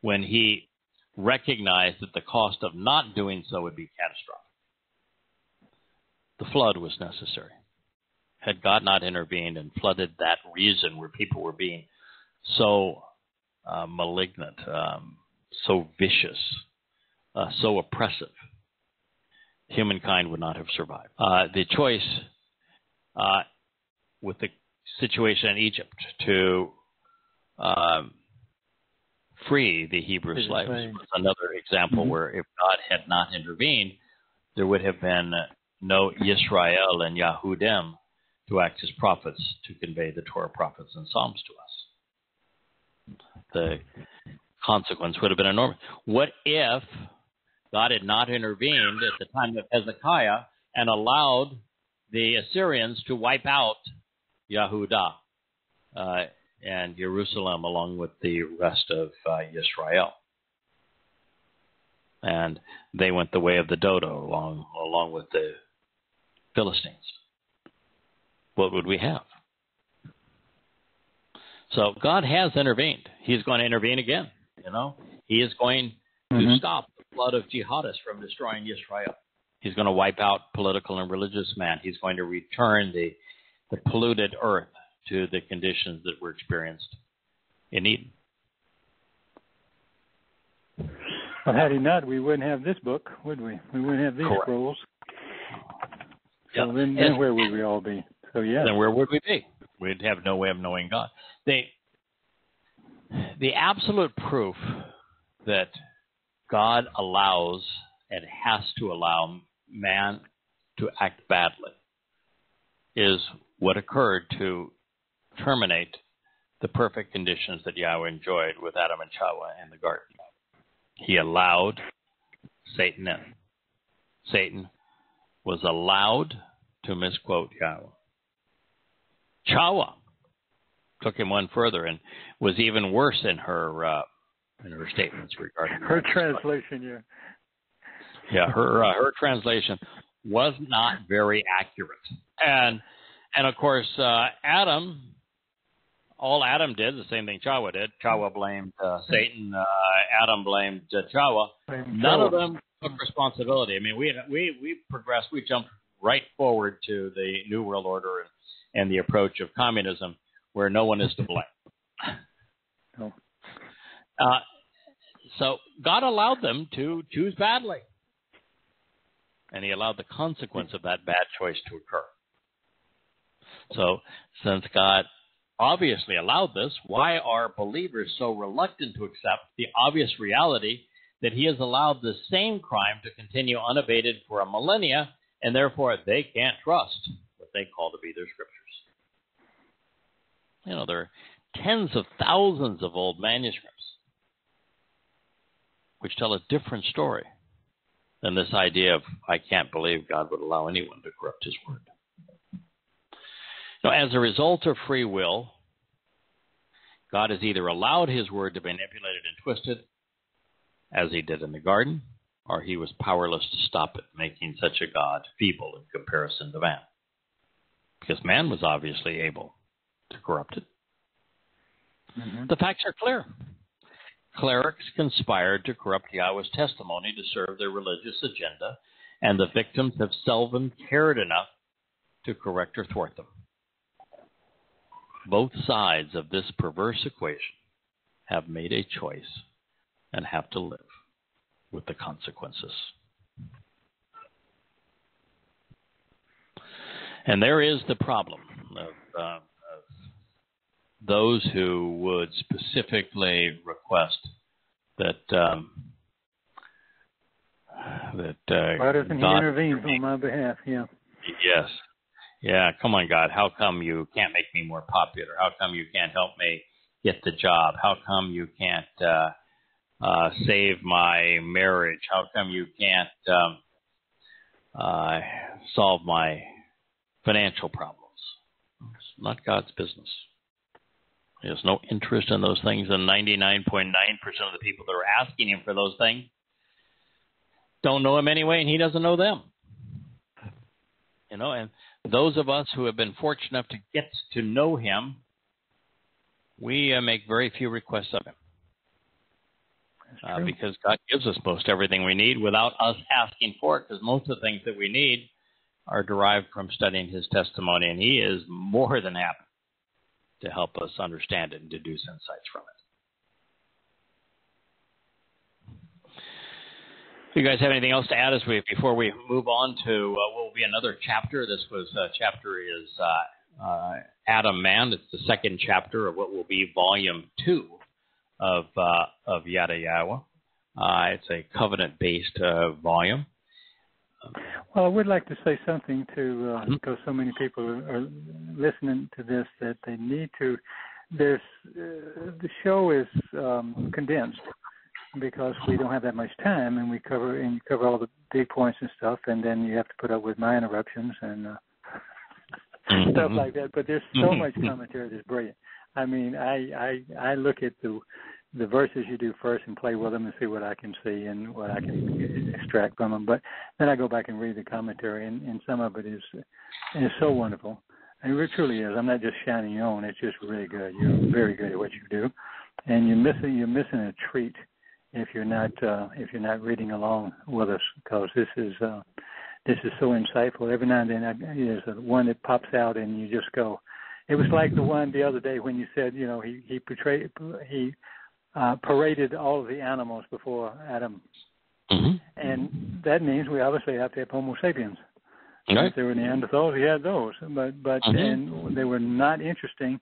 Speaker 2: when he recognized that the cost of not doing so would be catastrophic. The flood was necessary. Had God not intervened and flooded that region where people were being so uh, malignant, um, so vicious, uh, so oppressive, humankind would not have survived. Uh, the choice uh, with the situation in Egypt to um, free the Hebrew slaves. Another example
Speaker 3: Mhm.
Speaker 2: where if God had not intervened, there would have been no Yisrael and Yahudim to act as prophets to convey the Torah, prophets, and Psalms to us. The consequence would have been enormous. What if God had not intervened at the time of Hezekiah and allowed the Assyrians to wipe out Yahudah uh, and Jerusalem along with the rest of uh, Israel? And they went the way of the dodo along along with the Philistines. What would we have? So God has intervened. He's going to intervene again. You know, He is going to
Speaker 3: Mhm.
Speaker 2: stop the flood of jihadists from destroying Israel. He's going to wipe out political and religious man. He's going to return the the polluted earth to the conditions that were experienced in Eden.
Speaker 3: Well, had he not, we wouldn't have this book, would we? We wouldn't have these
Speaker 2: Correct.
Speaker 3: scrolls. So then,
Speaker 2: And-
Speaker 3: then where would we all be? So yeah.
Speaker 2: then where would we be? We'd have no way of knowing God. They, the absolute proof that God allows and has to allow man to act badly is what occurred to terminate the perfect conditions that Yahweh enjoyed with Adam and Chawa in the garden. He allowed Satan in. Satan was allowed to misquote Yahweh. Chawa took him one further and was even worse in her uh, in her statements regarding
Speaker 3: Her translation, yeah.
Speaker 2: yeah, her uh, her translation was not very accurate, and and of course uh, Adam, all Adam did the same thing Chawa did. Chawa blamed uh, Satan. Uh, Adam blamed uh, Chawa. None of them took responsibility. I mean, we we we progressed. We jumped right forward to the New World Order and, and the approach of communism, where no one is to blame.
Speaker 3: No.
Speaker 2: Uh, so God allowed them to choose badly, and He allowed the consequence of that bad choice to occur. So, since God obviously allowed this, why are believers so reluctant to accept the obvious reality that He has allowed the same crime to continue unabated for a millennia, and therefore they can't trust what they call to be their scriptures? You know, there are tens of thousands of old manuscripts which tell a different story than this idea of I can't believe God would allow anyone to corrupt His word. Now, as a result of free will, God has either allowed His word to be manipulated and twisted, as He did in the garden, or He was powerless to stop it, making such a God feeble in comparison to man. Because man was obviously able to corrupt it.
Speaker 3: Mhm.
Speaker 2: The facts are clear. Clerics conspired to corrupt Yahweh's testimony to serve their religious agenda, and the victims have seldom cared enough to correct or thwart them. Both sides of this perverse equation have made a choice and have to live with the consequences. And there is the problem of, uh, of those who would specifically request that um, that uh,
Speaker 3: Why doesn't he
Speaker 2: God-
Speaker 3: intervene on my behalf? Yeah.
Speaker 2: Yes. Yeah, come on, God. How come you can't make me more popular? How come you can't help me get the job? How come you can't uh, uh, save my marriage? How come you can't um, uh, solve my financial problems? It's not God's business. He has no interest in those things, and 99.9% of the people that are asking him for those things don't know him anyway, and he doesn't know them. You know, and those of us who have been fortunate enough to get to know him, we uh, make very few requests of him uh, because God gives us most everything we need without us asking for it. Because most of the things that we need are derived from studying His testimony, and He is more than happy to help us understand it and deduce insights from it. Do you guys have anything else to add as we before we move on to uh, what will be another chapter? This was uh, chapter is uh, uh, Adam Man. It's the second chapter of what will be volume two of uh, of Yada Yahweh. Uh, it's a covenant-based uh, volume.
Speaker 3: Well, I would like to say something to uh,
Speaker 2: Mhm.
Speaker 3: because so many people are, are listening to this that they need to. There's uh, the show is um, condensed because we don't have that much time, and we cover and you cover all the big points and stuff, and then you have to put up with my interruptions and uh, stuff
Speaker 2: Mhm.
Speaker 3: like that. But there's so
Speaker 2: Mhm.
Speaker 3: much commentary that's brilliant. I mean, I I I look at the the verses you do first and play with them and see what I can see and what I can extract from them. But then I go back and read the commentary, and, and some of it is is so wonderful. And it truly is. I'm not just shining you on. It's just really good. You're very good at what you do, and you're missing you're missing a treat if you're not uh, if you're not reading along with us because this is uh, this is so insightful. Every now and then I, there's a one that pops out, and you just go. It was like the one the other day when you said, you know, he he portrayed he uh, paraded all of the animals before Adam,
Speaker 2: Mhm.
Speaker 3: and that means we obviously have to have Homo sapiens.
Speaker 2: Right.
Speaker 3: If there were Neanderthals, he had those, but but
Speaker 2: Mhm.
Speaker 3: and they were not interesting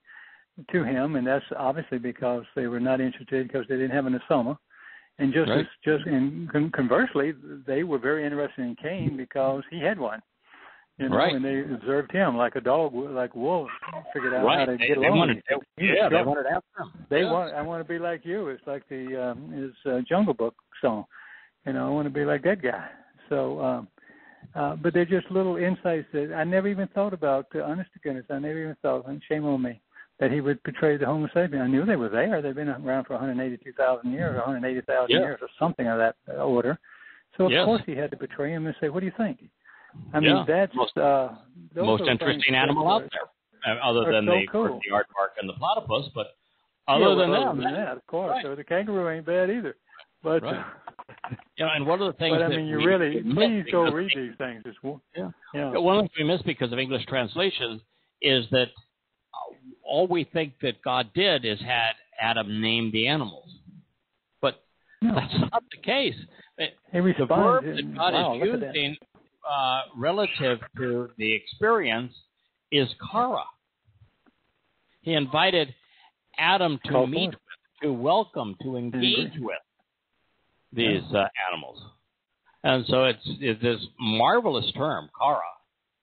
Speaker 3: to him, and that's obviously because they were not interested because they didn't have an asoma. And just
Speaker 2: Right.
Speaker 3: as, just and con- conversely, they were very interested in Cain because he had one. You know,
Speaker 2: Right.
Speaker 3: and they observed him like a dog, would- like wolves figured out how to
Speaker 2: They,
Speaker 3: get
Speaker 2: they
Speaker 3: along.
Speaker 2: wanted,
Speaker 3: other. He was
Speaker 2: yeah, they wanted after him.
Speaker 3: They
Speaker 2: yeah.
Speaker 3: want. I want to be like you. It's like the um, his uh, Jungle Book song. You know, I want to be like that guy. So, um, uh, but they're just little insights that I never even thought about. To honest to goodness, I never even thought. And shame on me that he would portray the Homo sapien. I knew they were there. They've been around for 182,000 years, 180,000
Speaker 2: Yeah.
Speaker 3: years, or something of that order. So of
Speaker 2: Yes.
Speaker 3: course he had to portray him and say, "What do you think?" I
Speaker 2: Yeah.
Speaker 3: mean, that's
Speaker 2: Most-
Speaker 3: uh,
Speaker 2: Most interesting animal out there, uh, other than
Speaker 3: so
Speaker 2: the,
Speaker 3: cool.
Speaker 2: the aardvark and the platypus. But other
Speaker 3: well,
Speaker 2: than
Speaker 3: other
Speaker 2: that,
Speaker 3: that, of course,
Speaker 2: Right.
Speaker 3: so the kangaroo ain't bad either. But
Speaker 2: Right. you know, and one of the things
Speaker 3: but I mean, you really please go read these things. It's
Speaker 2: Yeah.
Speaker 3: yeah.
Speaker 2: One of the things we miss because of English translations is that uh, all we think that God did is had Adam name the animals, but
Speaker 3: No.
Speaker 2: that's not the case.
Speaker 3: He
Speaker 2: the verb that God
Speaker 3: wow,
Speaker 2: is
Speaker 3: look at that.
Speaker 2: using uh, relative to the experience is kara. He invited Adam to meet with, to welcome, to engage with these uh, animals. And so it's, it's this marvelous term, kara,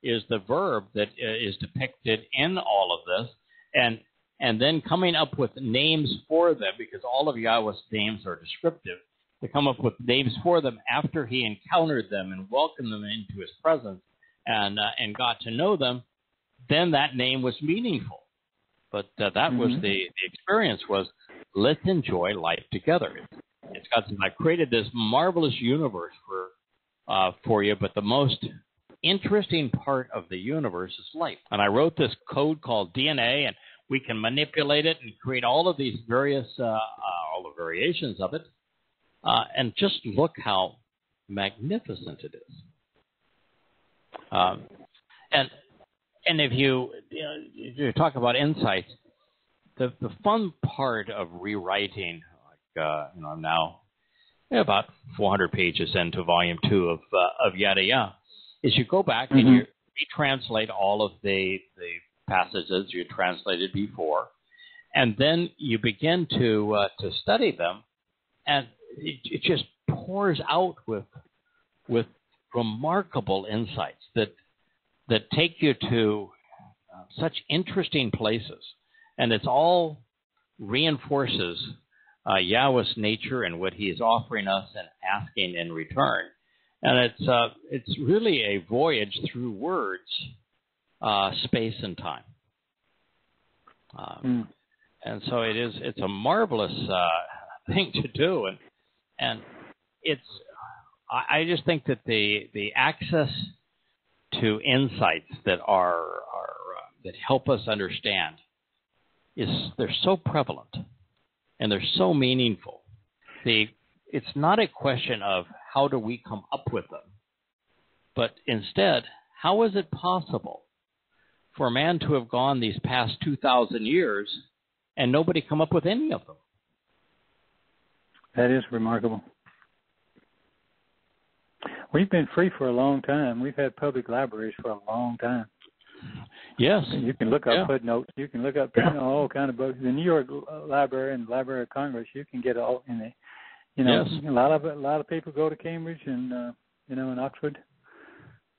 Speaker 2: is the verb that uh, is depicted in all of this. And and then coming up with names for them, because all of Yahweh's names are descriptive, to come up with names for them after he encountered them and welcomed them into his presence and uh, and got to know them, then that name was meaningful. But uh, that was
Speaker 3: Mhm.
Speaker 2: the, the experience was let's enjoy life together. It's got some, I created this marvelous universe for uh, for you, but the most interesting part of the universe is life. And I wrote this code called DNA, and we can manipulate it and create all of these various, uh, uh, all the variations of it. Uh, and just look how magnificent it is. Um, and and if you, you, know, you talk about insights, the the fun part of rewriting, like uh, you know, I'm now about 400 pages into volume two of uh, of Yada Yah, is you go back and
Speaker 3: Mhm.
Speaker 2: you retranslate all of the the passages you translated before, and then you begin to uh, to study them, and it, it just pours out with with remarkable insights that that take you to uh, such interesting places, and it's all reinforces uh, Yahweh's nature and what He is offering us and asking in return. And it's uh, it's really a voyage through words, uh, space, and time. Um,
Speaker 3: Mm.
Speaker 2: and so it is. It's a marvelous uh, thing to do, and and it's. I, I just think that the the access to insights that are are uh, that help us understand is they're so prevalent and they're so meaningful. The it's not a question of how do we come up with them, but instead, how is it possible for a man to have gone these past 2,000 years and nobody come up with any of them?
Speaker 3: That is remarkable. We've been free for a long time. We've had public libraries for a long time.
Speaker 2: Yes.
Speaker 3: You can look up
Speaker 2: Yeah.
Speaker 3: footnotes. You can look up you know, all kind of books. The New York Library and the Library of Congress. You can get all in it. You know,
Speaker 2: Yes.
Speaker 3: a lot of a lot of people go to Cambridge and uh, you know in Oxford,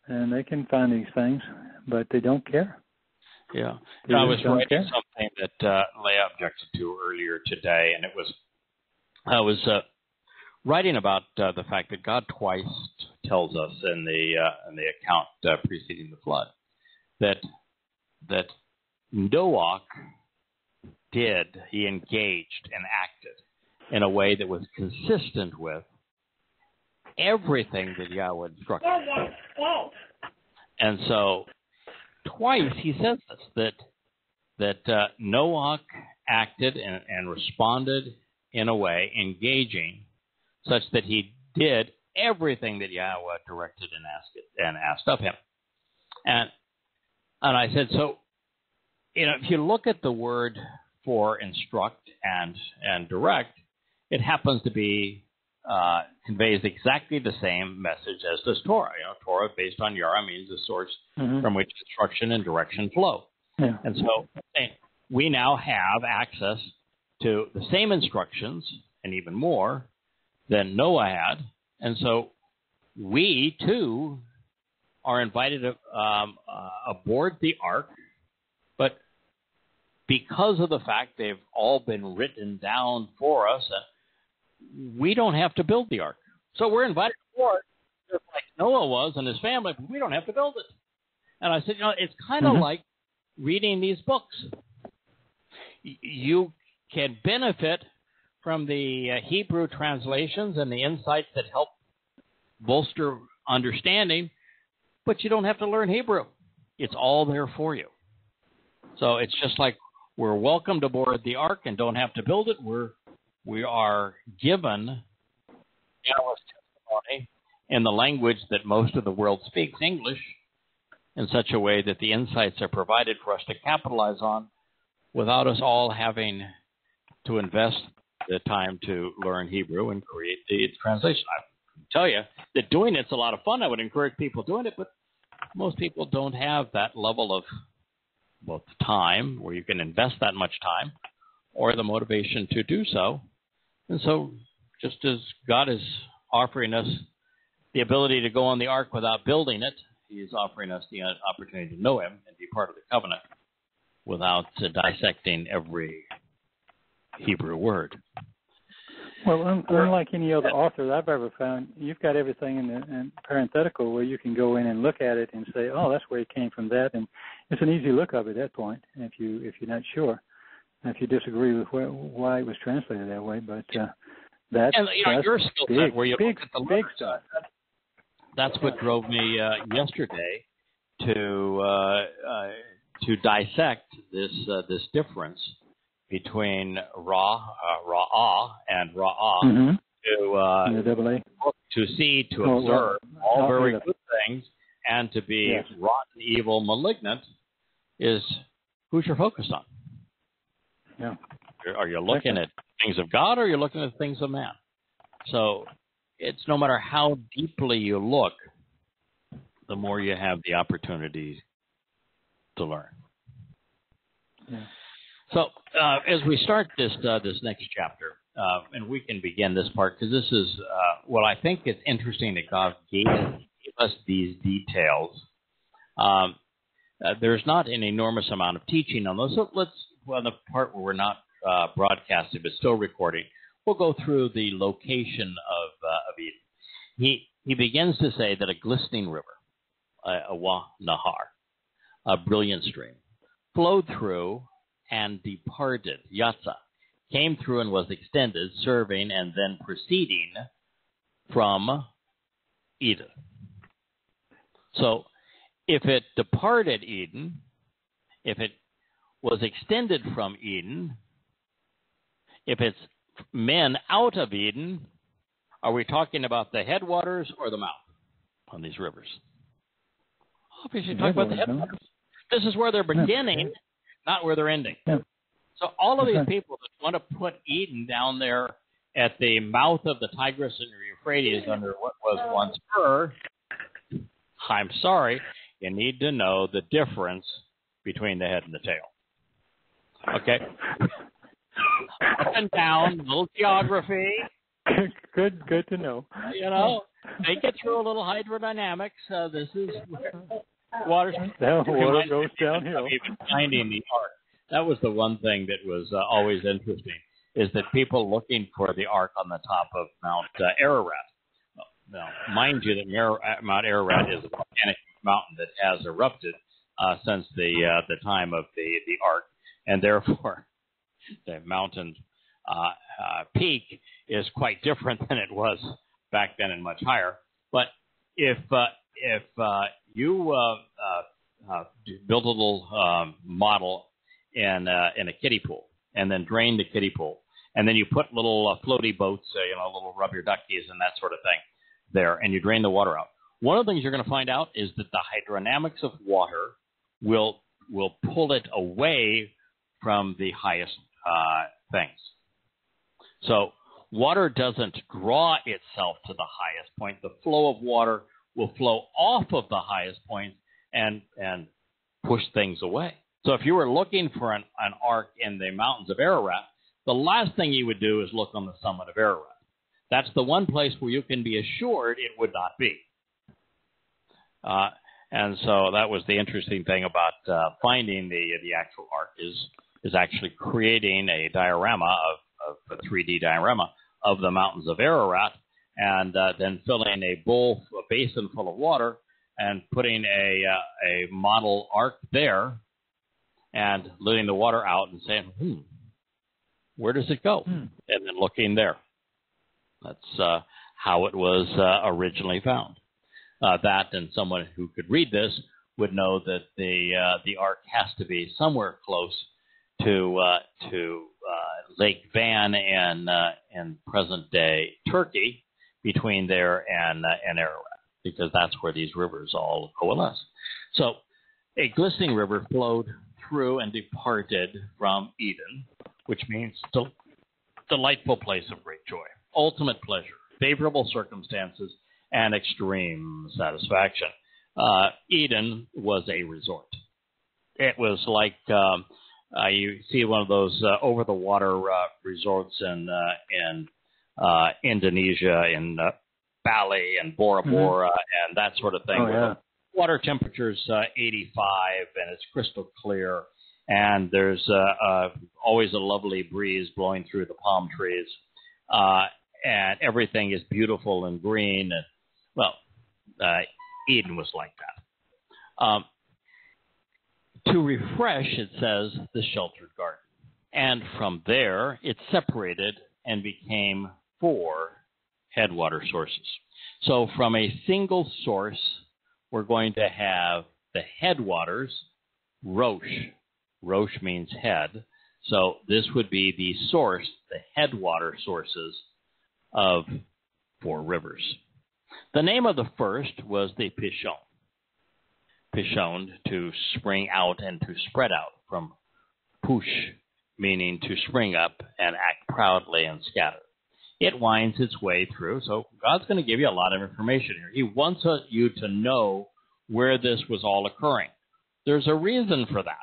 Speaker 3: and they can find these things, but they don't care.
Speaker 2: Yeah.
Speaker 3: They
Speaker 2: I was writing
Speaker 3: care.
Speaker 2: something that uh, Leah objected to earlier today, and it was I was uh, writing about uh, the fact that God twice tells us in the uh, in the account uh, preceding the flood that that Noach did he engaged and acted in a way that was consistent with everything that Yahweh instructed. And so twice he says this that that uh, acted and, and responded in a way engaging such that he did everything that Yahweh directed and asked it, and asked of him. And and I said so you know if you look at the word for instruct and and direct it happens to be uh, conveys exactly the same message as does Torah. You know, Torah based on Yara means the source
Speaker 3: Mhm.
Speaker 2: from which instruction and direction flow.
Speaker 3: Yeah.
Speaker 2: And so we now have access to the same instructions and even more than Noah had. And so we too are invited um, uh, aboard the ark, but because of the fact they've all been written down for us, we don't have to build the ark. So we're invited to aboard, just like Noah was and his family, but we don't have to build it. And I said, you know, it's kind of
Speaker 3: Mhm.
Speaker 2: like reading these books. Y- You can benefit from the uh, Hebrew translations and the insights that help bolster understanding, but you don't have to learn Hebrew. It's all there for you. So it's just like we're welcomed aboard the ark and don't have to build it. We're we are given Yahweh's testimony in the language that most of the world speaks, English, in such a way that the insights are provided for us to capitalize on without us all having to invest the time to learn Hebrew and create the translation. I can tell you that doing it's a lot of fun. I would encourage people doing it, but most people don't have that level of both time where you can invest that much time or the motivation to do so. And so, just as God is offering us the ability to go on the ark without building it, He is offering us the opportunity to know Him and be part of the covenant without uh, dissecting every Hebrew word.
Speaker 3: Well, un- unlike any other author I've ever found, you've got everything in the in parenthetical where you can go in and look at it and say, "Oh, that's where it came from." That, and it's an easy lookup at that point if you if you're not sure, if you disagree with where, why it was translated that way. But uh, that's
Speaker 2: And you know,
Speaker 3: that's
Speaker 2: your skill set
Speaker 3: big,
Speaker 2: where you
Speaker 3: big,
Speaker 2: look at the
Speaker 3: big
Speaker 2: letters,
Speaker 3: stuff.
Speaker 2: that's what drove me uh, yesterday to uh, uh, to dissect this uh, this difference between ra uh, ra'ah and ra'ah
Speaker 3: Mm-hmm.
Speaker 2: to uh,
Speaker 3: the double A.
Speaker 2: to see, to
Speaker 3: Oh,
Speaker 2: observe
Speaker 3: well,
Speaker 2: all very
Speaker 3: do that.
Speaker 2: good things, and to be
Speaker 3: Yes.
Speaker 2: rotten, evil, malignant is who's your focus on.
Speaker 3: Yeah.
Speaker 2: Are you looking at things of God or are you looking at things of man? So it's no matter how deeply you look, the more you have the opportunity to learn.
Speaker 3: Yeah.
Speaker 2: So uh, as we start this uh, this next chapter, uh, and we can begin this part because this is uh, what I think is interesting that God gave, gave us these details. Um, uh, there's not an enormous amount of teaching on those. So let's well the part where we're not uh, broadcasting but still recording. We'll go through the location of uh, of Eden. He he begins to say that a glistening river, a, a Wa Nahar, a brilliant stream, flowed through and departed, Yatsa, came through and was extended, serving and then proceeding from Eden. So if it departed Eden, if it was extended from Eden, if it's men out of Eden, are we talking about the headwaters or the mouth on these rivers? Obviously, talking about the
Speaker 3: Headwaters, huh?
Speaker 2: headwaters. This is where they're
Speaker 3: Yeah.
Speaker 2: beginning, not where they're ending.
Speaker 3: Yeah.
Speaker 2: So all of these people that want to put Eden down there at the mouth of the Tigris and Euphrates under what was once Ur, I'm sorry, you need to know the difference between the head and the tail. Okay. Up and down, little geography.
Speaker 3: good, good to know.
Speaker 2: You know, make it through a little hydrodynamics. Uh, this is water.
Speaker 3: Now water goes downhill.
Speaker 2: Even finding the ark. That was the one thing that was uh, always interesting is that people looking for the ark on the top of Mount uh, Ararat. Now, mind you, that uh, Mount Ararat is a volcanic mountain that has erupted uh, since the uh, the time of the the ark, and therefore the mountain uh, uh, peak is quite different than it was back then and much higher. But if uh, if uh, you uh, uh, build a little um, model in in a kiddie pool and then drain the kiddie pool, and then you put little floaty boats, you know, little rub your duckies and that sort of thing there, and you drain the water out. One of the things you're going to find out is that the hydrodynamics of water will will pull it away from the highest uh, things. So water doesn't draw itself to the highest point. The flow of water will flow off of the highest point and and push things away. So if you were looking for an, an ark in the mountains of Ararat, the last thing you would do is look on the summit of Ararat. That's the one place where you can be assured it would not be. Uh, and so that was the interesting thing about uh, finding the the actual arc is is actually creating a diorama of, of a 3D diorama of the mountains of Ararat, and uh, then filling a bowl, a basin full of water, and putting a uh, a model ark there, and letting the water out and saying, "Hmm, where does it go?"
Speaker 3: Hmm.
Speaker 2: And then looking there. That's uh, how it was uh, originally found uh, that, and someone who could read this would know that the uh, the ark has to be somewhere close to uh, to uh, Lake Van and uh, in present day Turkey, between there and uh, and Ararat, because that's where these rivers all coalesce. So, a glistening river flowed through and departed from Eden, which means del- delightful place of great joy, ultimate pleasure, favorable circumstances and extreme satisfaction. Uh, Eden was a resort. It was like um, uh, you see one of those uh, over the water uh, resorts in uh, in uh, Indonesia, in uh, Bali and Bora Bora, mm-hmm. and that sort of thing.
Speaker 3: Oh, yeah.
Speaker 2: Water temperature's uh, 85 and it's crystal clear, and there's uh, uh, always a lovely breeze blowing through the palm trees, uh, and everything is beautiful and green and well, uh, Eden was like that. Um, to refresh, it says the sheltered garden. And from there, it separated and became four headwater sources. So from a single source, we're going to have the headwaters, Roche. Roche means head. So this would be the source, the headwater sources of four rivers. The name of the first was the Pishon. Pishon, to spring out and to spread out, from push, meaning to spring up and act proudly and scatter. It winds its way through, so God's going to give you a lot of information here. He wants you to know where this was all occurring. There's a reason for that.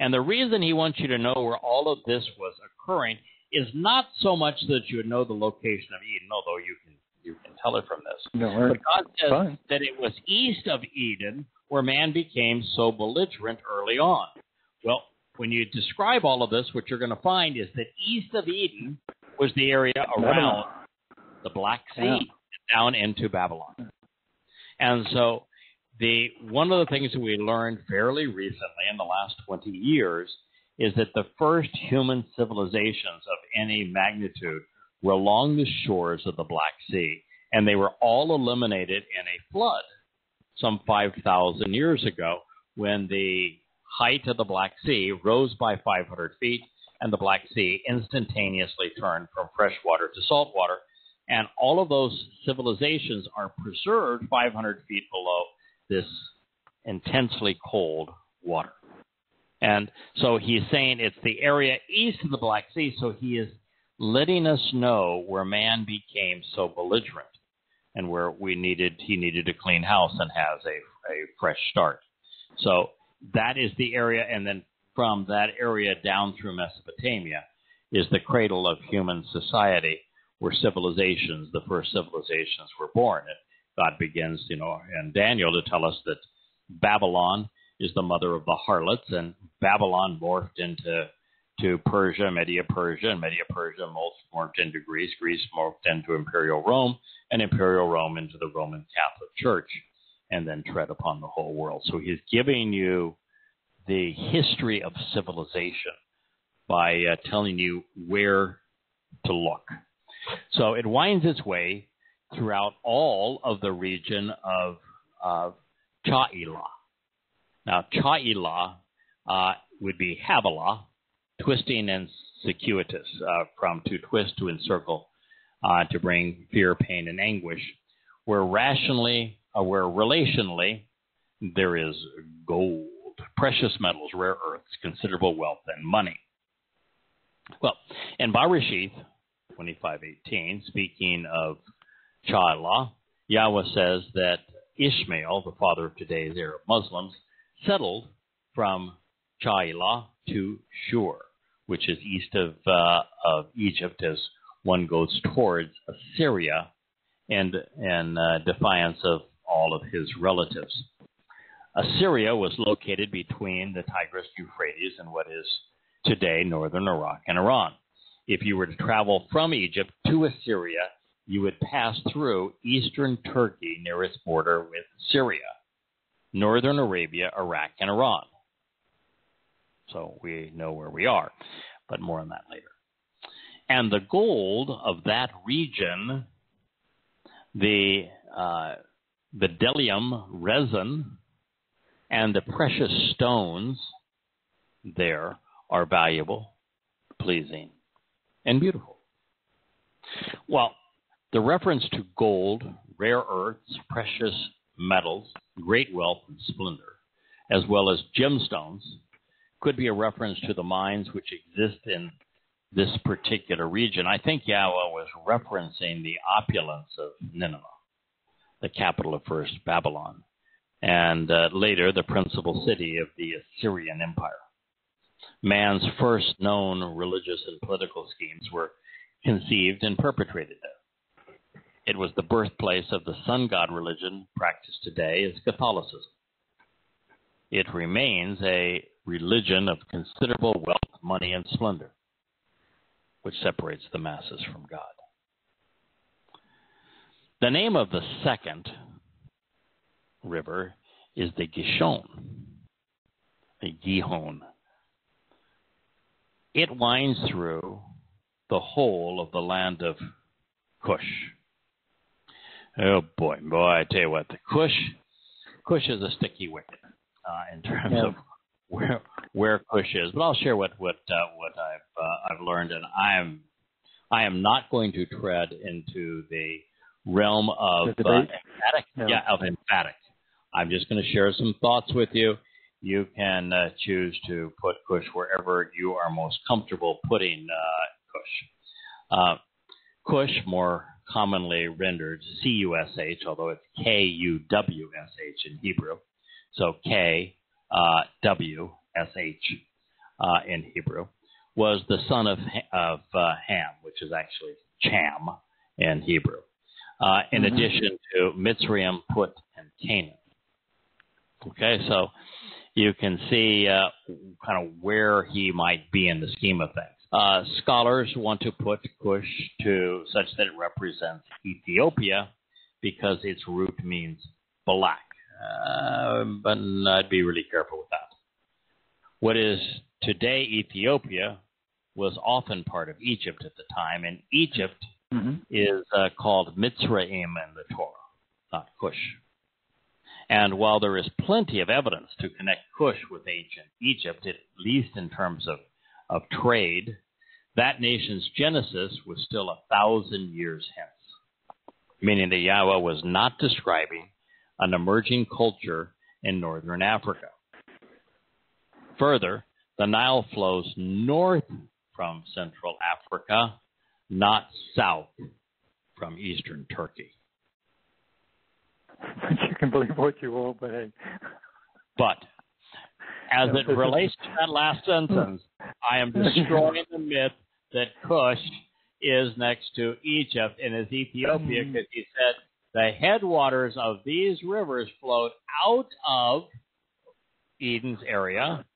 Speaker 2: And the reason he wants you to know where all of this was occurring is not so much that you would know the location of Eden, although you can you can tell it from this.
Speaker 3: No,
Speaker 2: but God says
Speaker 3: fine.
Speaker 2: that it was east of Eden where man became so belligerent early on. Well, when you describe all of this, what you're going to find is that east of Eden was the area around the Black Sea
Speaker 3: Yeah.
Speaker 2: down into Babylon. And so the one of the things that we learned fairly recently in the last 20 years is that the first human civilizations of any magnitude were along the shores of the Black Sea, and they were all eliminated in a flood some 5,000 years ago when the height of the Black Sea rose by 500 feet and the Black Sea instantaneously turned from freshwater to saltwater. And all of those civilizations are preserved 500 feet below this intensely cold water. And so he's saying it's the area east of the Black Sea, so he is letting us know where man became so belligerent and where we needed he needed to clean house and has a, a fresh start. So that is the area, and then from that area down through Mesopotamia is the cradle of human society, where civilizations, the first civilizations, were born. And God begins, you know, and Daniel to tell us that Babylon is the mother of the harlots, and Babylon morphed into to Persia, Media Persia, and Media Persia most morphed into Greece, Greece morphed into Imperial Rome, and Imperial Rome into the Roman Catholic Church, and then tread upon the whole world. So he's giving you the history of civilization by uh, telling you where to look. So it winds its way throughout all of the region of, of Cha'ila. Now, Cha'ila uh, would be Havilah, twisting and circuitous, uh, from to twist to encircle, uh, to bring fear, pain, and anguish. Where rationally, uh, where relationally, there is gold, precious metals, rare earths, considerable wealth, and money. Well, in Bereshith 25:18, speaking of Cha'ila, Yahweh says that Ishmael, the father of today's Arab Muslims, settled from Cha'ila to Shur, which is east of, uh, of Egypt as one goes towards Assyria and in uh, defiance of all of his relatives. Assyria was located between the Tigris Euphrates and what is today northern Iraq and Iran. If you were to travel from Egypt to Assyria, you would pass through eastern Turkey near its border with Syria, northern Arabia, Iraq, and Iran. So we know where we are, but more on that later. And the gold of that region, the uh, the bdellium resin, and the precious stones there are valuable, pleasing, and beautiful. Well, the reference to gold, rare earths, precious metals, great wealth and splendor, as well as gemstones, could be a reference to the mines which exist in this particular region. I think Yahweh was referencing the opulence of Nineveh, the capital of first Babylon, and uh, later the principal city of the Assyrian Empire. Man's first known religious and political schemes were conceived and perpetrated there. It was the birthplace of the sun god religion practiced today as Catholicism. It remains a religion of considerable wealth, money, and splendor, which separates the masses from God. The name of the second river is the Gishon, the Gihon. It winds through the whole of the land of Cush. Oh boy, boy! I tell you what, the Cush, Cush is a sticky wicket uh, in terms yeah. of where where Cush is. But I'll share what what uh, what I've uh, I've learned, and I am I am not going to tread into the realm of
Speaker 3: the uh,
Speaker 2: emphatic.
Speaker 3: No.
Speaker 2: Yeah, of emphatic. I'm just going to share some thoughts with you. You can uh, choose to put Cush wherever you are most comfortable putting uh, Cush. Cush, more commonly rendered C U S H, although it's K U W S H in Hebrew. So K uh, W S H uh, in Hebrew, was the son of of uh, Ham, which is actually Cham in Hebrew. Uh, in mm-hmm. addition to Mitzrayim, Put, and Canaan. Okay, so you can see uh, kind of where he might be in the scheme of things. Uh, scholars want to put Cush to such that it represents Ethiopia because its root means black. Uh, but I'd be really careful with that. What is today Ethiopia was often part of Egypt at the time, and Egypt mm-hmm. is uh, called Mitzrayim in the Torah, not Cush. And while there is plenty of evidence to connect Cush with ancient Egypt, at least in terms of, of trade, that nation's genesis was still a thousand years hence, meaning that Yahweh was not describing an emerging culture in northern Africa. Further, the Nile flows north from Central Africa, not south from eastern Turkey.
Speaker 3: you can believe what you will, but hey.
Speaker 2: But as it relates to that last sentence, I am destroying the myth that Cush is next to Egypt and is Ethiopia because
Speaker 3: Mm.
Speaker 2: he said the headwaters of these rivers flowed out of Eden's area,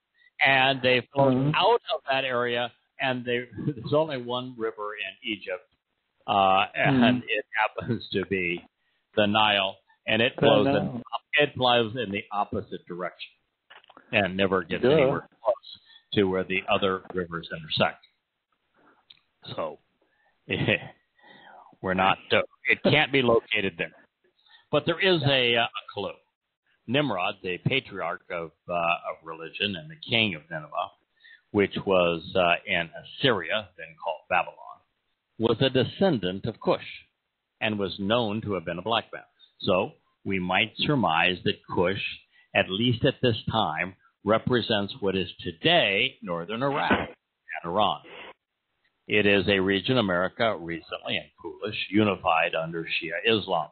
Speaker 2: and they flowed
Speaker 3: Mhm.
Speaker 2: out of that area, and they, there's only one river in Egypt, uh, and it happens to be the Nile, and it flows in, it flows in the opposite direction, and never gets
Speaker 3: Duh.
Speaker 2: anywhere close to where the other rivers intersect. So we're not. It can't be located there, but there is a, uh, a clue. Nimrod, the patriarch of uh, of religion and the king of Nineveh, which was uh, in Assyria, then called Babylon, was a descendant of Cush, and was known to have been a black man. So we might surmise that Cush, at least at this time, represents what is today northern Iraq and Iran. It is a region America recently and foolish unified under Shia Islam.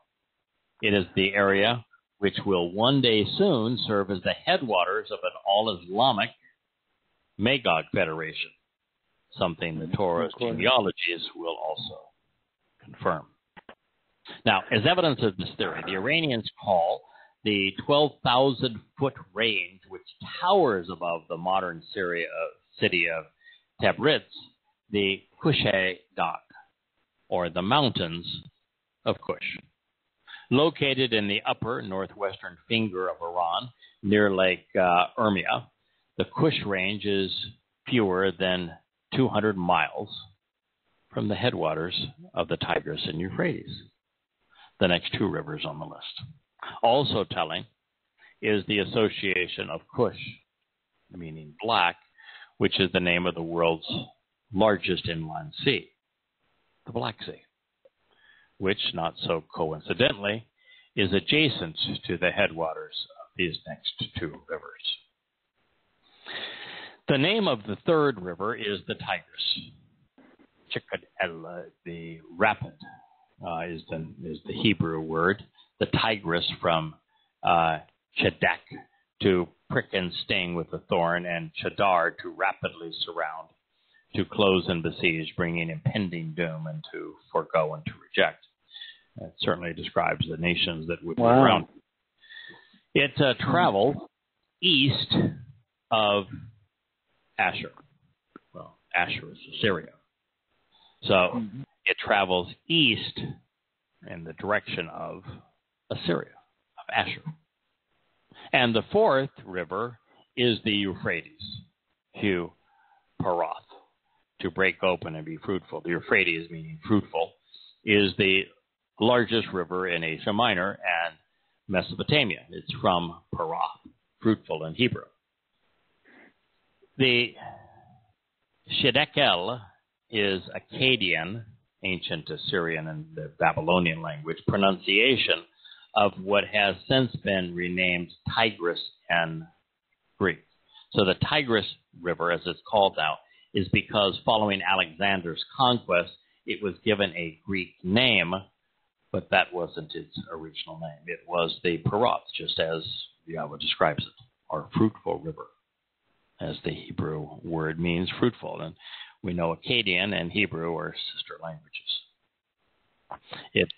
Speaker 2: It is the area which will one day soon serve as the headwaters of an all Islamic Magog Federation, something the Torah's genealogies will also confirm. Now, as evidence of this theory, the Iranians call the 12,000 foot range, which towers above the modern Syria, city of Tabriz, the Kushe Dagh, or the mountains of Kush. Located in the upper northwestern finger of Iran, near Lake uh, Urmia, the Kush range is fewer than 200 miles from the headwaters of the Tigris and Euphrates, the next two rivers on the list. Also telling is the association of Kush, meaning black, which is the name of the world's largest inland sea, the Black Sea, which, not so coincidentally, is adjacent to the headwaters of these next two rivers. The name of the third river is the Tigris. Chikad el, the rapid, uh, is, the, is the Hebrew word. The Tigris from uh, Chedak, to prick and sting with a thorn, and Chadar, to rapidly surround, to close and besiege, bringing impending doom, and to forego and to reject. It certainly describes the nations that would
Speaker 3: Wow.
Speaker 2: be around. It uh, traveled east of Asher. Well, Asher is Assyria. So
Speaker 3: Mhm.
Speaker 2: it travels east in the direction of Assyria, of Asher. And the fourth river is the Euphrates, Hu Parath, to break open and be fruitful. The Euphrates, meaning fruitful, is the largest river in Asia Minor and Mesopotamia. It's from Parath, fruitful in Hebrew. The Shedekel is Akkadian, ancient Assyrian and the Babylonian language, pronunciation of what has since been renamed Tigris in Greek. So the Tigris River, as it's called now, is because following Alexander's conquest, it was given a Greek name, but that wasn't its original name. It was the Parath, just as Yahweh describes it, or fruitful river, as the Hebrew word means fruitful. And we know Akkadian and Hebrew are sister languages. It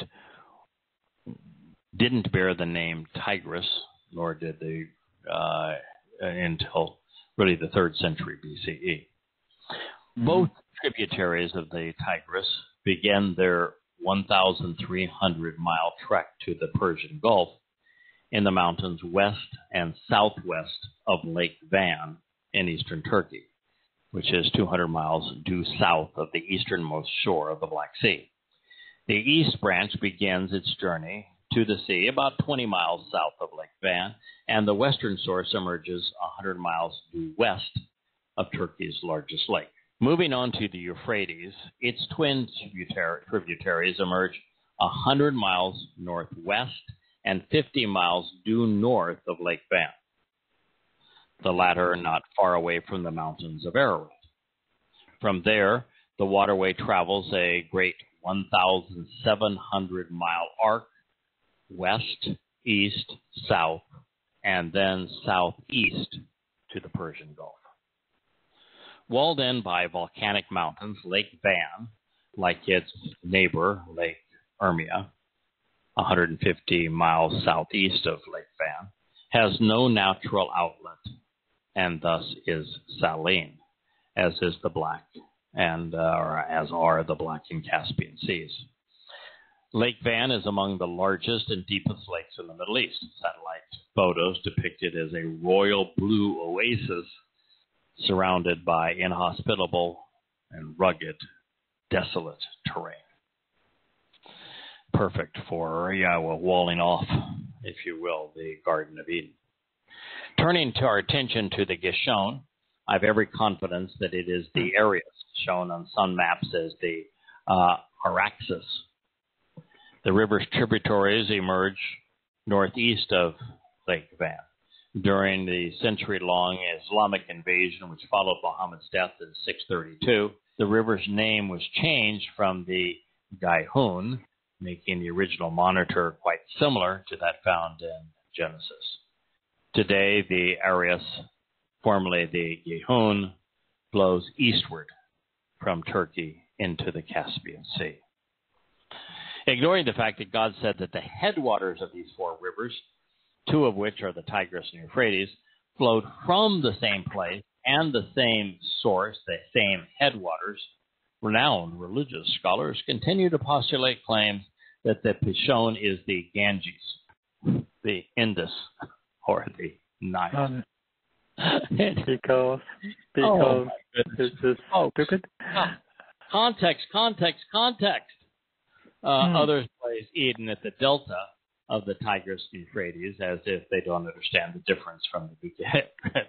Speaker 2: didn't bear the name Tigris, nor did the uh, until really the third century BCE. Both mm-hmm. tributaries of the Tigris begin their 1,300 mile trek to the Persian Gulf in the mountains west and southwest of Lake Van in eastern Turkey, which is 200 miles due south of the easternmost shore of the Black Sea. The east branch begins its journey to the sea about 20 miles south of Lake Van, and the western source emerges 100 miles due west of Turkey's largest lake. Moving on to the Euphrates, its twin tributaries emerge 100 miles northwest and 50 miles due north of Lake Van, the latter not far away from the mountains of Ararat. From there, the waterway travels a great 1,700 mile arc west, east, south, and then southeast to the Persian Gulf. Walled in by volcanic mountains, Lake Van, like its neighbor, Lake Urmia, 150 miles southeast of Lake Van, has no natural outlet and thus is saline, as is the Black and uh, or as are the Black and Caspian Seas. Lake Van is among the largest and deepest lakes in the Middle East. Satellite photos depict it as a royal blue oasis surrounded by inhospitable and rugged, desolate terrain. Perfect for yeah, well, walling off, if you will, the Garden of Eden. Turning to our attention to the Gishon, I have every confidence that it is the Aras shown on sun maps as the uh, Araxes the river's tributaries emerge northeast of Lake Van. During the century long Islamic invasion, which followed Muhammad's death in 632, the river's name was changed from the Gihon, making the original monitor quite similar to that found in Genesis. Today, the Aras, formerly the Gihon, flows eastward from Turkey into the Caspian Sea ignoring the fact that God said that the headwaters of these four rivers, two of which are the Tigris and Euphrates, flowed from the same place and the same source, the same headwaters, renowned religious scholars continue to postulate claims that the Pishon is the Ganges, the Indus, or the Nile.
Speaker 3: Um, because because oh, it's just stupid.
Speaker 2: Context, context, context. Uh, hmm. Others place Eden at the delta of the Tigris Euphrates, as if they don't understand the difference from the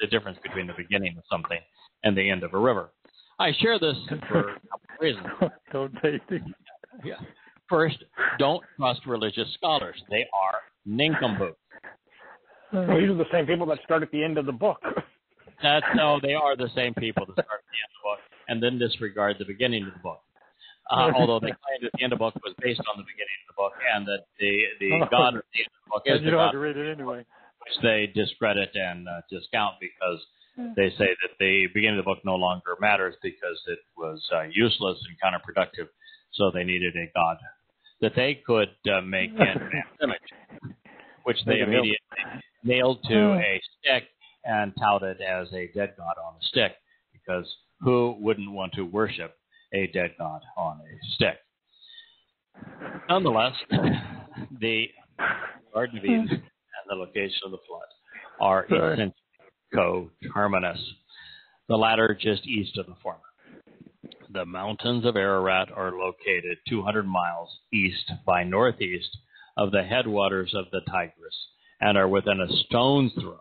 Speaker 2: the difference between the beginning of something and the end of a river. I share this for a couple of reasons.
Speaker 3: don't take.
Speaker 2: Yeah. First, don't trust religious scholars. They are nincompoops.
Speaker 4: Well, these are the same people that start at the end of the book.
Speaker 2: That's no, they are the same people that start at the end of the book and then disregard the beginning of the book uh, although they claimed that the end of the book was based on the beginning of the book, and that the the oh. God of the end of the book is
Speaker 3: you
Speaker 2: the
Speaker 3: God,
Speaker 2: to
Speaker 3: read it anyway.
Speaker 2: which they discredit and uh, discount because they say that the beginning of the book no longer matters because it was uh, useless and counterproductive, so they needed a God that they could uh, make an image, which they immediately nailed to oh. a stick and touted as a dead God on a stick because who wouldn't want to worship a dead god on a stick. Nonetheless, the Garden of Eden and the location of the flood are essentially coterminous, the latter just east of the former. The mountains of Ararat are located 200 miles east by northeast of the headwaters of the Tigris and are within a stone's throw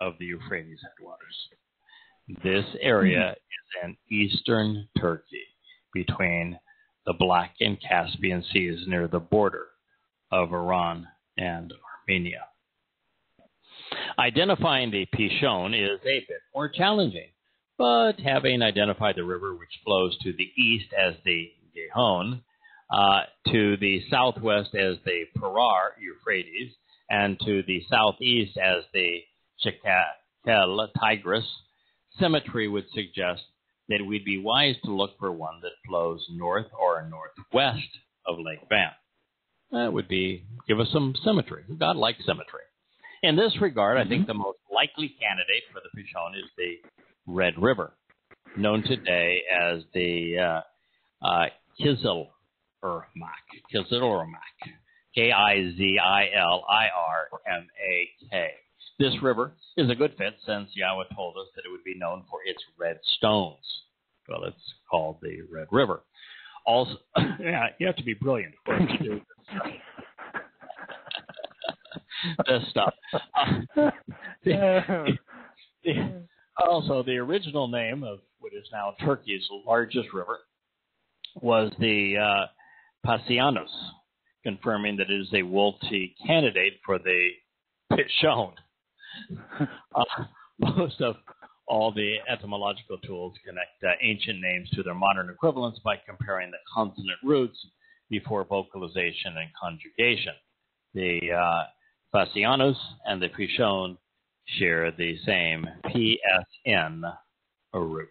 Speaker 2: of the Euphrates headwaters. This area hmm. is in eastern Turkey between the Black and Caspian Seas near the border of Iran and Armenia. Identifying the Pishon is a bit more challenging, but having identified the river which flows to the east as the Gihon, uh, to the southwest as the Parath Euphrates, and to the southeast as the Chikatel Tigris, symmetry would suggest that we'd be wise to look for one that flows north or northwest of Lake Van. That would be give us some symmetry. God likes symmetry. In this regard, I think mm-hmm. the most likely candidate for the Pishon is the Red River, known today as the uh, uh, Kizil Urmak, Kizilirmak, This river is a good fit since Yahweh told us that it would be known for its red stones. Well, it's called the Red River. Also, yeah, you have to be brilliant to do this stuff. Uh, the, the, also, the original name of what is now Turkey's largest river was the uh, Pasianos, confirming that it is a Wolti candidate for the Pishon. Uh, most of all the etymological tools connect uh, ancient names to their modern equivalents by comparing the consonant roots before vocalization and conjugation. The uh, Phasianus and the Pishon share the same PSN root.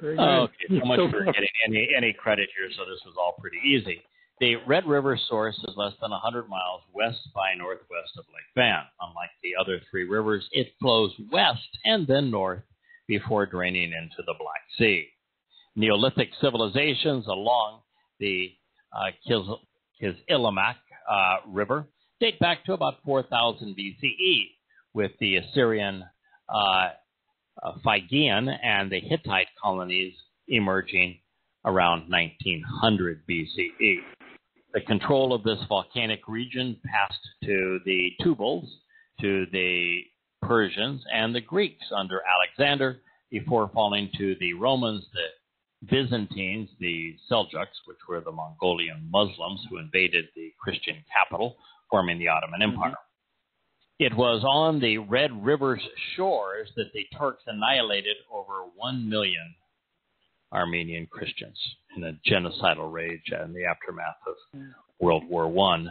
Speaker 3: Very good.
Speaker 2: Okay, so much
Speaker 3: So
Speaker 2: for getting any any credit here. So this was all pretty easy. The Red River source is less than 100 miles west by northwest of Lake Van. Unlike the other three rivers, it flows west and then north before draining into the Black Sea. Neolithic civilizations along the uh, uh, River date back to about 4000 BCE, with the Assyrian uh, uh, Phrygian and the Hittite colonies emerging around 1900 BCE. The control of this volcanic region passed to the Tubals, to the Persians, and the Greeks under Alexander before falling to the Romans, the Byzantines, the Seljuks, which were the Mongolian Muslims who invaded the Christian capital, forming the Ottoman mm-hmm. Empire. It was on the Red River's shores that the Turks annihilated over 1 million Armenian Christians in a genocidal rage in the aftermath of World War One,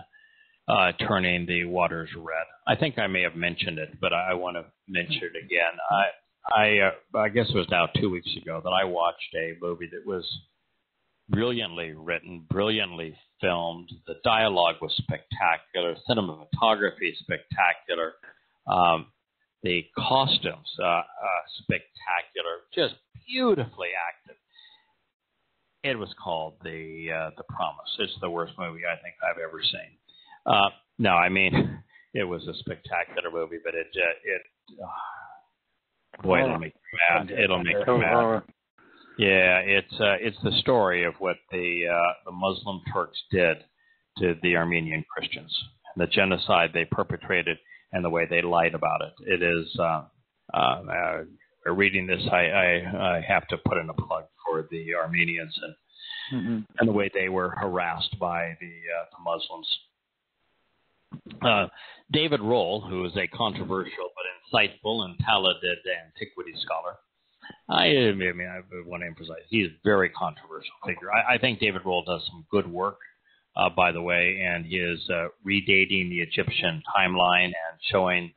Speaker 2: uh, turning the waters red. I think I may have mentioned it, but I want to mention it again. I I, uh, I guess it was now two weeks ago that I watched a movie that was brilliantly written, brilliantly filmed. The dialogue was spectacular, cinematography spectacular, um, the costumes uh, uh, spectacular, just beautifully acted. It was called the uh, the Promise. It's the worst movie I think I've ever seen. Uh, no, I mean it was a spectacular movie, but it uh, it uh, boy it'll make you mad. It'll make you mad. Yeah, it's uh, it's the story of what the uh, the Muslim Turks did to the Armenian Christians, the genocide they perpetrated, and the way they lied about it. It is. Uh, uh, uh, reading this, I, I I have to put in a plug for the Armenians and
Speaker 3: Mhm.
Speaker 2: and the way they were harassed by the, uh, the Muslims. Uh, David Rohl, who is a controversial but insightful and talented antiquity scholar, I, I mean, I want to emphasize he's a very controversial figure. I, I think David Rohl does some good work, uh, by the way, and he is uh, redating the Egyptian timeline and showing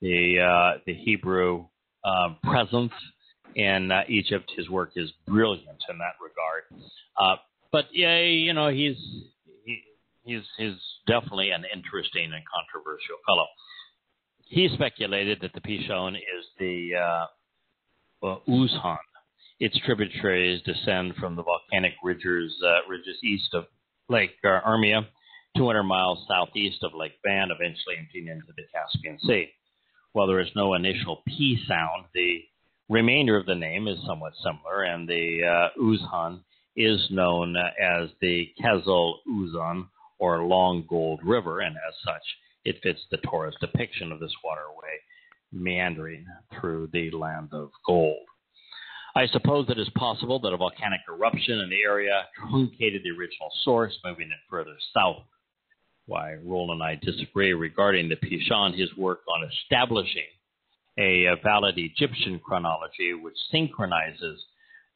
Speaker 2: the uh, the Hebrew uh, presence in uh, Egypt. His work is brilliant in that regard. Uh, but yeah, you know, he's he, he's he's definitely an interesting and controversial fellow. He speculated that the Pishon is the uh, uh, Uzhan. Its tributaries descend from the volcanic ridges uh, ridges east of Lake uh, Urmia, 200 miles southeast of Lake Van, eventually emptying into the Caspian Sea. While there is no initial P sound, the remainder of the name is somewhat similar, and the uh, Uzhan is known as the Kazal Uzan or Long Gold River, and as such, it fits the Torah's depiction of this waterway meandering through the land of gold. I suppose it is possible that a volcanic eruption in the area truncated the original source, moving it further south. Why Roland and I disagree regarding the Pishon, his work on establishing a, uh valid Egyptian chronology which synchronizes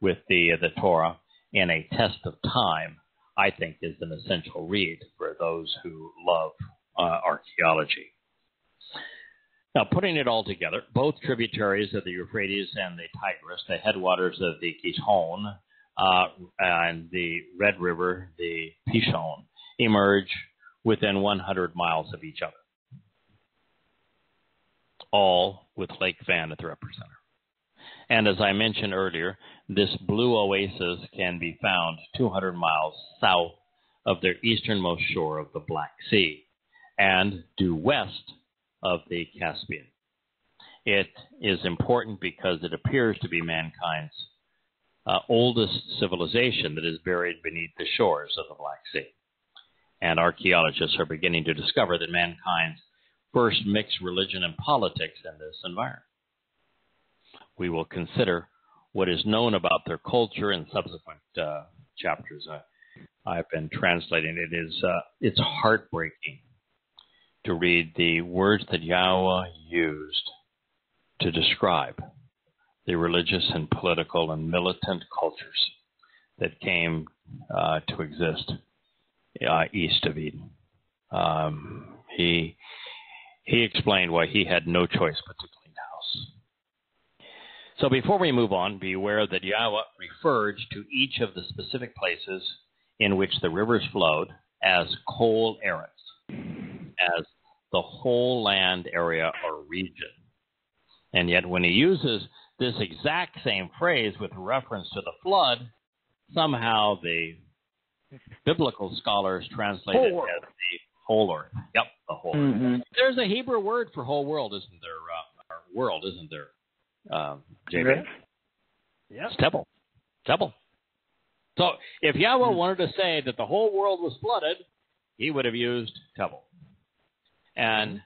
Speaker 2: with the, the Torah in a test of time, I think is an essential read for those who love uh, archaeology. Now, putting it all together, both tributaries of the Euphrates and the Tigris, the headwaters of the Gihon uh, and the Red River, the Pishon, emerge within 100 miles of each other, all with Lake Van at the epicenter. And as I mentioned earlier, this blue oasis can be found 200 miles south of their easternmost shore of the Black Sea and due west of the Caspian. It is important because it appears to be mankind's uh, oldest civilization that is buried beneath the shores of the Black Sea. And archaeologists are beginning to discover that mankind first mixed religion and politics in this environment. We will consider what is known about their culture in subsequent uh, chapters. Uh, I've been translating it. Is uh, it's heartbreaking to read the words that Yahweh used to describe the religious and political and militant cultures that came uh, to exist uh, east of Eden. Um, he he explained why he had no choice but to clean house. So before we move on, be aware that Yahweh referred to each of the specific places in which the rivers flowed as kol eretz, as the whole land area or region. And yet, when he uses this exact same phrase with reference to the flood, somehow the biblical scholars translate it
Speaker 4: Whole
Speaker 2: as the whole earth. Yep, the whole.
Speaker 3: Mm-hmm.
Speaker 2: There's a Hebrew word for whole world, isn't there? Uh, or world, isn't there? Um, JB?
Speaker 4: Yep.
Speaker 2: It's Tebel. Tebel. So if Yahweh wanted to say that the whole world was flooded, he would have used Tebel. And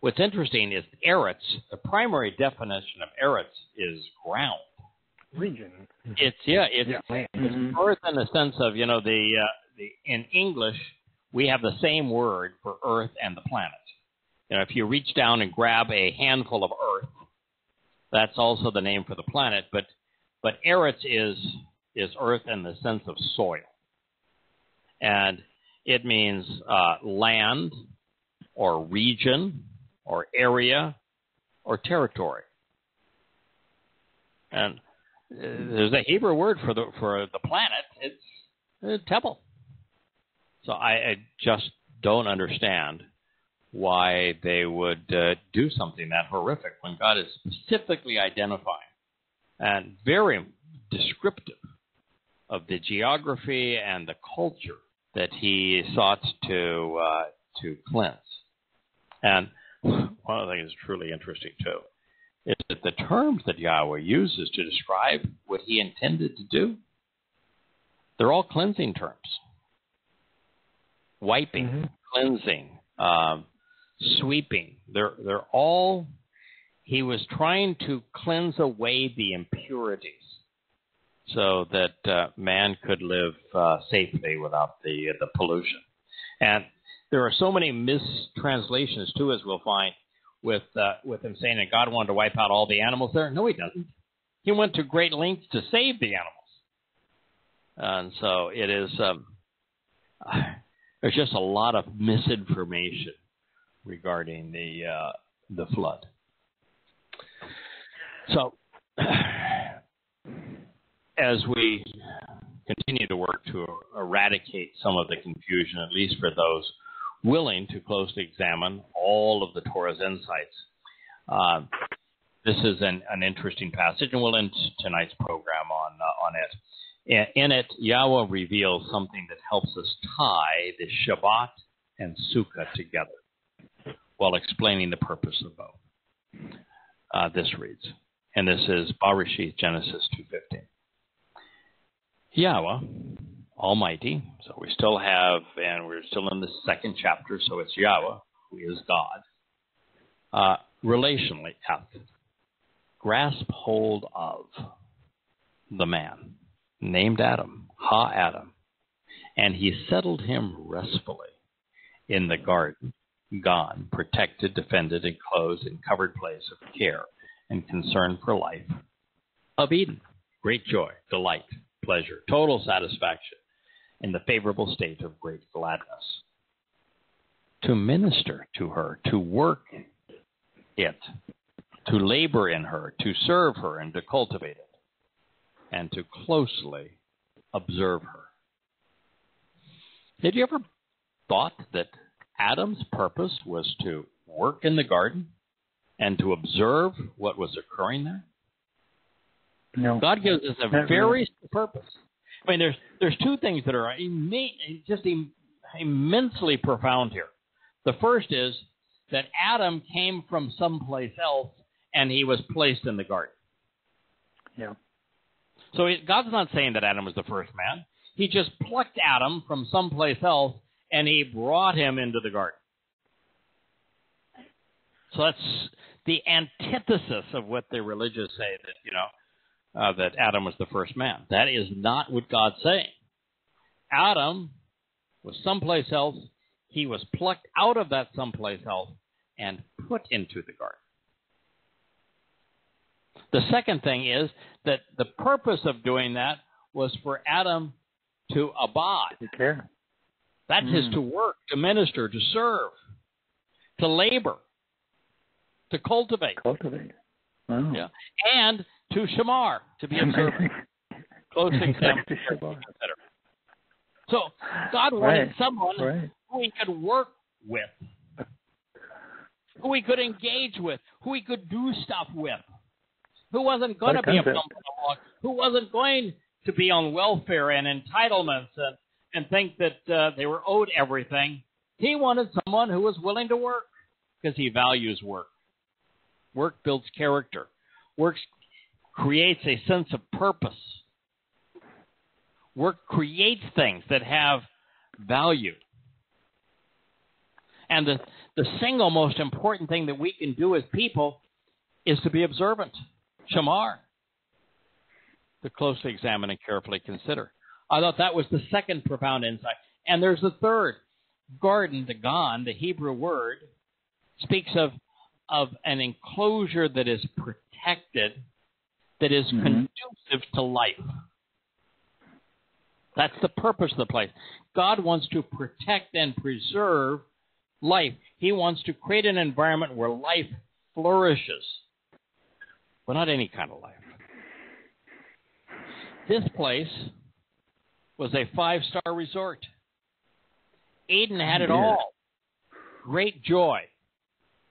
Speaker 2: what's interesting is Eretz, the primary definition of Eretz is ground.
Speaker 4: Region.
Speaker 2: It's yeah, it's,
Speaker 4: Yeah, land.
Speaker 2: it's
Speaker 3: Mhm.
Speaker 2: earth in the sense of you know the uh, the in English we have the same word for earth and the planet. You know, if you reach down and grab a handful of earth, that's also the name for the planet. But but Eretz is is earth in the sense of soil, and it means uh, land or region or area or territory. And there's a Hebrew word for the for the planet. It's uh, Tebel. So I, I just don't understand why they would uh, do something that horrific when God is specifically identifying and very descriptive of the geography and the culture that He sought to uh, to cleanse. And one of the things that's truly interesting too is that the terms that Yahweh uses to describe what he intended to do, they're all cleansing terms. Wiping,
Speaker 4: Mhm.
Speaker 2: cleansing, um, sweeping. They're they're all he was trying to cleanse away the impurities so that uh, man could live uh, safely without the the pollution. And there are so many mistranslations too, as we'll find with uh, with him saying that God wanted to wipe out all the animals there. No, he doesn't. He went to great lengths to save the animals, and so it is. Um, there's just a lot of misinformation regarding the uh, the flood. So, as we continue to work to eradicate some of the confusion, at least for those willing to closely examine all of the Torah's insights. Uh, this is an, an interesting passage, and we'll end tonight's program on uh, on it. In, in it, Yahweh reveals something that helps us tie the Shabbat and Sukkah together, while explaining the purpose of both. Uh, this reads, and this is Bereshith Genesis two fifteen. Yahweh Almighty. So we still have, and we're still in the second chapter, so it's Yahweh, who is God. Uh, relationally, grasp hold of the man named Adam, Ha Adam, and he settled him restfully in the garden, gone, protected, defended, enclosed, and covered place of care and concern for life of Eden. Great joy, delight, pleasure, total satisfaction in the favorable state of great gladness. To minister to her, to work it, to labor in her, to serve her, and to cultivate it, and to closely observe her. Did you ever thought that Adam's purpose was to work in the garden and to observe what was occurring there?
Speaker 3: No.
Speaker 2: God gives us a very purpose. I mean, there's there's two things that are imme- just Im- immensely profound here. The first is that Adam came from someplace else and he was placed in the garden.
Speaker 3: Yeah.
Speaker 2: So it, God's not saying that Adam was the first man. He just plucked Adam from someplace else and he brought him into the garden. So that's the antithesis of what the religious say that you know uh, that Adam was the first man. That is not what God's saying. Adam was someplace else. He was plucked out of that someplace else and put into the garden. The second thing is that the purpose of doing that was for Adam to abide.
Speaker 3: Take care.
Speaker 2: That is
Speaker 3: Mm.
Speaker 2: to work, to minister, to serve, to labor. to cultivate.
Speaker 3: Cultivate. Wow.
Speaker 2: Yeah. And to shamar, to be observant. Close examine.
Speaker 3: To shamar.
Speaker 2: So God wanted
Speaker 3: Right.
Speaker 2: someone
Speaker 3: Right.
Speaker 2: who he could work with, who he could engage with, who he could do stuff with, who wasn't going to be a bump on the log, who wasn't going to be on welfare and entitlements and, and think that uh, they were owed everything. He wanted someone who was willing to work because he values work. Work builds character. Work creates a sense of purpose. Work creates things that have value. And the, the single most important thing that we can do as people is to be observant. Shamar. To closely examine and carefully consider. I thought that was the second profound insight. And there's a third. Garden, the gan, the Hebrew word, speaks of, of an enclosure that is protected, that is
Speaker 3: Mhm.
Speaker 2: conducive to life. That's the purpose of the place. God wants to protect and preserve life. He wants to create an environment where life flourishes, but not any kind of life. This place was a five star resort. Eden had it all great joy.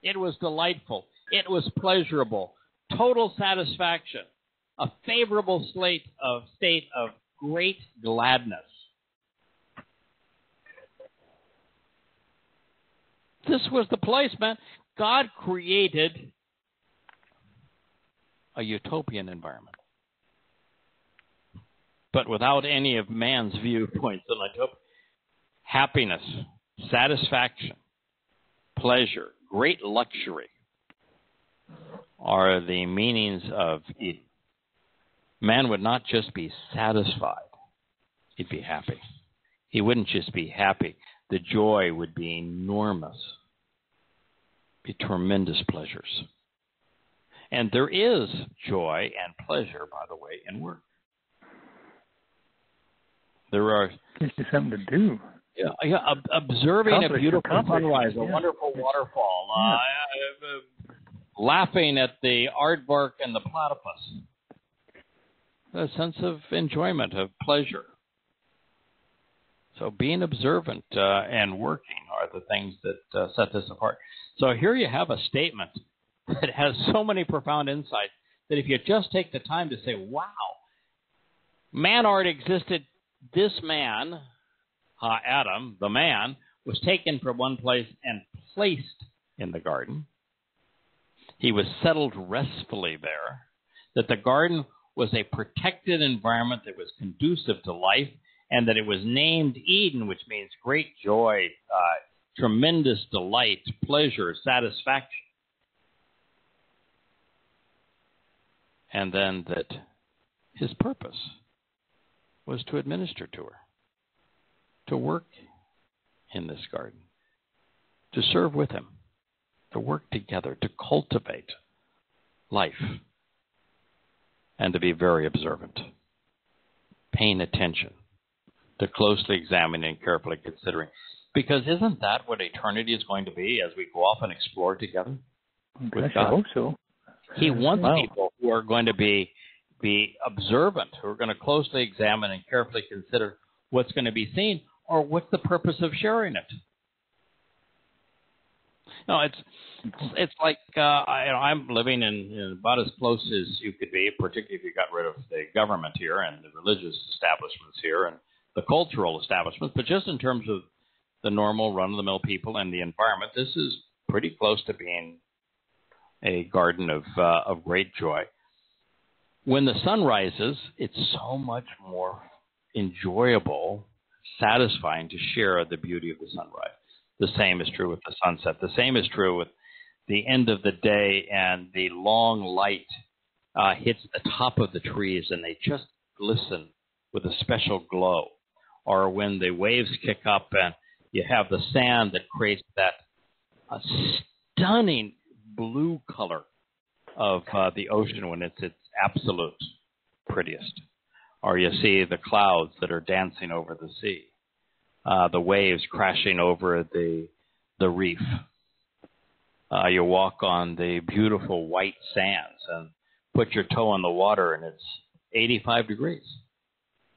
Speaker 2: It was delightful. It was pleasurable. Total satisfaction. A favorable state of state of great gladness. This was the placement. God created a utopian environment. But without any of man's viewpoints on utopia. Happiness, satisfaction, pleasure, great luxury are the meanings of. Man would not just be satisfied, he'd be happy. He wouldn't just be happy, the joy would be enormous, be tremendous pleasures. And there is joy and pleasure, by the way, in work. There are
Speaker 3: Gives you something to do.
Speaker 2: yeah, yeah ob- observing a beautiful sunrise, a
Speaker 3: yeah.
Speaker 2: wonderful waterfall,
Speaker 3: Yeah.
Speaker 2: uh, uh, uh, laughing at the aardvark and the platypus. A sense of enjoyment, of pleasure. So being observant uh, and working are the things that uh, set this apart. So here you have a statement that has so many profound insights that if you just take the time to say, wow, man art existed, this man, uh, Adam, the man, was taken from one place and placed in the garden. He was settled restfully there. That the garden was a protected environment that was conducive to life, and that it was named Eden, which means great joy, uh, tremendous delight, pleasure, satisfaction. And then that his purpose was to administer to her, to work in this garden, to serve with him, to work together, to cultivate life, and to be very observant, paying attention, to closely examining and carefully considering. Because isn't that what eternity is going to be as we go off and explore together? With
Speaker 3: Gosh,
Speaker 2: God.
Speaker 3: I hope so.
Speaker 2: He wants
Speaker 3: Wow.
Speaker 2: people who are going to be be observant, who are going to closely examine and carefully consider what's going to be seen, or what's the purpose of sharing it. No, it's it's like uh, I, you know, I'm living in, in about as close as you could be, particularly if you got rid of the government here and the religious establishments here and the cultural establishments. But just in terms of the normal run-of-the-mill people and the environment, this is pretty close to being a garden of uh, of great joy. When the sun rises, it's so much more enjoyable, satisfying to share the beauty of the sunrise. The same is true with the sunset. The same is true with the end of the day and the long light uh, hits the top of the trees and they just glisten with a special glow. Or when the waves kick up and you have the sand that creates that uh, stunning blue color of uh, the ocean when it's its absolute prettiest. Or you see the clouds that are dancing over the sea, uh, the waves crashing over the the reef. Uh, you walk on the beautiful white sands and put your toe in the water, and it's 85 degrees.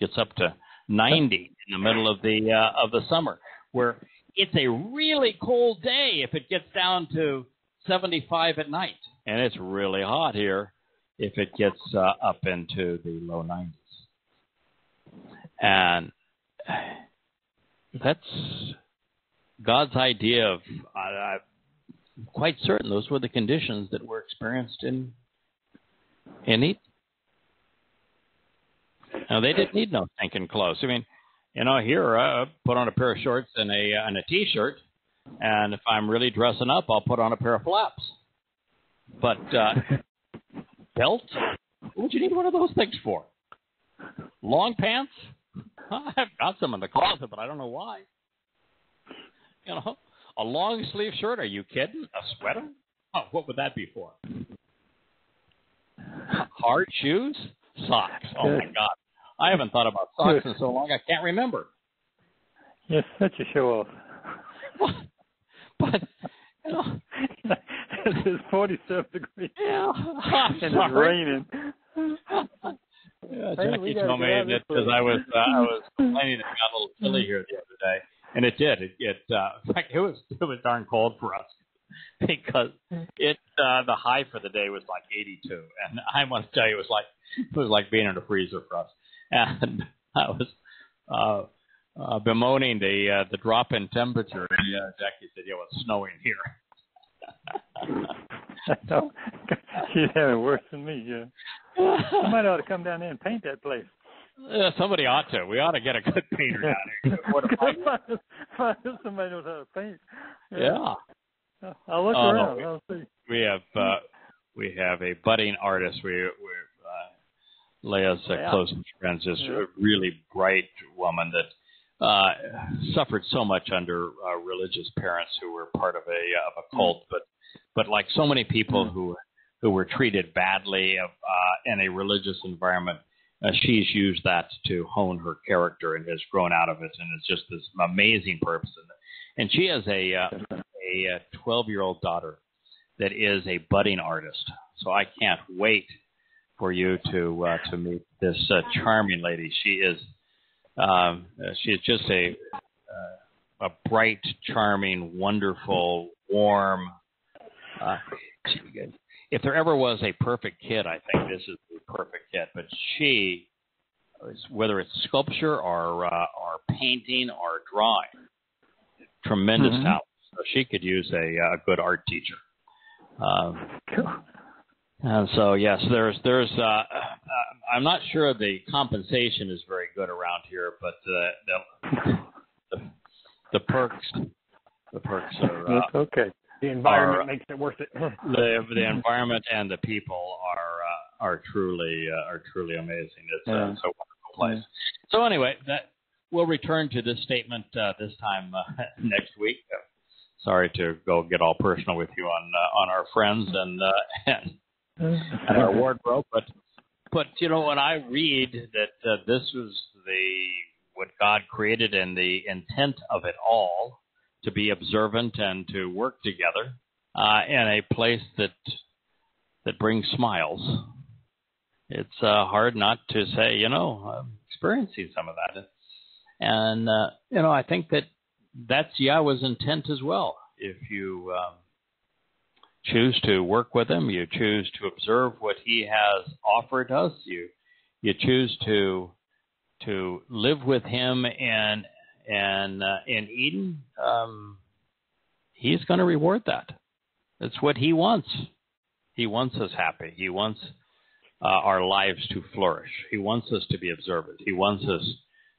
Speaker 2: Gets up to 90 in the middle of the uh, of the summer, where it's a really cold day if it gets down to 75 at night, and it's really hot here if it gets uh, up into the low 90s. And that's God's idea of. I, I'm quite certain those were the conditions that were experienced in in Eden. Now they didn't need no thinking clothes. I mean, you know, here I uh, put on a pair of shorts and a uh, and a t-shirt, and if I'm really dressing up, I'll put on a pair of flaps. But uh, belt? What would you need one of those things for? Long pants? I've got some in the closet, but I don't know why. You know, a long sleeve shirt? Are you kidding? A sweater? Oh, what would that be for? Hard shoes? Socks. Oh my God. I haven't thought about socks in so long I can't remember.
Speaker 3: You're such a show off.
Speaker 2: but you know
Speaker 3: it is forty seven degrees.
Speaker 2: Yeah. I'm
Speaker 3: and
Speaker 2: sorry.
Speaker 3: it's raining.
Speaker 2: Yeah, Jackie
Speaker 3: gotta
Speaker 2: told me
Speaker 3: get out of
Speaker 2: that because. I was uh, I was complaining it got a little chilly here the other day, and it did. It, it uh, in fact, it was it was darn cold for us because it uh, the high for the day was like 82, and I must tell you, it was like it was like being in a freezer for us, and I was uh, uh, bemoaning the uh, the drop in temperature, and uh, Jackie said, "Yeah, well, it's snowing here."
Speaker 3: She's having worse than me. Yeah, might ought to come down there and paint that place.
Speaker 2: Uh, somebody ought to. We ought to get a good painter down here. What a
Speaker 3: somebody knows how to paint.
Speaker 2: Yeah.
Speaker 3: I'll look
Speaker 2: Oh,
Speaker 3: around.
Speaker 2: we-
Speaker 3: I'll see.
Speaker 2: we have uh, we have a budding artist. We we uh, Leia's uh,
Speaker 3: Yeah.
Speaker 2: close friends is
Speaker 3: Yeah.
Speaker 2: a really bright woman that uh, suffered so much under uh, religious parents who were part of a uh, of a cult, but but like so many people
Speaker 3: Mm.
Speaker 2: who who were treated badly uh, in a religious environment. Uh, she's used that to hone her character and has grown out of it, and it's just this amazing purpose. And, and she has a uh, a 12 year old daughter that is a budding artist. So I can't wait for you to uh, to meet this uh, charming lady. She is um, uh, she is just a uh, a bright, charming, wonderful, warm. Uh, if there ever was a perfect kid, I think this is the perfect kid. But she, whether it's sculpture or uh, or painting or drawing, tremendous
Speaker 3: Mhm.
Speaker 2: talent. So she could use a, uh good art teacher. Um, and so yes, there's there's uh, uh, I'm not sure the compensation is very good around here, but uh, the, the the perks the perks are uh,
Speaker 3: okay.
Speaker 4: The environment
Speaker 2: Are-
Speaker 4: makes it worth it.
Speaker 2: the the environment and the people are uh, are truly uh, are truly amazing. It's, uh, it's a wonderful place. So anyway, that we'll return to this statement uh, this time uh, next week. Uh, sorry to go get all personal with you on uh, on our friends and uh, and, and our wardrobe, but but you know when I read that uh, this was the what God created and the intent of it all to be observant and to work together uh, in a place that that brings smiles. It's uh, hard not to say, you know, I'm experiencing some of that, and uh, you know, I think that that's Yahweh's intent as well. If you um, choose to work with Him, you choose to observe what He has offered us. You you choose to to live with Him in and uh, in Eden, um, He's going to reward that. That's what He wants. He wants us happy. He wants uh, our lives to flourish. He wants us to be observant. He wants us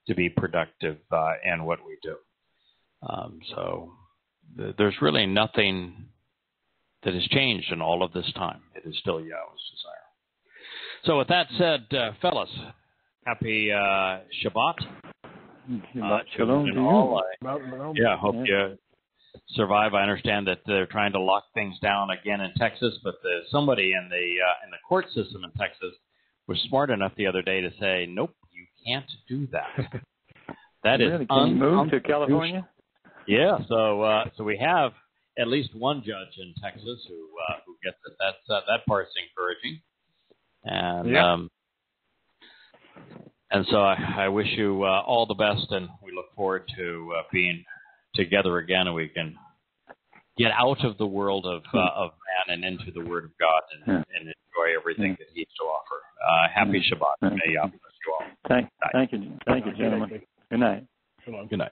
Speaker 2: to be productive uh, in what we do. Um, so th- there's really nothing that has changed in all of this time. It is still Yahweh's desire. So with that said, uh, fellas, happy uh, Shabbat. Uh,
Speaker 3: Shalom to you.
Speaker 2: all. I-
Speaker 4: Well, well,
Speaker 2: yeah, hope
Speaker 3: Yeah.
Speaker 2: you survive. I understand that they're trying to lock things down again in Texas, but the, somebody in the uh, in the court system in Texas was smart enough the other day to say, "Nope, you can't do that." That is
Speaker 3: Really? Can you move to. California?
Speaker 2: Yeah, so uh, so we have at least one judge in Texas who uh, who gets it. That's uh, that part's encouraging, and
Speaker 4: Yeah.
Speaker 2: um, and so I, I wish you uh, all the best, and we look forward to uh, being together again, and we can get out of the world of uh, of man and into the Word of God, and,
Speaker 3: Yeah.
Speaker 2: and enjoy everything that He has to offer. Uh, happy Shabbat.
Speaker 3: Yeah.
Speaker 2: May Yah bless you all.
Speaker 3: Thank, thank you, thank you, gentlemen. Good night.
Speaker 4: Shalom.
Speaker 2: Good night.